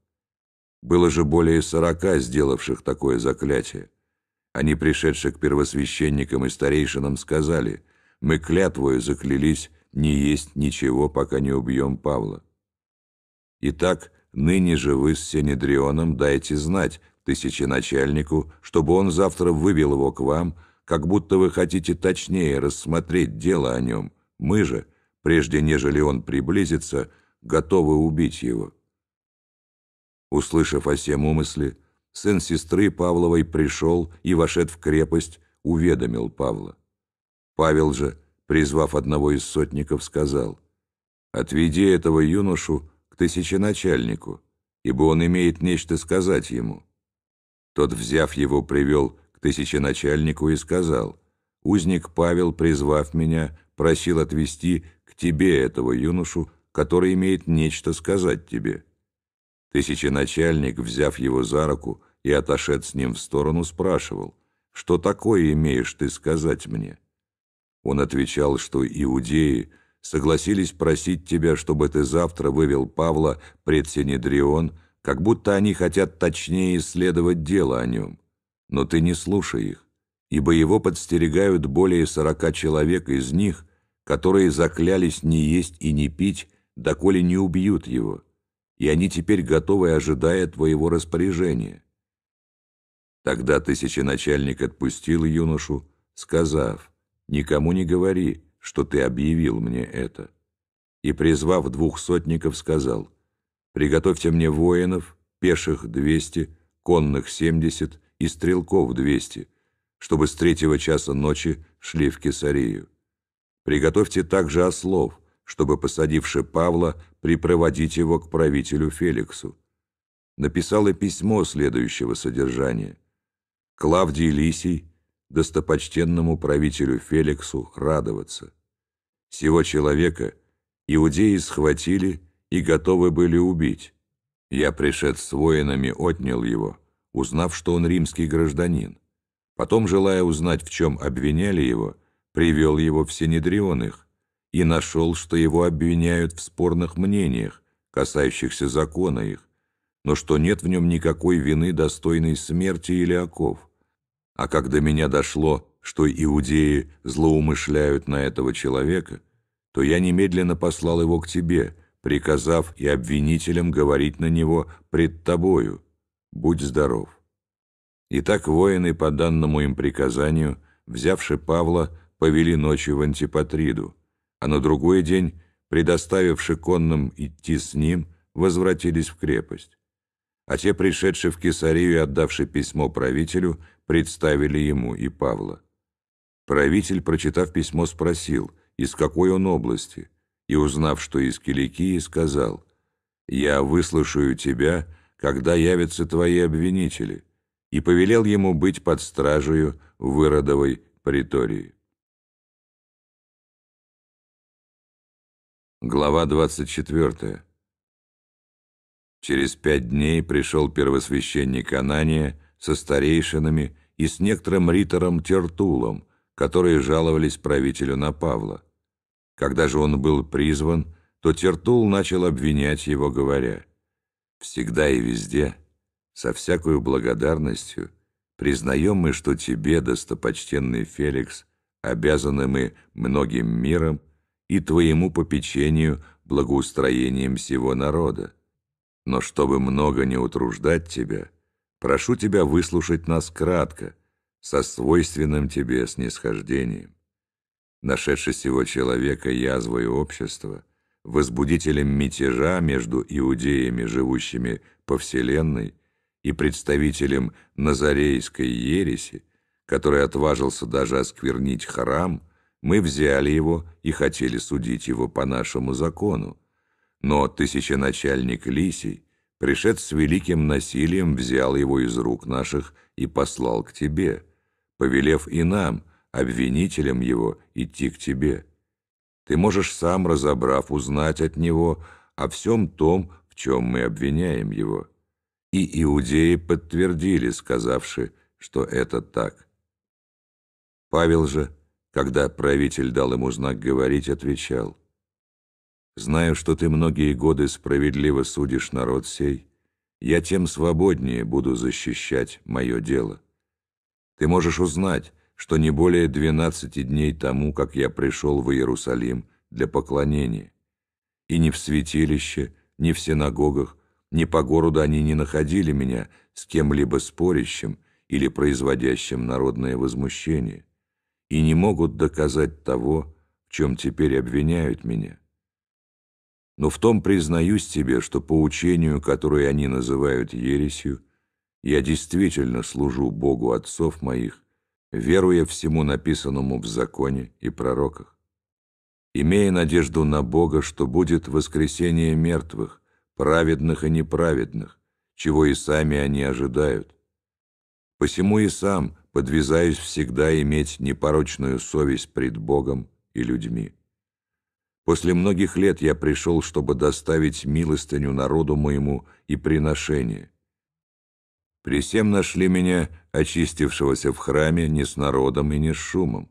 Было же более сорока сделавших такое заклятие. Они, пришедшие к первосвященникам и старейшинам, сказали, «Мы клятвою заклялись не есть ничего, пока не убьем Павла». Итак, ныне же вы с Синедрионом дайте знать тысяченачальнику, чтобы он завтра вывел его к вам, как будто вы хотите точнее рассмотреть дело о нем. Мы же, прежде нежели он приблизится, готовы убить его. Услышав о сем умысле, сын сестры Павловой пришел и, вошед в крепость, уведомил Павла. Павел же, призвав одного из сотников, сказал, «Отведи этого юношу к тысяченачальнику, ибо он имеет нечто сказать ему». Тот, взяв его, привел к тысяченачальнику и сказал, «Узник Павел, призвав меня, просил отвести тебе этого юношу, который имеет нечто сказать тебе». Тысяченачальник, взяв его за руку и отошед с ним в сторону, спрашивал, «Что такое имеешь ты сказать мне?» Он отвечал, что иудеи согласились просить тебя, чтобы ты завтра вывел Павла пред Синедрион, как будто они хотят точнее исследовать дело о нем. Но ты не слушай их, ибо его подстерегают более сорока человек из них, которые заклялись не есть и не пить, доколе не убьют его, и они теперь готовы, ожидая твоего распоряжения. Тогда тысяченачальник отпустил юношу, сказав, «Никому не говори, что ты объявил мне это». И, призвав двух сотников, сказал, Приготовьте мне воинов, пеших двести, конных семьдесят и стрелков двести, чтобы с третьего часа ночи шли в Кесарию. Приготовьте также ослов, чтобы, посадивши Павла, припроводить его к правителю Феликсу. Написал и письмо следующего содержания. Клавдий Лисий, достопочтенному правителю Феликсу, радоваться. Сего человека иудеи схватили и готовы были убить. Я, пришед с воинами, отнял его, узнав, что он римский гражданин. Потом, желая узнать, в чем обвиняли его, привел его в Синедрион их и нашел, что его обвиняют в спорных мнениях, касающихся закона их, но что нет в нем никакой вины, достойной смерти или оков. А когда меня дошло, что иудеи злоумышляют на этого человека, то я немедленно послал его к тебе, приказав и обвинителям говорить на него пред тобою, будь здоров. Итак, воины по данному им приказанию, взявши Павла, повели ночью в Антипатриду, а на другой день, предоставивши конным идти с ним, возвратились в крепость. А те, пришедшие в Кесарию и отдавши письмо правителю, представили ему и Павла. Правитель, прочитав письмо, спросил, из какой он области – и, узнав, что из Киликии, сказал, «Я выслушаю тебя, когда явятся твои обвинители», и повелел ему быть под стражею в Иродовой притории. Глава 24. Через пять дней пришел первосвященник Анания со старейшинами и с некоторым ритором Тертулом, которые жаловались правителю на Павла. Когда же он был призван, то Тертул начал обвинять его, говоря, «Всегда и везде, со всякою благодарностью, признаем мы, что тебе, достопочтенный Феликс, обязаны мы многим миром и твоему попечению благоустроением всего народа. Но чтобы много не утруждать тебя, прошу тебя выслушать нас кратко, со свойственным тебе снисхождением нашедший сего человека язвой общества, возбудителем мятежа между иудеями, живущими по вселенной, и представителем назарейской ереси, который отважился даже осквернить храм, мы взяли его и хотели судить его по нашему закону. Но тысяченачальник Лисий, пришед с великим насилием, взял его из рук наших и послал к тебе, повелев и нам – обвинителем его идти к тебе. Ты можешь сам, разобрав, узнать от него о всем том, в чем мы обвиняем его. И иудеи подтвердили, сказавши, что это так. Павел же, когда правитель дал ему знак говорить, отвечал, «Знаю, что ты многие годы справедливо судишь народ сей, я тем свободнее буду защищать мое дело. Ты можешь узнать, что не более двенадцати дней тому, как я пришел в Иерусалим для поклонения. И ни в святилище, ни в синагогах, ни по городу они не находили меня с кем-либо спорящим или производящим народное возмущение, и не могут доказать того, в чем теперь обвиняют меня. Но в том признаюсь тебе, что по учению, которое они называют ересью, я действительно служу Богу отцов моих, веруя всему написанному в законе и пророках, имея надежду на Бога, что будет воскресение мертвых, праведных и неправедных, чего и сами они ожидают. Посему и сам подвязаюсь всегда иметь непорочную совесть пред Богом и людьми. После многих лет я пришел, чтобы доставить милостыню народу моему и приношение. При всем нашли меня, очистившегося в храме, не с народом и не с шумом.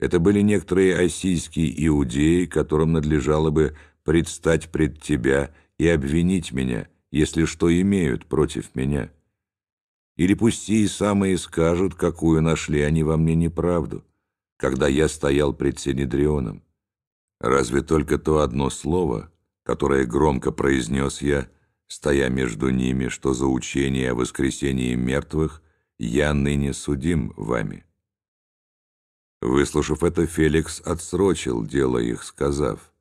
Это были некоторые осийские иудеи, которым надлежало бы предстать пред тебя и обвинить меня, если что имеют против меня. Или пусть и самые скажут, какую нашли они во мне неправду, когда я стоял пред Синедрионом. Разве только то одно слово, которое громко произнес я, стоя между ними, что за учение о воскресении мертвых я ныне судим вами». Выслушав это, Феликс отсрочил дело их, сказав,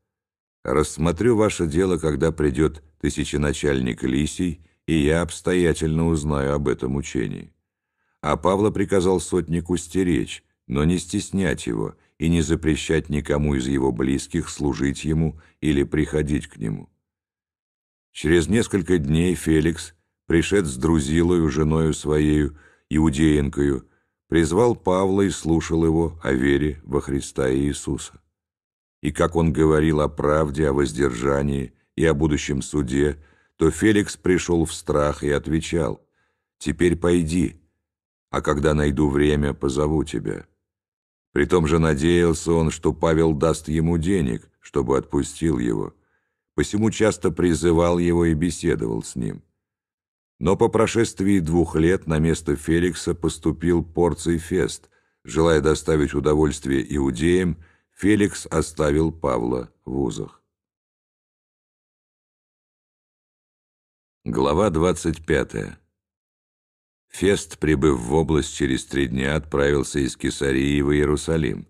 «Рассмотрю ваше дело, когда придет тысяченачальник Лисий, и я обстоятельно узнаю об этом учении». А Павла приказал сотнику стеречь, но не стеснять его, и не запрещать никому из его близких служить ему или приходить к нему. Через несколько дней Феликс, пришед с Друзилою, женою своею, иудеенкою, призвал Павла и слушал его о вере во Христа и Иисуса. И как он говорил о правде, о воздержании и о будущем суде, то Феликс пришел в страх и отвечал, «Теперь пойди, а когда найду время, позову тебя». При том же надеялся он, что Павел даст ему денег, чтобы отпустил его. Посему часто призывал его и беседовал с ним. Но по прошествии двух лет на место Феликса поступил Порций Фест. Желая доставить удовольствие иудеям, Феликс оставил Павла в узах. Глава двадцать пятая. Фест, прибыв в область через три дня, отправился из Кесарии в Иерусалим.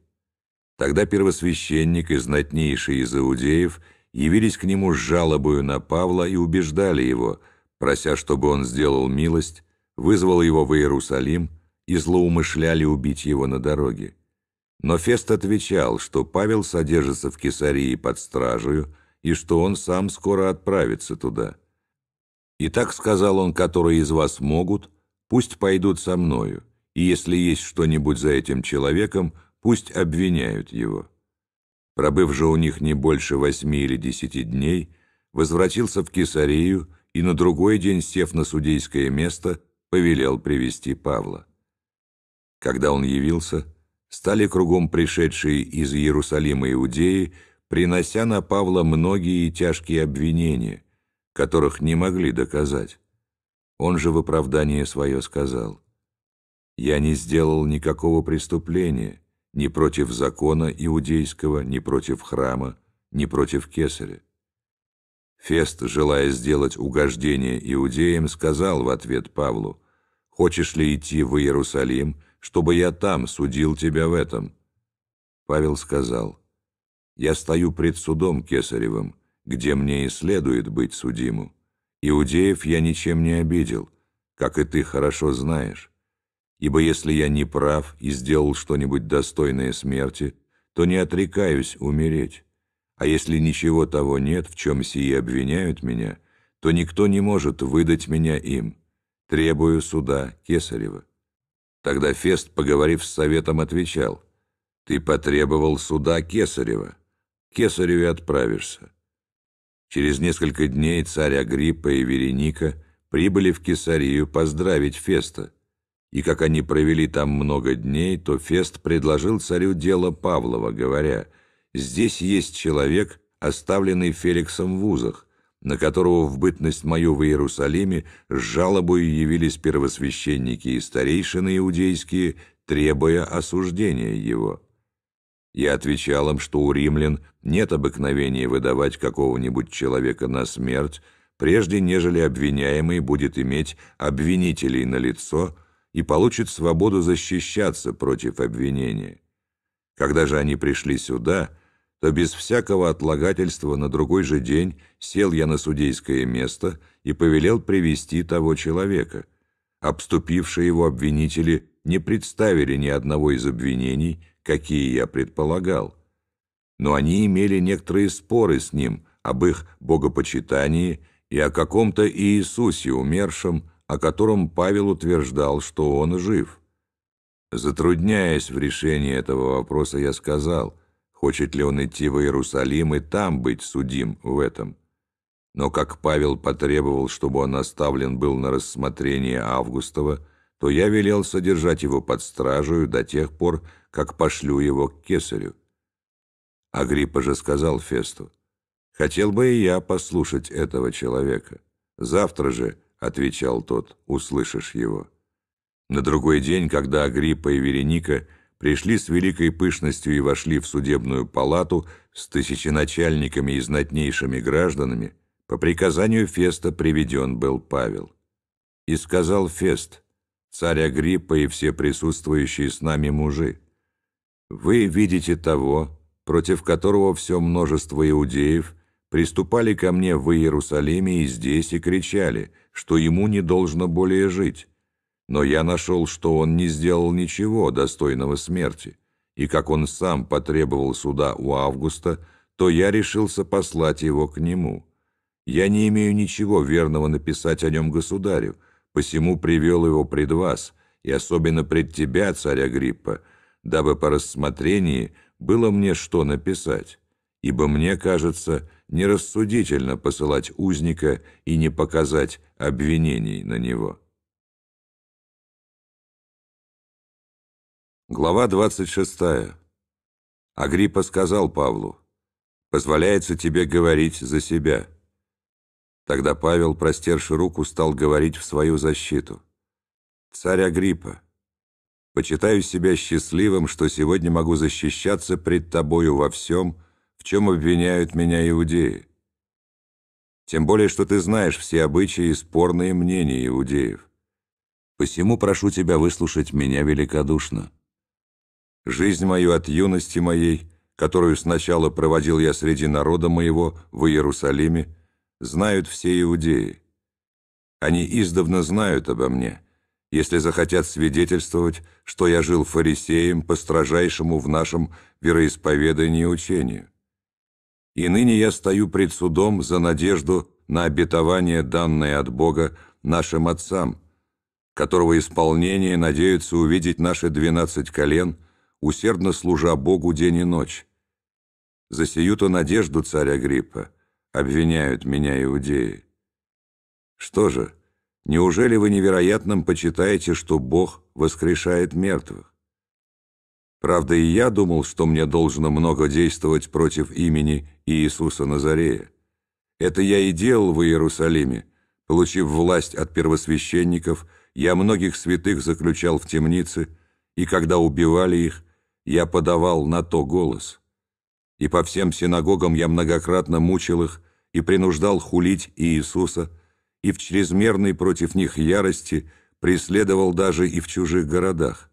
Тогда первосвященник и знатнейший из иудеев явились к нему с жалобою на Павла и убеждали его, прося, чтобы он сделал милость, вызвал его в Иерусалим и злоумышляли убить его на дороге. Но Фест отвечал, что Павел содержится в Кесарии под стражею и что он сам скоро отправится туда. «И так сказал он, которые из вас могут, Пусть пойдут со мною, и если есть что-нибудь за этим человеком, пусть обвиняют его». Пробыв же у них не больше восьми или десяти дней, возвратился в Кесарию и на другой день, сев на судейское место, повелел привести Павла. Когда он явился, стали кругом пришедшие из Иерусалима иудеи, принося на Павла многие тяжкие обвинения, которых не могли доказать. Он же в оправдание свое сказал, «Я не сделал никакого преступления ни против закона иудейского, ни против храма, ни против кесаря». Фест, желая сделать угождение иудеям, сказал в ответ Павлу, «Хочешь ли идти в Иерусалим, чтобы я там судил тебя в этом?» Павел сказал, «Я стою пред судом Кесаревым, где мне и следует быть судиму. Иудеев я ничем не обидел, как и ты хорошо знаешь. Ибо если я не прав и сделал что-нибудь достойное смерти, то не отрекаюсь умереть. А если ничего того нет, в чем сии обвиняют меня, то никто не может выдать меня им. Требую суда Кесарева». Тогда Фест, поговорив с советом, отвечал, «Ты потребовал суда Кесарева. Кесареве отправишься. Через несколько дней царь Агриппа и Вереника прибыли в Кесарию поздравить Феста. И как они провели там много дней, то Фест предложил царю дело Павлова, говоря, «Здесь есть человек, оставленный Феликсом в узах, на которого в бытность мою в Иерусалиме с жалобою явились первосвященники и старейшины иудейские, требуя осуждения его». Я отвечал им, что у римлян нет обыкновения выдавать какого-нибудь человека на смерть, прежде нежели обвиняемый будет иметь обвинителей на лицо и получит свободу защищаться против обвинения. Когда же они пришли сюда, то без всякого отлагательства на другой же день сел я на судейское место и повелел привести того человека. Обступившие его обвинители не представили ни одного из обвинений, какие я предполагал. Но они имели некоторые споры с ним об их богопочитании и о каком-то Иисусе умершем, о котором Павел утверждал, что он жив. Затрудняясь в решении этого вопроса, я сказал, хочет ли он идти в Иерусалим и там быть судим в этом. Но как Павел потребовал, чтобы он оставлен был на рассмотрение Августова, то я велел содержать его под стражей до тех пор, как пошлю его к кесарю. Агриппа же сказал Фесту, «Хотел бы и я послушать этого человека. Завтра же, — отвечал тот, — услышишь его». На другой день, когда Агриппа и Вереника пришли с великой пышностью и вошли в судебную палату с тысяченачальниками и знатнейшими гражданами, по приказанию Феста приведен был Павел. И сказал Фест, царь Агриппа и все присутствующие с нами мужи, «Вы видите того, против которого все множество иудеев приступали ко мне в Иерусалиме и здесь и кричали, что ему не должно более жить. Но я нашел, что он не сделал ничего достойного смерти, и как он сам потребовал суда у Августа, то я решился послать его к нему». Я не имею ничего верного написать о нем государю, посему привел его пред вас, и особенно пред тебя, царь Агриппа, дабы по рассмотрении было мне что написать, ибо мне кажется нерассудительно посылать узника и не показать обвинений на него». Глава 26. Агриппа сказал Павлу, «Позволяется тебе говорить за себя». Тогда Павел, простерши руку, стал говорить в свою защиту. «Царь Агриппа, почитаю себя счастливым, что сегодня могу защищаться пред тобою во всем, в чем обвиняют меня иудеи. Тем более, что ты знаешь все обычаи и спорные мнения иудеев. Посему прошу тебя выслушать меня великодушно. Жизнь мою от юности моей, которую сначала проводил я среди народа моего в Иерусалиме, знают все иудеи. Они издавна знают обо мне, если захотят свидетельствовать, что я жил фарисеем по в нашем вероисповедании учению. И ныне я стою пред судом за надежду на обетование, данное от Бога нашим отцам, которого исполнение надеются увидеть наши двенадцать колен, усердно служа Богу день и ночь. За сию-то надежду, царь Агриппа, обвиняют меня иудеи. Что же, неужели вы невероятным почитаете, что Бог воскрешает мертвых? Правда, и я думал, что мне должно много действовать против имени Иисуса Назарея. Это я и делал в Иерусалиме. Получив власть от первосвященников, я многих святых заключал в темнице, и когда убивали их, я подавал на то голос. И по всем синагогам я многократно мучил их и принуждал хулить Иисуса, и в чрезмерной против них ярости преследовал даже и в чужих городах.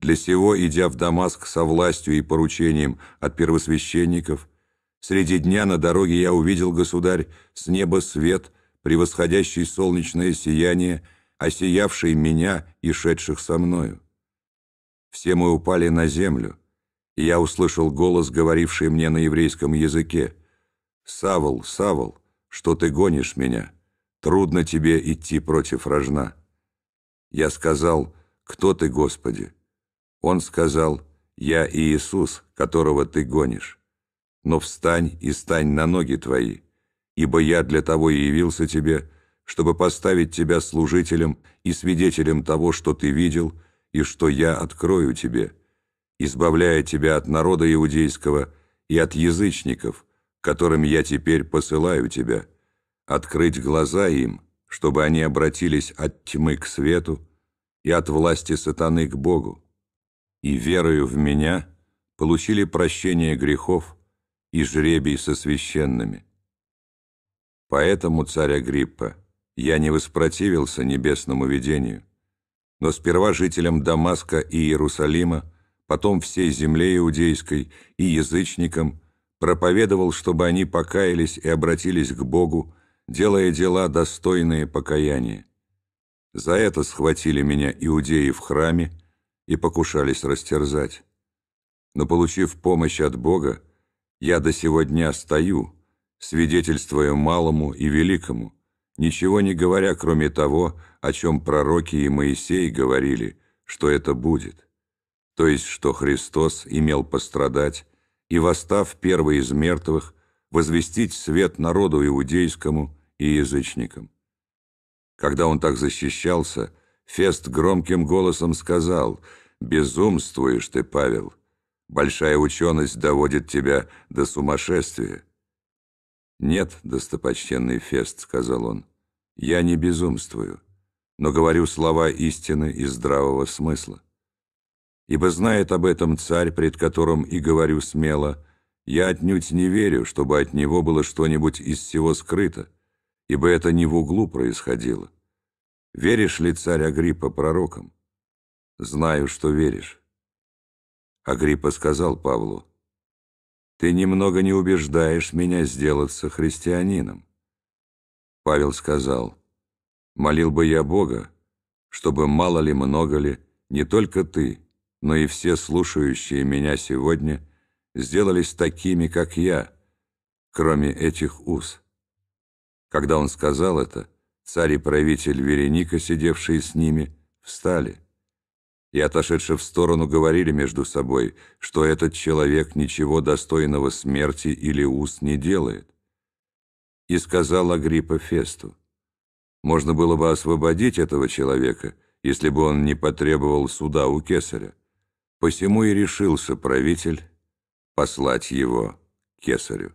Для сего, идя в Дамаск со властью и поручением от первосвященников, среди дня на дороге я увидел, государь, с неба свет, превосходящий солнечное сияние, осиявший меня и шедших со мною. Все мы упали на землю, и я услышал голос, говоривший мне на еврейском языке – «Савол, Савол, что ты гонишь меня? Трудно тебе идти против рожна». Я сказал, «Кто ты, Господи?» Он сказал, «Я Иисус, которого ты гонишь. Но встань и стань на ноги твои, ибо я для того и явился тебе, чтобы поставить тебя служителем и свидетелем того, что ты видел, и что я открою тебе, избавляя тебя от народа иудейского и от язычников, которым я теперь посылаю тебя, открыть глаза им, чтобы они обратились от тьмы к свету и от власти сатаны к Богу, и, верою в меня, получили прощение грехов и жребий со священными. Поэтому, царь Агриппа, я не воспротивился небесному видению, но сперва жителям Дамаска и Иерусалима, потом всей земле иудейской и язычникам – проповедовал, чтобы они покаялись и обратились к Богу, делая дела, достойные покаяния. За это схватили меня иудеи в храме и покушались растерзать. Но, получив помощь от Бога, я до сего дня стою, свидетельствуя малому и великому, ничего не говоря, кроме того, о чем пророки и Моисей говорили, что это будет, то есть, что Христос имел пострадать и, восстав первый из мертвых, возвестить свет народу иудейскому и язычникам. Когда он так защищался, Фест громким голосом сказал «Безумствуешь ты, Павел! Большая ученость доводит тебя до сумасшествия». «Нет, достопочтенный Фест», — сказал он, — «я не безумствую, но говорю слова истины и здравого смысла. Ибо знает об этом царь, пред которым и говорю смело, я отнюдь не верю, чтобы от него было что-нибудь из всего скрыто, ибо это не в углу происходило. Веришь ли, царь Агриппа, пророкам? Знаю, что веришь. Агриппа сказал Павлу, «Ты немного не убеждаешь меня сделаться христианином». Павел сказал, «Молил бы я Бога, чтобы мало ли, много ли, не только ты, но и все слушающие меня сегодня сделались такими, как я, кроме этих уз». Когда он сказал это, царь и правитель Вереника, сидевшие с ними, встали и, отошедши в сторону, говорили между собой, что этот человек ничего достойного смерти или уст не делает. И сказал Агриппа Фесту, можно было бы освободить этого человека, если бы он не потребовал суда у кесаря. Посему и решился правитель послать его кесарю.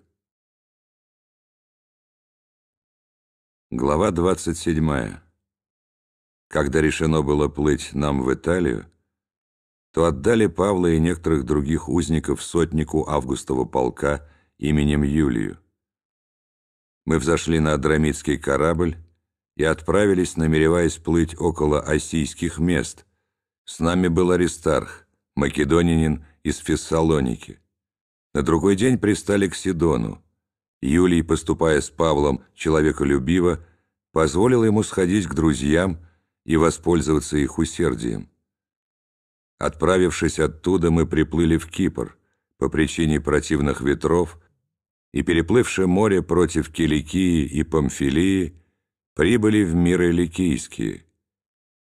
Глава 27. Когда решено было плыть нам в Италию, то отдали Павла и некоторых других узников сотнику Августова полка именем Юлию. Мы взошли на Адрамитский корабль и отправились, намереваясь плыть около осийских мест. С нами был Аристарх, македонянин из Фессалоники. На другой день пристали к Сидону. Юлий, поступая с Павлом человеколюбиво, позволил ему сходить к друзьям и воспользоваться их усердием. Отправившись оттуда, мы приплыли в Кипр по причине противных ветров и, переплывши море против Киликии и Памфилии, прибыли в миры Ликийские.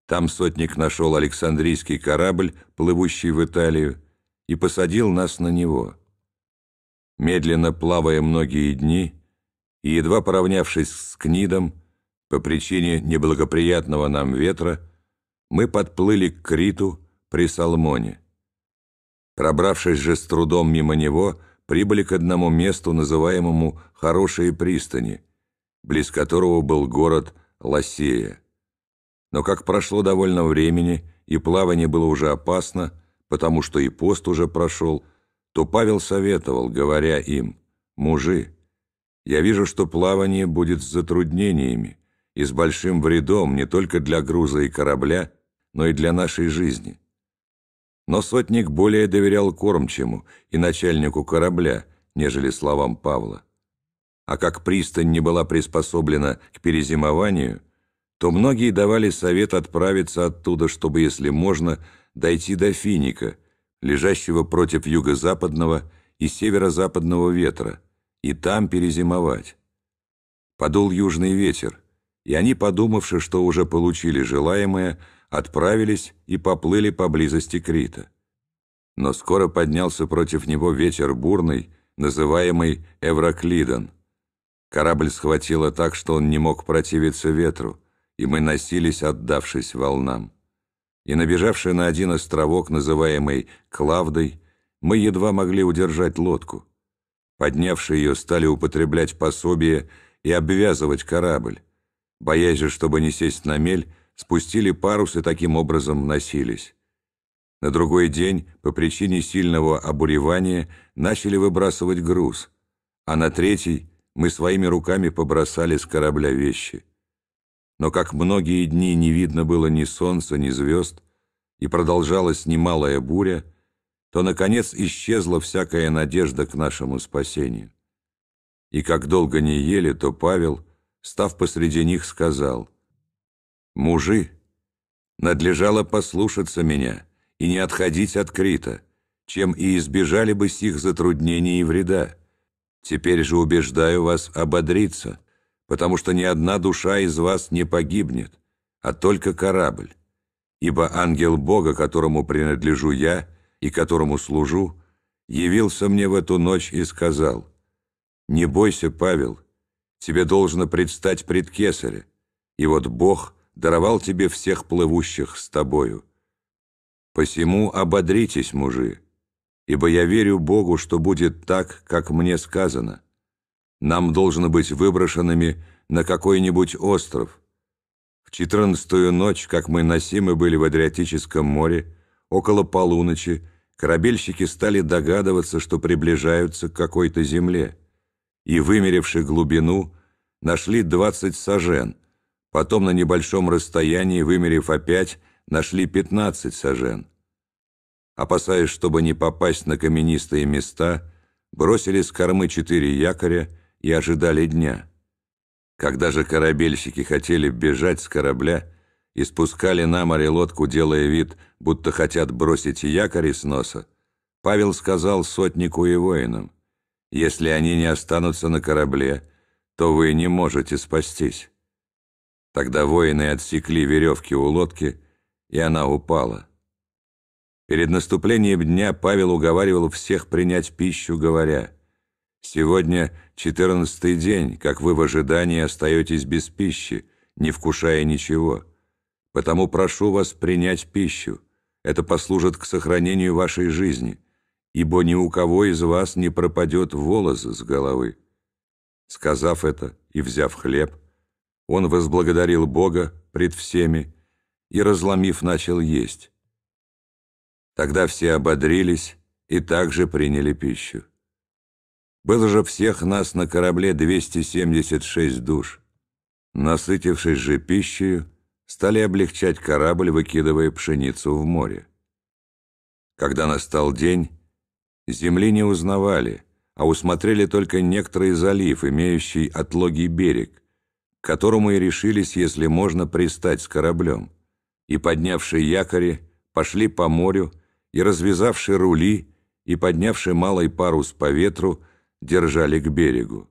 Там сотник нашел Александрийский корабль, плывущий в Италию, и посадил нас на него медленно плавая многие дни, и, едва поравнявшись с Книдом, по причине неблагоприятного нам ветра, мы подплыли к Криту при Салмоне. Пробравшись же с трудом мимо него, прибыли к одному месту, называемому «Хорошие пристани», близ которого был город Лосея. Но как прошло довольно времени, и плавание было уже опасно, потому что и пост уже прошел, то Павел советовал, говоря им, «Мужи, я вижу, что плавание будет с затруднениями и с большим вредом не только для груза и корабля, но и для нашей жизни». Но сотник более доверял кормчему и начальнику корабля, нежели словам Павла. А как пристань не была приспособлена к перезимованию, то многие давали совет отправиться оттуда, чтобы, если можно, дойти до Финика – лежащего против юго-западного и северо-западного ветра, и там перезимовать. Подул южный ветер, и они, подумавши, что уже получили желаемое, отправились и поплыли поблизости Крита. Но скоро поднялся против него ветер бурный, называемый Эвроклидон. Корабль схватило так, что он не мог противиться ветру, и мы носились, отдавшись волнам и, набежавши на один островок, называемый Клавдой, мы едва могли удержать лодку. Поднявши ее, стали употреблять пособие и обвязывать корабль. Боясь же, чтобы не сесть на мель, спустили парус и таким образом носились. На другой день, по причине сильного обуревания, начали выбрасывать груз, а на третий мы своими руками побросали с корабля вещи. Но как многие дни не видно было ни солнца, ни звезд, и продолжалась немалая буря, то, наконец, исчезла всякая надежда к нашему спасению. И как долго не ели, то Павел, став посреди них, сказал, Мужи, надлежало послушаться меня и не отходить от Крита, чем и избежали бы сих затруднений и вреда. Теперь же убеждаю вас ободриться, потому что ни одна душа из вас не погибнет, а только корабль. Ибо ангел Бога, которому принадлежу я и которому служу, явился мне в эту ночь и сказал, «Не бойся, Павел, тебе должно предстать пред Кесаря, и вот Бог даровал тебе всех плывущих с тобою. Посему ободритесь, мужи, ибо я верю Богу, что будет так, как мне сказано. Нам должно быть выброшенными на какой-нибудь остров. В четырнадцатую ночь, как мы носимы были в Адриатическом море, около полуночи, корабельщики стали догадываться, что приближаются к какой-то земле, и, вымеривши глубину, нашли двадцать сажен, потом на небольшом расстоянии, вымерив опять, нашли пятнадцать сажен. Опасаясь, чтобы не попасть на каменистые места, бросили с кормы четыре якоря и ожидали дня. Когда же корабельщики хотели бежать с корабля и спускали на море лодку, делая вид, будто хотят бросить якорь с носа, Павел сказал сотнику и воинам, «Если они не останутся на корабле, то вы не можете спастись». Тогда воины отсекли веревки у лодки, и она упала. Перед наступлением дня Павел уговаривал всех принять пищу, говоря, «Сегодня четырнадцатый день, как вы в ожидании остаетесь без пищи, не вкушая ничего. Потому прошу вас принять пищу. Это послужит к сохранению вашей жизни, ибо ни у кого из вас не пропадет волос с головы». Сказав это и взяв хлеб, он возблагодарил Бога пред всеми и, разломив, начал есть. Тогда все ободрились и также приняли пищу. Было же всех нас на корабле 276 душ. Насытившись же пищей, стали облегчать корабль, выкидывая пшеницу в море. Когда настал день, земли не узнавали, а усмотрели только некоторый залив, имеющий отлогий берег, к которому и решились, если можно, пристать с кораблем, и, поднявшие якори, пошли по морю, и, развязавши рули и поднявши малый парус по ветру, держали к берегу.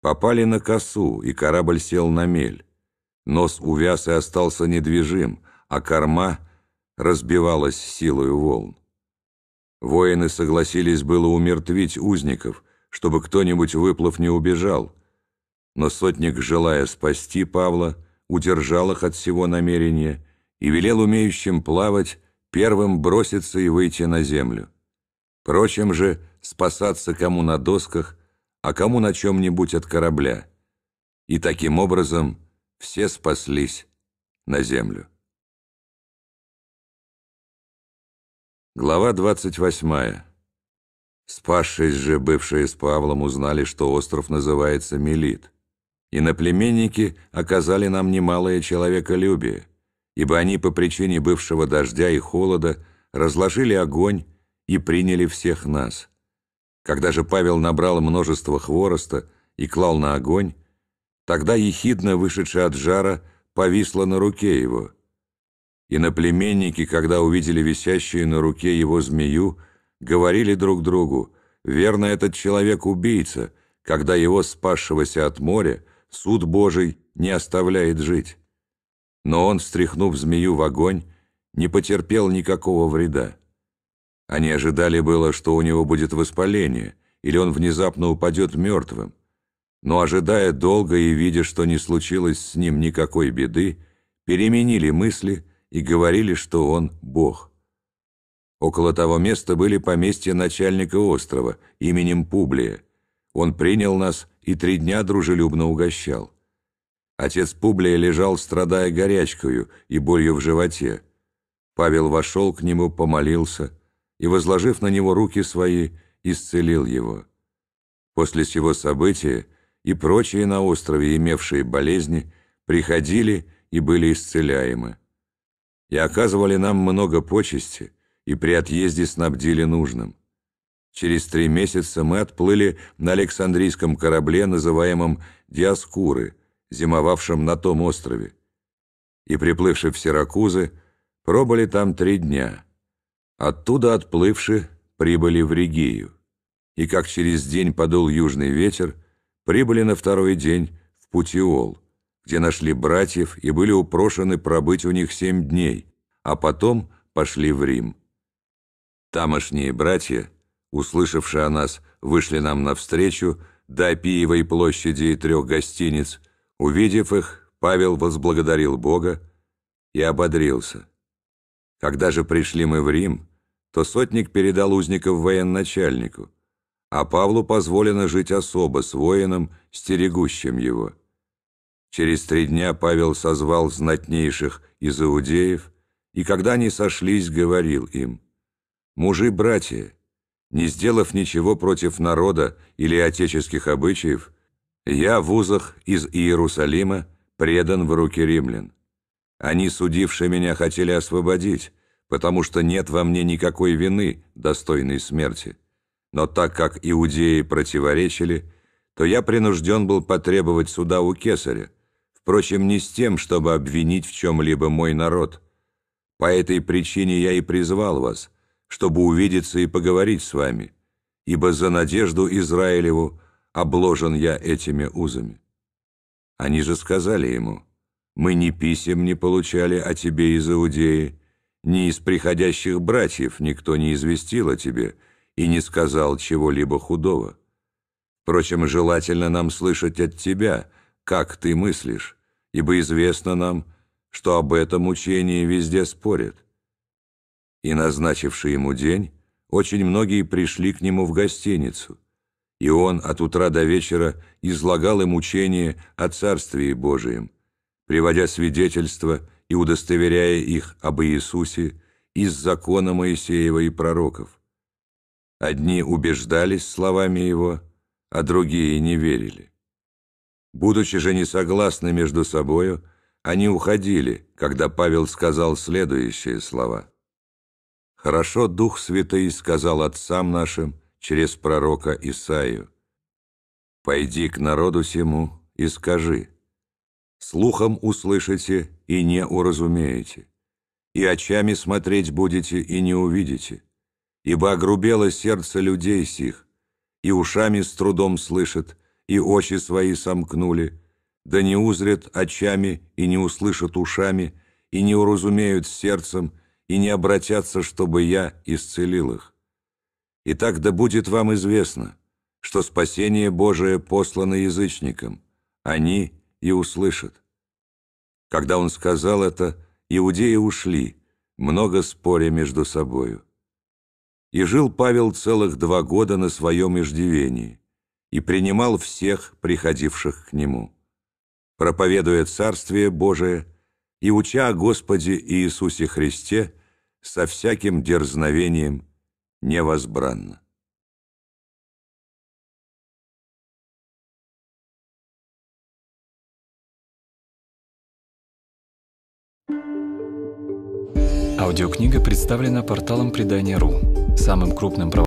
Попали на косу, и корабль сел на мель. Нос увяз и остался недвижим, а корма разбивалась силою волн. Воины согласились было умертвить узников, чтобы кто-нибудь, выплыв, не убежал. Но сотник, желая спасти Павла, удержал их от всего намерения и велел умеющим плавать первым броситься и выйти на землю. Прочим же спасаться кому на досках, а кому на чем-нибудь от корабля. И таким образом все спаслись на землю. Глава 28. Спасшись же, бывшие с Павлом, узнали, что остров называется Мелит. Иноплеменники оказали нам немалое человеколюбие ибо они по причине бывшего дождя и холода разложили огонь и приняли всех нас. Когда же Павел набрал множество хвороста и клал на огонь, тогда ехидно вышедшая от жара повисла на руке его. И наплеменники, когда увидели висящую на руке его змею, говорили друг другу, «Верно, этот человек убийца, когда его, спасшегося от моря, суд Божий не оставляет жить». Но он, встряхнув змею в огонь, не потерпел никакого вреда. Они ожидали было, что у него будет воспаление, или он внезапно упадет мертвым. Но, ожидая долго и видя, что не случилось с ним никакой беды, переменили мысли и говорили, что он Бог. Около того места были поместья начальника острова именем Публия. Он принял нас и три дня дружелюбно угощал. Отец Публия лежал, страдая горячкою и болью в животе. Павел вошел к нему, помолился и, возложив на него руки свои, исцелил его. После сего события и прочие на острове, имевшие болезни, приходили и были исцеляемы. И оказывали нам много почести, и при отъезде снабдили нужным. Через три месяца мы отплыли на Александрийском корабле, называемом «Диаскуры», зимовавшим на том острове. и, приплывши в Сиракузы, пробыли там три дня. Оттуда отплывши, прибыли в Ригию, и как через день подул южный ветер, прибыли на второй день в Путиол, где нашли братьев и были упрошены пробыть у них семь дней, а потом пошли в Рим. Тамошние братья, услышавши о нас, вышли нам навстречу до Апиевой площади и трех гостиниц. Увидев их, Павел возблагодарил Бога и ободрился. Когда же пришли мы в Рим, то сотник передал узников военачальнику, а Павлу позволено жить особо с воином, стерегущим его. Через три дня Павел созвал знатнейших из иудеев, и когда они сошлись, говорил им, «Мужи-братья, не сделав ничего против народа или отеческих обычаев, я в узах из Иерусалима предан в руки римлян. Они, судившие меня, хотели освободить, потому что нет во мне никакой вины, достойной смерти. Но так как иудеи противоречили, то я принужден был потребовать суда у кесаря, Впрочем, не с тем, чтобы обвинить в чем-либо мой народ. По этой причине я и призвал вас, чтобы увидеться и поговорить с вами, ибо за надежду Израилеву обложен я этими узами». Они же сказали ему, «Мы ни писем не получали о тебе из Иудеи, ни из приходящих братьев никто не известил о тебе и не сказал чего-либо худого. Впрочем, желательно нам слышать от тебя, как ты мыслишь, ибо известно нам, что об этом учении везде спорят. И, назначивший ему день, очень многие пришли к нему в гостиницу, и он от утра до вечера излагал им учение о Царствии Божием, приводя свидетельства и удостоверяя их об Иисусе из закона Моисеева и пророков. Одни убеждались словами его, а другие не верили. Будучи же не согласны между собою, они уходили, когда Павел сказал следующие слова. «Хорошо Дух Святый сказал отцам нашим через пророка Исаию, «Пойди к народу сему и скажи, слухом услышите и не уразумеете, и очами смотреть будете и не увидите, ибо огрубело сердце людей сих, и ушами с трудом слышат, и очи свои сомкнули, да не узрят очами и не услышат ушами, и не уразумеют сердцем, и не обратятся, чтобы я исцелил их. Итак, да будет вам известно, что спасение Божие послано язычникам, они и услышат. Когда он сказал это, иудеи ушли, много споря между собою. И жил Павел целых два года на своем иждивении и принимал всех приходивших к нему, проповедуя Царствие Божие и уча о Господе Иисусе Христе со всяким дерзновением невозбранно. Аудиокнига представлена порталом Предания.ру, самым крупным